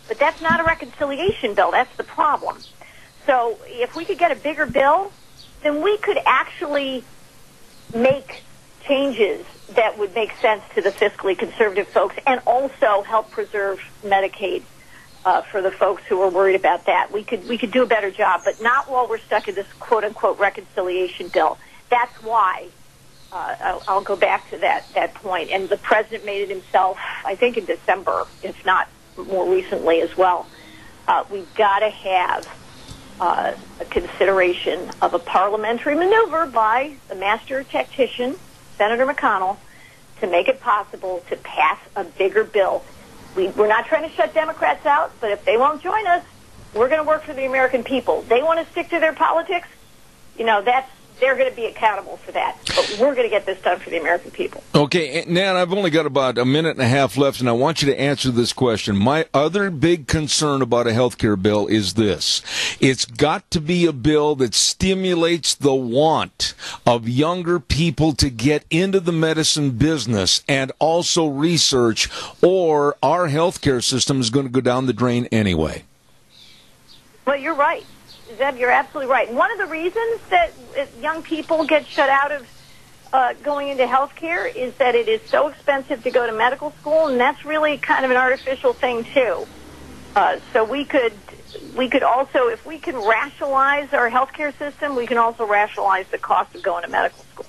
P: but that's not a reconciliation bill. That's the problem. So if we could get a bigger bill, then we could actually make changes that would make sense to the fiscally conservative folks and also help preserve Medicaid uh, for the folks who are worried about that. We could we could do a better job, but not while we're stuck in this quote unquote reconciliation bill. That's why uh, I'll, I'll go back to that that point. And the president made it himself, I think, in December, if not more recently as well. Uh, we've got to have uh, a consideration of a parliamentary maneuver by the master tactician, Senator McConnell, to make it possible to pass a bigger bill. We, we're not trying to shut Democrats out, but if they won't join us, we're going to work for the American people. They want to stick to their politics. You know, that's they're going to be accountable for that. But we're going to get this done for the American people.
B: Okay, eh, Nan, I've only got about a minute and a half left, and I want you to answer this question. My other big concern about a health care bill is this it's got to be a bill that stimulates the want of younger people to get into the medicine business and also research, or our health care system is going to go down the drain anyway.
P: Well, you're right. Zeb, you're absolutely right. One of the reasons that young people get shut out of uh, going into healthcare is that it is so expensive to go to medical school, and that's really kind of an artificial thing too. Uh, so we could we could also, if we can rationalize our healthcare system, we can also rationalize the cost of going to medical school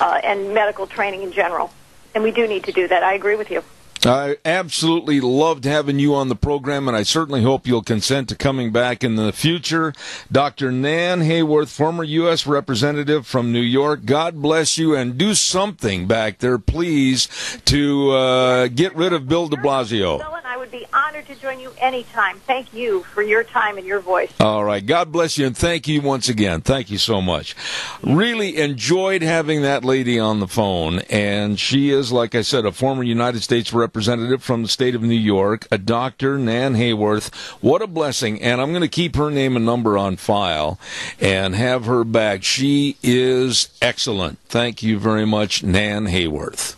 P: uh, and medical training in general. And we do need to do that. I agree with you.
B: I absolutely loved having you on the program, and I certainly hope you'll consent to coming back in the future. Dr. Nan Hayworth, former U.S. Representative from New York, God bless you, and do something back there, please, to uh, get rid of Bill de Blasio.
P: Be honored to join you anytime. Thank you for your time and your voice.
B: All right. God bless you, and thank you once again. Thank you so much. Really enjoyed having that lady on the phone, and she is, like I said, a former United States representative from the state of New York, a doctor, Nan Hayworth. What a blessing. And I'm going to keep her name and number on file and have her back. She is excellent. Thank you very much, Nan Hayworth.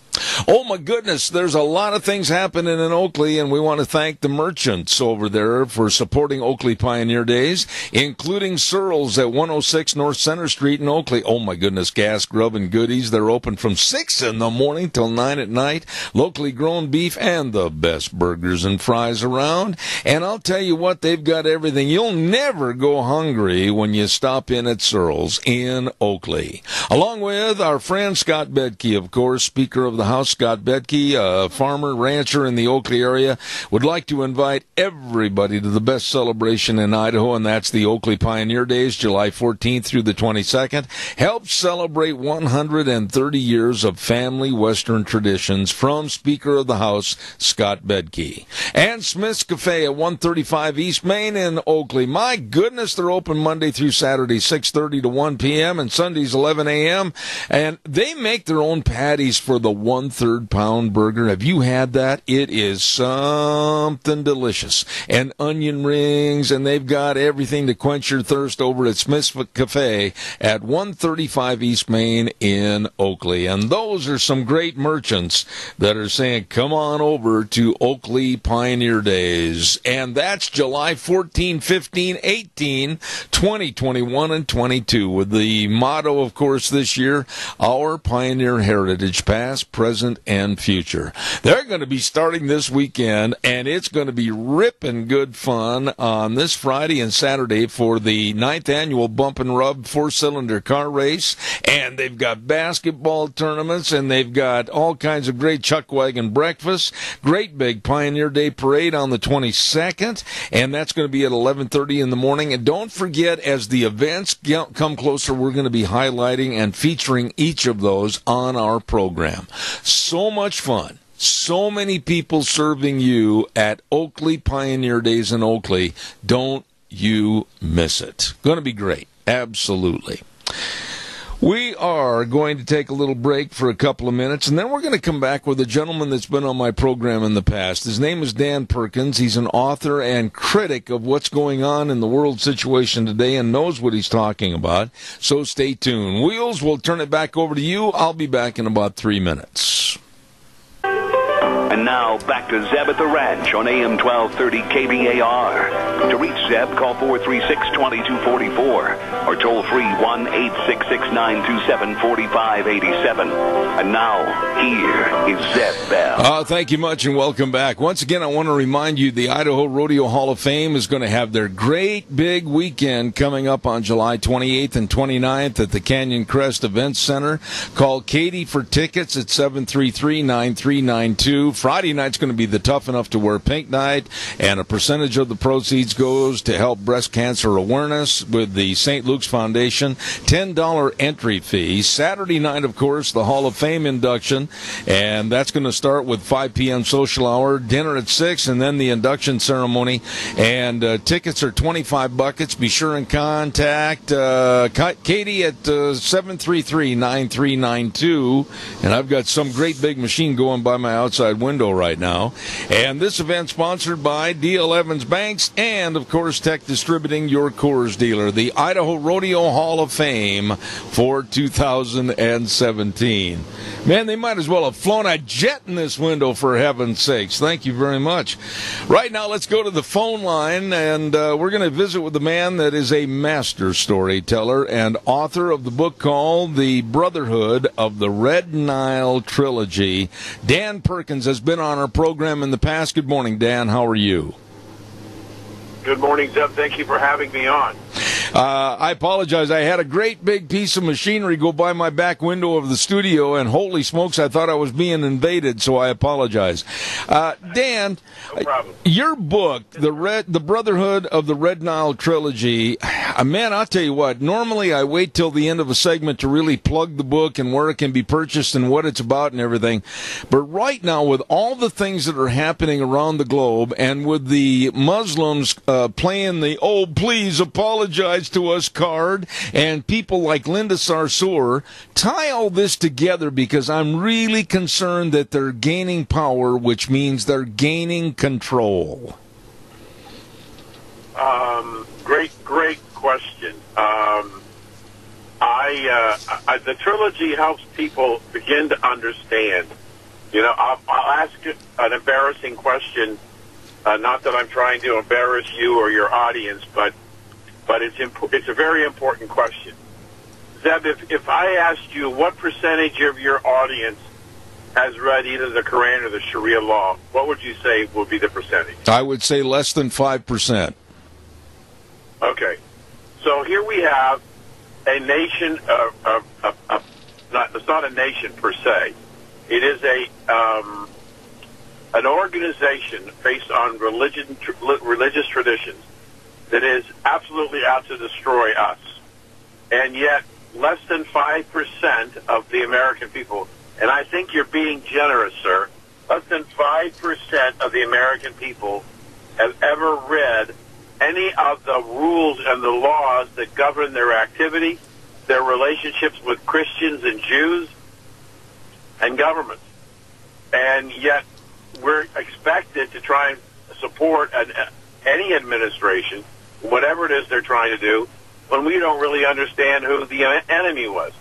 B: Oh my goodness, there's a lot of things happening in Oakley, and we want to thank the merchants over there for supporting Oakley Pioneer Days, including Searles at 106 North Center Street in Oakley. Oh my goodness, gas, grub, and goodies. They're open from 6 in the morning till 9 at night. Locally grown beef and the best burgers and fries around. And I'll tell you what, they've got everything. You'll never go hungry when you stop in at Searles in Oakley. Along with our friend Scott Bedke, of course, Speaker of the House, Scott Bedke, a farmer, rancher in the Oakley area, would like to invite everybody to the best celebration in Idaho, and that's the Oakley Pioneer Days, July 14th through the 22nd. Help celebrate 130 years of family Western traditions from Speaker of the House, Scott Bedke. And Smith's Cafe at 135 East Main in Oakley. My goodness, they're open Monday through Saturday, 6.30 to 1 p.m., and Sundays, 11 a.m., and they make their own patties for the one-third pound burger. Have you had that? It is something delicious. And onion rings, and they've got everything to quench your thirst over at Smith's Cafe at 135 East Main in Oakley. And those are some great merchants that are saying, come on over to Oakley Pioneer Days. And that's July 14, 15, 18, 20, 21, and 22 with the motto, of course, this year, Our Pioneer Heritage, Past, Present, and Future. They're going to be starting this weekend, and it's going to be ripping good fun on this Friday and Saturday for the ninth annual Bump and Rub four cylinder car race. And they've got basketball tournaments, and they've got all kinds of great chuck wagon breakfasts, great big Pioneer Day parade on the 22nd, and that's going to be at 11:30 in the morning. And don't forget, as the events come closer, we're going to be highlighting and featuring each of those on our program. So much fun. So many people serving you at Oakley Pioneer Days in Oakley. Don't you miss it. Going to be great. Absolutely. We are going to take a little break for a couple of minutes, and then we're going to come back with a gentleman that's been on my program in the past. His name is Dan Perkins. He's an author and critic of what's going on in the world situation today and knows what he's talking about. So stay tuned. Wheels, we'll turn it back over to you. I'll be back in about three minutes.
A: And now back to Zeb at the Ranch on AM 1230 KBAR. To reach Zeb, call 436-2244 or toll free 1-866-927-4587. And now, here is Zeb Bell.
B: Uh, thank you much and welcome back. Once again, I want to remind you the Idaho Rodeo Hall of Fame is going to have their great big weekend coming up on July 28th and 29th at the Canyon Crest Events Center. Call Katie for tickets at 733-9392. Friday night's going to be the Tough Enough to Wear Pink night, and a percentage of the proceeds goes to help breast cancer awareness with the St. Luke's Foundation. $10 entry fee. Saturday night, of course, the Hall of Fame induction, and that's going to start with 5 p.m. social hour, dinner at 6, and then the induction ceremony. And uh, tickets are 25 buckets. Be sure and contact uh, Katie at uh, 733-9392. And I've got some great big machine going by my outside window right now. And this event sponsored by D.L. Evans Banks and, of course, Tech Distributing, your Coors dealer. The Idaho Rodeo Hall of Fame for 2017. Man, they might as well have flown a jet in this window for heaven's sakes. Thank you very much. Right now, let's go to the phone line, and uh, we're going to visit with a man that is a master storyteller and author of the book called The Brotherhood of the Red Nile Trilogy. Dan Perkins has been on our program in the past. Good morning, Dan. How are you?
R: Good morning, Zeb. Thank you for having me on.
B: Uh, I apologize. I had a great big piece of machinery go by my back window of the studio, and holy smokes, I thought I was being invaded. So I apologize. Uh, Dan, your book, the Red, the Brotherhood of the Red Nile trilogy. Uh, man, I'll tell you what. Normally, I wait till the end of a segment to really plug the book and where it can be purchased and what it's about and everything. But right now, with all the things that are happening around the globe, and with the Muslims uh, playing the "Oh, please apologize to us" card, and people like Linda Sarsour, tie all this together because I'm really concerned that they're gaining power, which means they're gaining control.
R: Um, great, great question. Um, I, uh, I the trilogy helps people begin to understand You know, I'll, I'll ask an embarrassing question. Uh, not that I'm trying to embarrass you or your audience, but but it's imp- it's a very important question. Zeb, if, if I asked you what percentage of your audience has read either the Quran or the Sharia law, what would you say would be the percentage?
B: I would say less than 5%.
R: Okay. So here we have a nation, uh, uh, not, it's not a nation per se. It is a um, an organization based on religion, tr- religious traditions that is absolutely out to destroy us. And yet, less than 5% of the American people, and I think you're being generous, sir, less than 5% of the American people have ever read any of the rules and the laws that govern their activity, their relationships with Christians and Jews, and governments. And yet, we're expected to try and support an, any administration, whatever it is they're trying to do, when we don't really understand who the enemy was.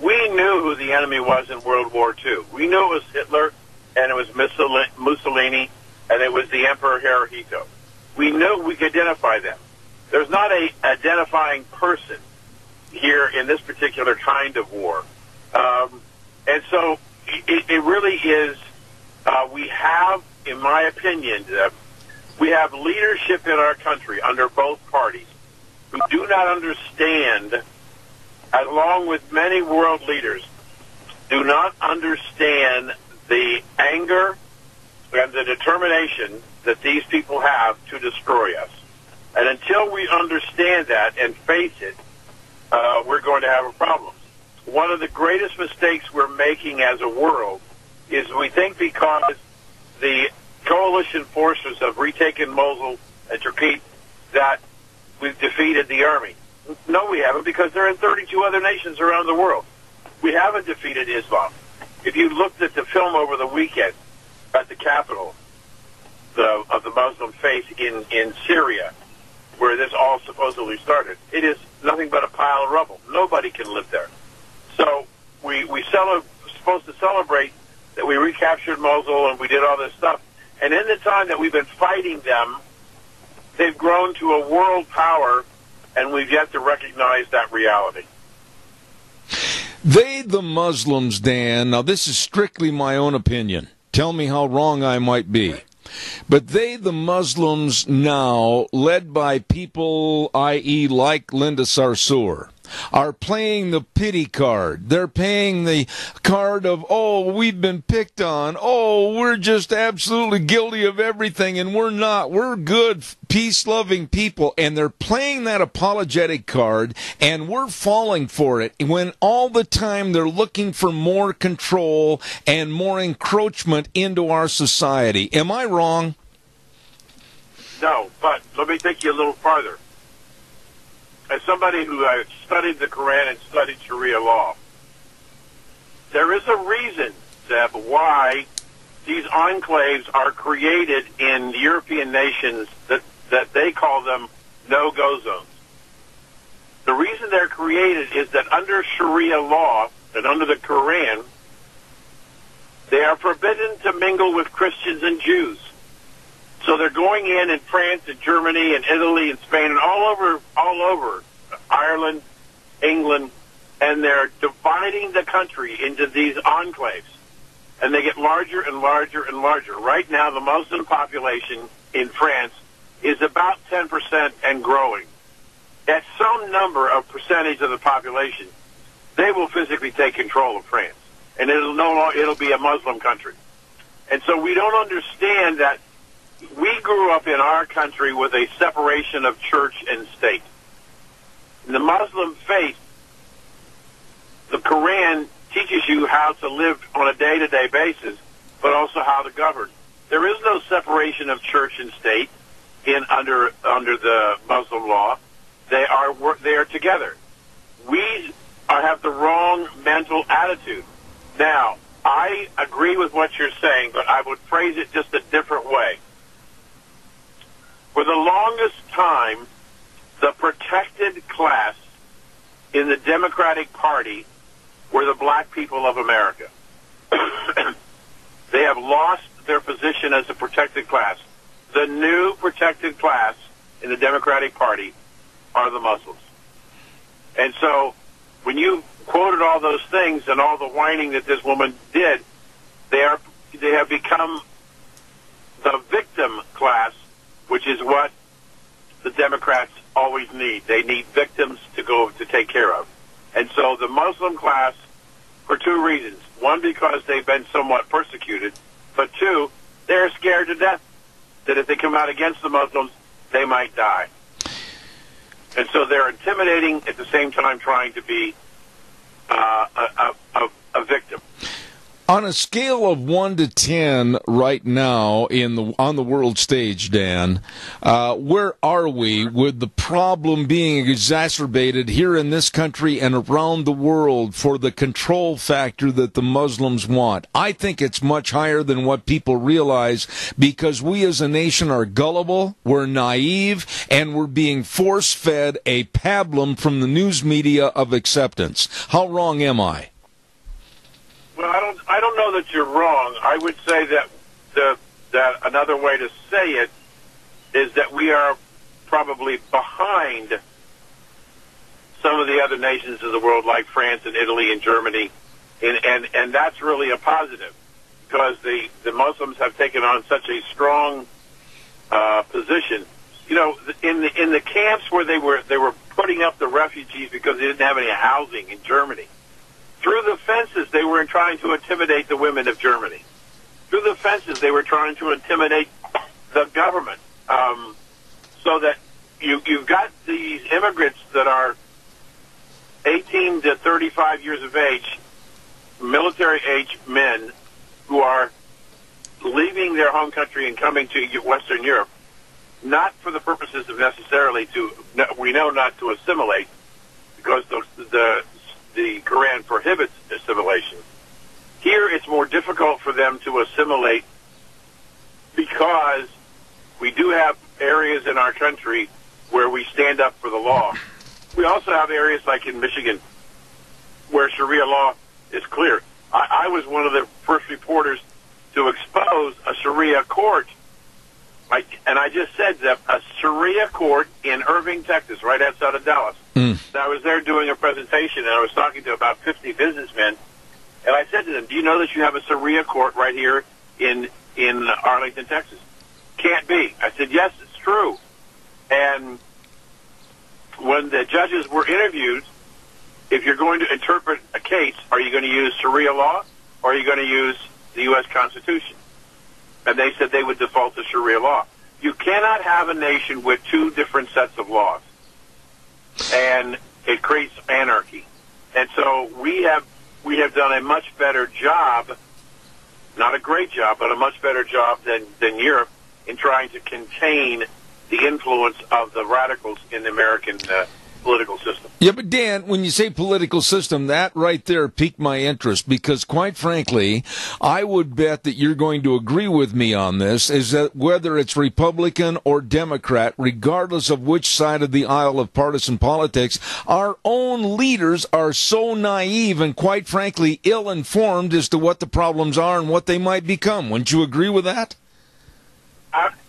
R: We knew who the enemy was in World War II. We knew it was Hitler, and it was Mussolini, and it was the Emperor Hirohito. We know we could identify them. There's not a identifying person here in this particular kind of war. Um, and so it, it really is, uh, we have, in my opinion, uh, we have leadership in our country under both parties who do not understand, along with many world leaders, do not understand the anger and the determination that these people have to destroy us. And until we understand that and face it, uh, we're going to have a problem. One of the greatest mistakes we're making as a world is we think because the coalition forces have retaken Mosul and Turkey that we've defeated the army. No, we haven't because they're in 32 other nations around the world. We haven't defeated Islam. If you looked at the film over the weekend at the capital the, of the Muslim faith in, in Syria, where this all supposedly started, it is nothing but a pile of rubble. Nobody can live there. So we we supposed to celebrate that we recaptured Mosul and we did all this stuff. And in the time that we've been fighting them, they've grown to a world power, and we've yet to recognize that reality.
B: They, the Muslims, Dan, now this is strictly my own opinion. Tell me how wrong I might be. But they, the Muslims now, led by people, i.e., like Linda Sarsour, are playing the pity card. They're paying the card of, oh, we've been picked on. Oh, we're just absolutely guilty of everything and we're not. We're good, peace loving people. And they're playing that apologetic card and we're falling for it when all the time they're looking for more control and more encroachment into our society. Am I wrong?
R: No, but let me take you a little farther as somebody who has studied the Quran and studied Sharia law, there is a reason, Zeb, why these enclaves are created in European nations that, that they call them no-go zones. The reason they're created is that under Sharia law and under the Quran, they are forbidden to mingle with Christians and Jews. So they're going in in France and Germany and Italy and Spain and all over, all over Ireland, England, and they're dividing the country into these enclaves. And they get larger and larger and larger. Right now, the Muslim population in France is about 10% and growing. At some number of percentage of the population, they will physically take control of France. And it'll no longer, it'll be a Muslim country. And so we don't understand that we grew up in our country with a separation of church and state. In the Muslim faith, the Quran teaches you how to live on a day-to-day basis, but also how to govern. There is no separation of church and state in under under the Muslim law. They are they are together. We are, have the wrong mental attitude. Now, I agree with what you're saying, but I would phrase it just a different way. For the longest time, the protected class in the Democratic Party were the black people of America. they have lost their position as a protected class. The new protected class in the Democratic Party are the Muslims. And so when you quoted all those things and all the whining that this woman did, they are they have become the victim class, which is what the Democrats always need. They need victims to go to take care of. And so the Muslim class, for two reasons. One, because they've been somewhat persecuted, but two, they're scared to death that if they come out against the Muslims, they might die. And so they're intimidating at the same time trying to be uh, a, a, a victim.
B: On a scale of one to ten, right now in the on the world stage, Dan, uh, where are we with the problem being exacerbated here in this country and around the world for the control factor that the Muslims want? I think it's much higher than what people realize because we as a nation are gullible, we're naive, and we're being force fed a pablum from the news media of acceptance. How wrong am I?
R: Well, I don't. I don't know that you're wrong. I would say that the that another way to say it is that we are probably behind some of the other nations of the world, like France and Italy and Germany, and and and that's really a positive because the the Muslims have taken on such a strong uh, position. You know, in the in the camps where they were they were putting up the refugees because they didn't have any housing in Germany through the fences, they were trying to intimidate the women of Germany. Through the fences, they were trying to intimidate the government. Um, so that you, you've got these immigrants that are 18 to 35 years of age, military age men who are leaving their home country and coming to Western Europe, not for the purposes of necessarily to, we know not to assimilate, because the, the the Quran prohibits assimilation. Here, it's more difficult for them to assimilate because we do have areas in our country where we stand up for the law. We also have areas like in Michigan where Sharia law is clear. I, I was one of the first reporters to expose a Sharia court. I, and I just said that a Sharia court in Irving, Texas, right outside of Dallas,
B: Mm.
R: I was there doing a presentation, and I was talking to about 50 businessmen, and I said to them, "Do you know that you have a Sharia court right here in in Arlington, Texas?" Can't be. I said, "Yes, it's true." And when the judges were interviewed, if you're going to interpret a case, are you going to use Sharia law or are you going to use the U.S. Constitution? And they said they would default to Sharia law. You cannot have a nation with two different sets of laws and it creates anarchy. And so we have we have done a much better job, not a great job, but a much better job than than Europe in trying to contain the influence of the radicals in the American uh, political system.
B: Yeah, but Dan, when you say political system, that right there piqued my interest because quite frankly, I would bet that you're going to agree with me on this is that whether it's Republican or Democrat, regardless of which side of the aisle of partisan politics, our own leaders are so naive and quite frankly ill informed as to what the problems are and what they might become. Wouldn't you agree with that?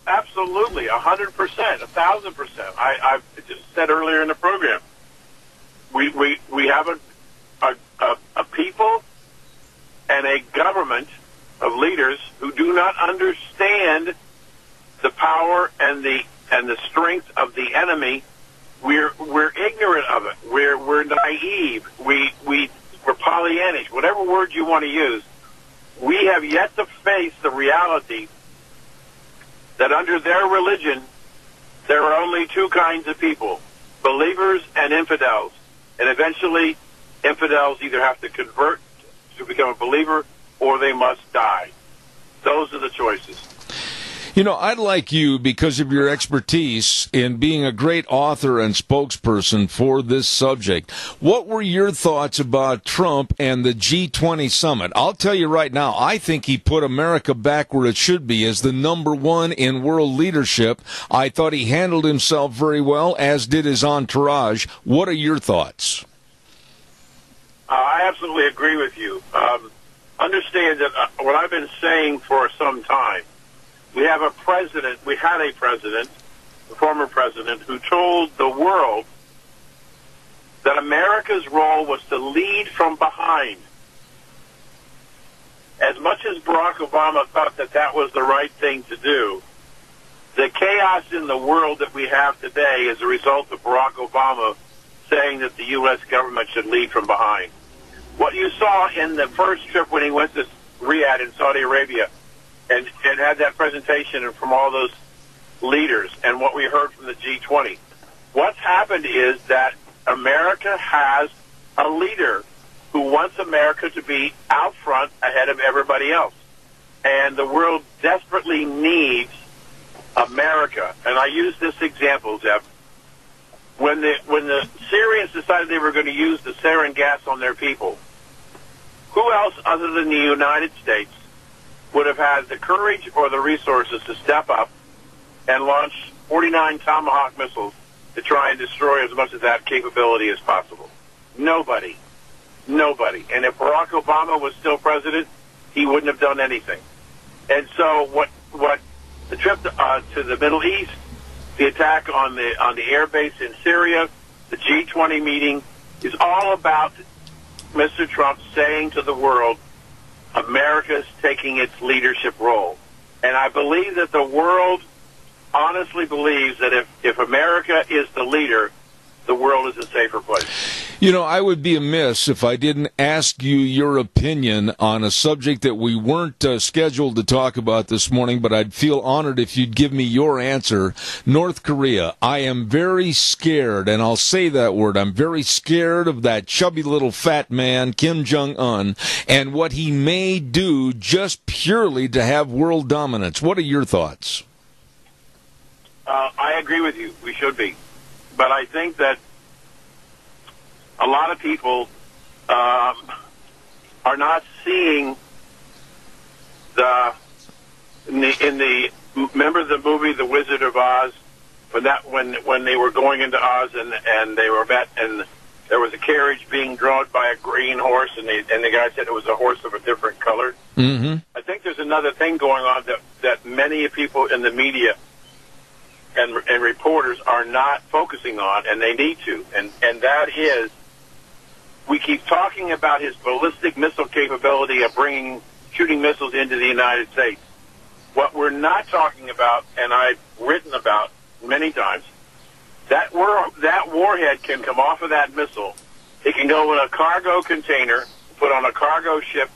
R: Absolutely, a hundred percent, a thousand percent. I, I just said earlier in the program, we we we have a a, a a people and a government of leaders who do not understand the power and the and the strength of the enemy. We're we're ignorant of it. We're we're naive. We we we're Pollyannish. Whatever word you want to use, we have yet to face the reality that under their religion, there are only two kinds of people, believers and infidels. And eventually, infidels either have to convert to become a believer or they must die. Those are the choices.
B: You know, I'd like you because of your expertise in being a great author and spokesperson for this subject. What were your thoughts about Trump and the G20 summit? I'll tell you right now, I think he put America back where it should be as the number one in world leadership. I thought he handled himself very well, as did his entourage. What are your thoughts?
R: Uh, I absolutely agree with you. Um, understand that uh, what I've been saying for some time. We have a president. We had a president, the former president, who told the world that America's role was to lead from behind. As much as Barack Obama thought that that was the right thing to do, the chaos in the world that we have today is a result of Barack Obama saying that the U.S. government should lead from behind. What you saw in the first trip when he went to Riyadh in Saudi Arabia and, and had that presentation from all those leaders and what we heard from the G20, what's happened is that America has a leader who wants America to be out front ahead of everybody else. And the world desperately needs America. And I use this example, Zeb. When the when the Syrians decided they were going to use the sarin gas on their people, who else other than the United States would have had the courage or the resources to step up and launch 49 Tomahawk missiles to try and destroy as much of that capability as possible? Nobody. Nobody. And if Barack Obama was still president, he wouldn't have done anything. And so what what the trip to, uh, to the Middle East, the attack on the on the air base in Syria, the G20 meeting is all about Mr. Trump saying to the world, America's taking its leadership role. And I believe that the world honestly believes that if, if America is the leader, the world is a safer place.
B: You know, I would be amiss if I didn't ask you your opinion on a subject that we weren't uh, scheduled to talk about this morning, but I'd feel honored if you'd give me your answer. North Korea. I am very scared, and I'll say that word. I'm very scared of that chubby little fat man, Kim Jong Un, and what he may do just purely to have world dominance. What are your thoughts?
R: Uh, I agree with you. We should be. But I think that a lot of people um, are not seeing the in the in the remember the movie The Wizard of Oz when that when when they were going into Oz and and they were met and there was a carriage being drawn by a green horse and they, and the guy said it was a horse of a different color.
B: Mm-hmm.
R: I think there's another thing going on that that many people in the media and and reporters are not focusing on, and they need to, and and that is we keep talking about his ballistic missile capability of bringing shooting missiles into the United States. What we're not talking about, and I've written about many times, that war, that warhead can come off of that missile. It can go in a cargo container, put on a cargo ship,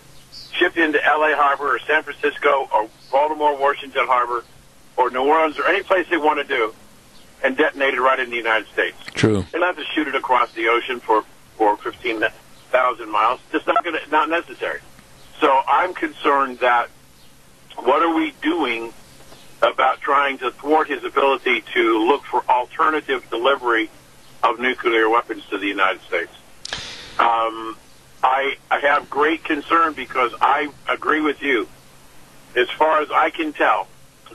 R: shipped into L.A. Harbor or San Francisco or Baltimore, Washington Harbor, or New Orleans or any place they want to do, and detonate it right in the United States.
B: True.
R: They don't have to shoot it across the ocean for for fifteen thousand miles. Just not going to not necessary. So I'm concerned that what are we doing about trying to thwart his ability to look for alternative delivery of nuclear weapons to the United States? Um, I I have great concern because I agree with you. As far as I can tell,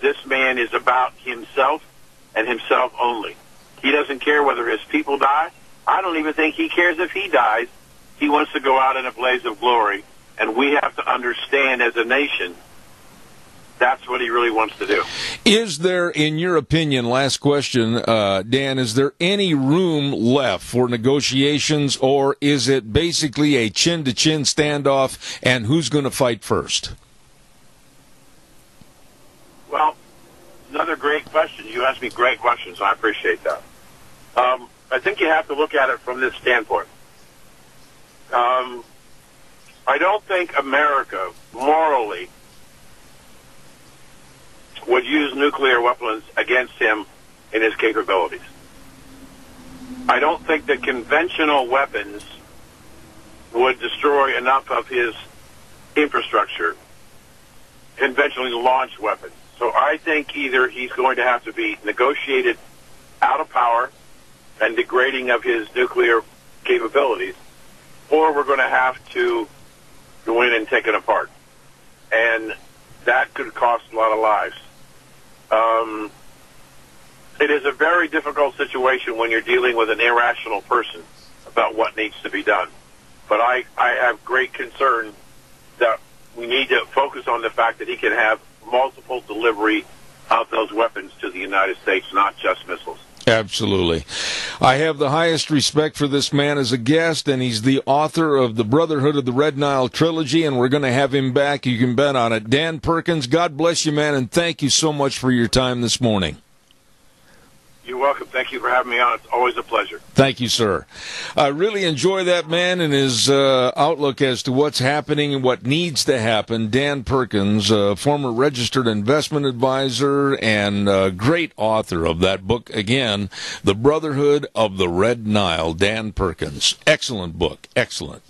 R: this man is about himself and himself only. He doesn't care whether his people die. I don't even think he cares if he dies. He wants to go out in a blaze of glory, and we have to understand as a nation that's what he really wants to do.
B: Is there, in your opinion, last question, uh, Dan, is there any room left for negotiations, or is it basically a chin to chin standoff, and who's going to fight first?
R: Well, another great question. You asked me great questions. And I appreciate that. Um, I think you have to look at it from this standpoint. Um, I don't think America morally would use nuclear weapons against him in his capabilities. I don't think that conventional weapons would destroy enough of his infrastructure, conventionally launched weapons. So I think either he's going to have to be negotiated out of power and degrading of his nuclear capabilities, or we're going to have to go in and take it apart. And that could cost a lot of lives. Um, it is a very difficult situation when you're dealing with an irrational person about what needs to be done. But I, I have great concern that we need to focus on the fact that he can have multiple delivery of those weapons to the United States, not just missiles.
B: Absolutely. I have the highest respect for this man as a guest, and he's the author of the Brotherhood of the Red Nile trilogy, and we're going to have him back. You can bet on it. Dan Perkins, God bless you, man, and thank you so much for your time this morning.
R: You're welcome. Thank you for having me on. It's always a pleasure.
B: Thank you, sir. I really enjoy that man and his uh, outlook as to what's happening and what needs to happen. Dan Perkins, uh, former registered investment advisor and uh, great author of that book, again, The Brotherhood of the Red Nile. Dan Perkins. Excellent book. Excellent.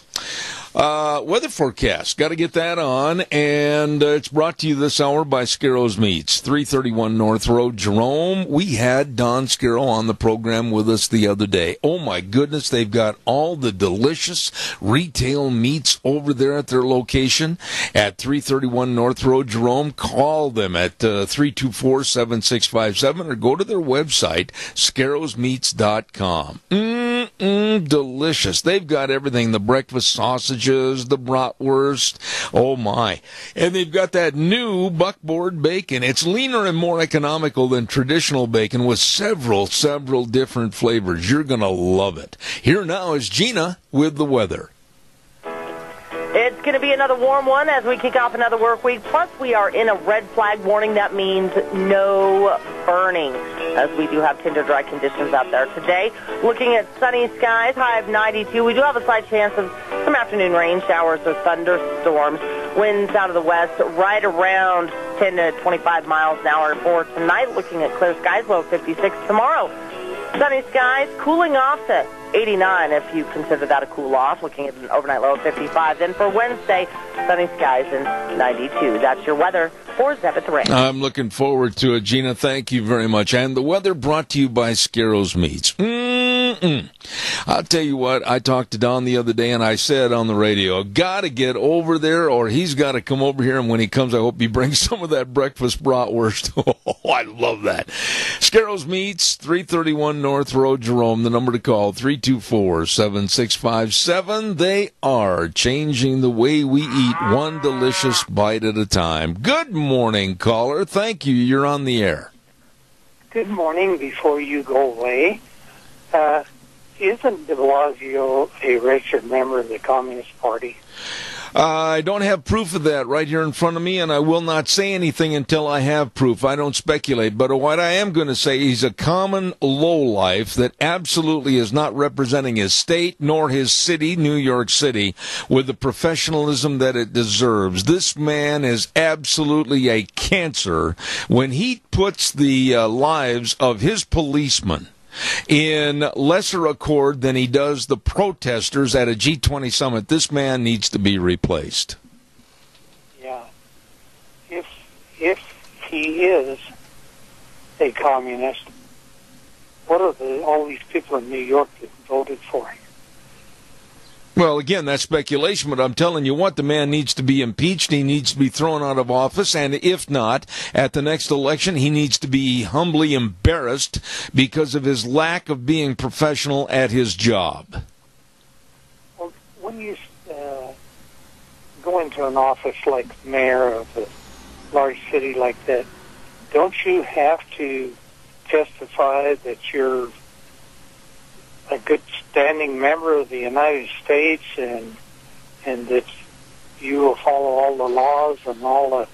B: Uh, weather forecast. Got to get that on. And uh, it's brought to you this hour by Scarrows Meats, 331 North Road, Jerome. We had Don Scarrow on the program with us the other day. Oh my goodness, they've got all the delicious retail meats over there at their location at 331 North Road, Jerome. Call them at uh, 324 7657 or go to their website, scarrowsmeats.com. Mm-mm, delicious. They've got everything the breakfast sausages, the bratwurst. Oh my. And they've got that new buckboard bacon. It's leaner and more economical than traditional bacon with several, several different flavors. You're going to love it. Here now is Gina with the weather.
D: It's going to be another warm one as we kick off another work week. Plus, we are in a red flag warning. That means no burning, as we do have tinder dry conditions out there today. Looking at sunny skies, high of 92. We do have a slight chance of some afternoon rain showers or thunderstorms. Winds out of the west, right around 10 to 25 miles an hour for tonight. Looking at clear skies, low 56 tomorrow. Sunny skies, cooling off to 89 if you consider that a cool off, looking at an overnight low of 55. Then for Wednesday, sunny skies and 92. That's your weather for Zeb at the Ranch.
B: I'm looking forward to it, Gina. Thank you very much. And the weather brought to you by Scarrows Meats. Mm-mm. I'll tell you what, I talked to Don the other day and I said on the radio, got to get over there or he's got to come over here. And when he comes, I hope he brings some of that breakfast bratwurst. oh, I love that. Scarrows Meats, 331 North Road, Jerome. The number to call, 324 7657. They are changing the way we eat one delicious bite at a time. Good morning, caller. Thank you. You're on the air.
E: Good morning. Before you go away, uh, isn't De Blasio a registered member of the Communist Party?
B: I don't have proof of that right here in front of me, and I will not say anything until I have proof. I don't speculate. But what I am going to say, he's a common lowlife that absolutely is not representing his state nor his city, New York City, with the professionalism that it deserves. This man is absolutely a cancer when he puts the uh, lives of his policemen in lesser accord than he does the protesters at a G20 summit. This man needs to be replaced.
E: Yeah. If if he is a communist, what are the all these people in New York that voted for him?
B: Well, again, that's speculation, but I'm telling you what, the man needs to be impeached. He needs to be thrown out of office. And if not, at the next election, he needs to be humbly embarrassed because of his lack of being professional at his job.
E: Well, when you uh, go into an office like mayor of a large city like that, don't you have to testify that you're a good standing member of the United States and and that you will follow all the laws and all the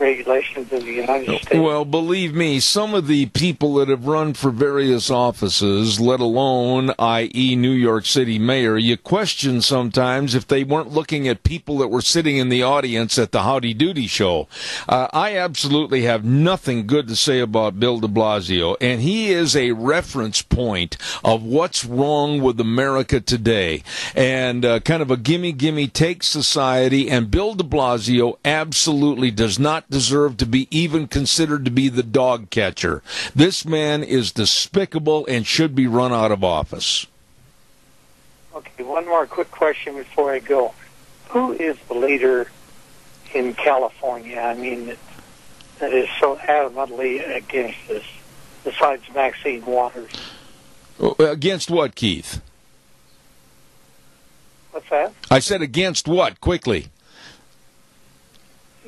E: regulations of the United States?
B: Well, believe me, some of the people that have run for various offices, let alone, i.e., New York City mayor, you question sometimes if they weren't looking at people that were sitting in the audience at the Howdy Doody show. Uh, I absolutely have nothing good to say about Bill de Blasio, and he is a reference point of what's wrong with America today, and uh, kind of a gimme gimme take society. And Bill de Blasio absolutely does not deserve to be even considered to be the dog catcher. This man is despicable and should be run out of office.
E: Okay, one more quick question before I go. Who is the leader in California? I mean, that, that is so adamantly against this, besides Maxine Waters.
B: Uh, against what, Keith?
E: What's that?
B: I said against what? Quickly.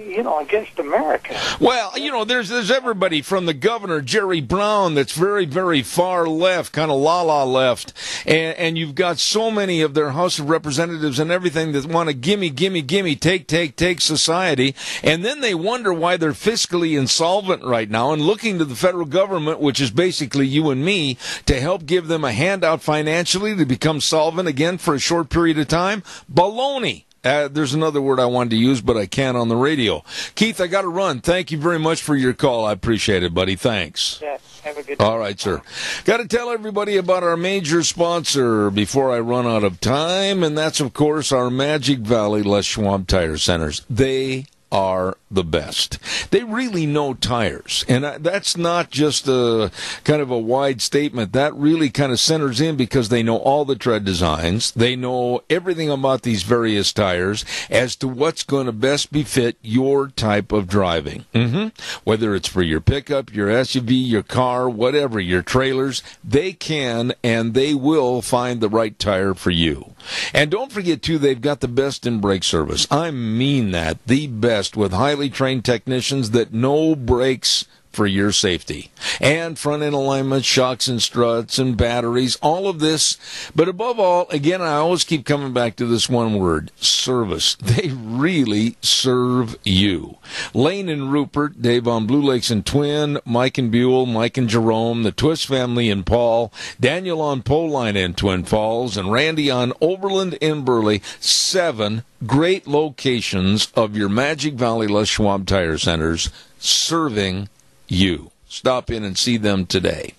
E: You know, against America.
B: Well, you know, there's there's everybody from the governor Jerry Brown that's very very far left, kind of la la left, and and you've got so many of their House of Representatives and everything that want to gimme gimme gimme take take take society, and then they wonder why they're fiscally insolvent right now and looking to the federal government, which is basically you and me, to help give them a handout financially to become solvent again for a short period of time. Baloney. Uh, there's another word I wanted to use, but I can't on the radio. Keith, I got to run. Thank you very much for your call. I appreciate it, buddy. Thanks.
E: Yeah, have a good day.
B: All right, sir. Got to tell everybody about our major sponsor before I run out of time, and that's, of course, our Magic Valley Les Schwab Tire Centers. They are the best. They really know tires. And that's not just a kind of a wide statement. That really kind of centers in because they know all the tread designs. They know everything about these various tires as to what's going to best befit your type of driving. Mm-hmm. Whether it's for your pickup, your SUV, your car, whatever, your trailers, they can and they will find the right tire for you. And don't forget too, they've got the best in brake service. I mean that. The best with highly trained technicians that know brakes for your safety. And front end alignment, shocks and struts and batteries, all of this. But above all, again, I always keep coming back to this one word, service. They really serve you. Lane and Rupert, Dave on Blue Lakes and Twin, Mike and Buhl, Mike and Jerome, the Twist family and Paul, Daniel on Pole Line in Twin Falls, and Randy on Overland in Burley. Seven great locations of your Magic Valley Les Schwab Tire Centers serving you. Stop in and see them today.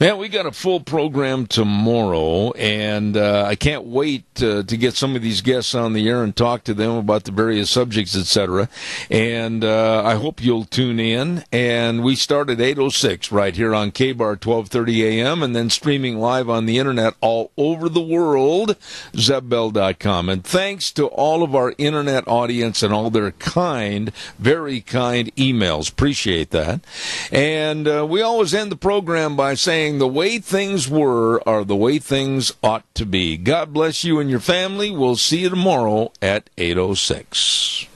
B: Man, we got a full program tomorrow, and uh, I can't wait uh, to get some of these guests on the air and talk to them about the various subjects, etc. And uh, I hope you'll tune in. And we start at 8:06 right here on KBAR 12:30 a.m. and then streaming live on the internet all over the world, zebbell.com. And thanks to all of our internet audience and all their kind, very kind emails. Appreciate that. And uh, we always end the program by saying the way things were are the way things ought to be. God bless you and your family. We'll see you tomorrow at 806.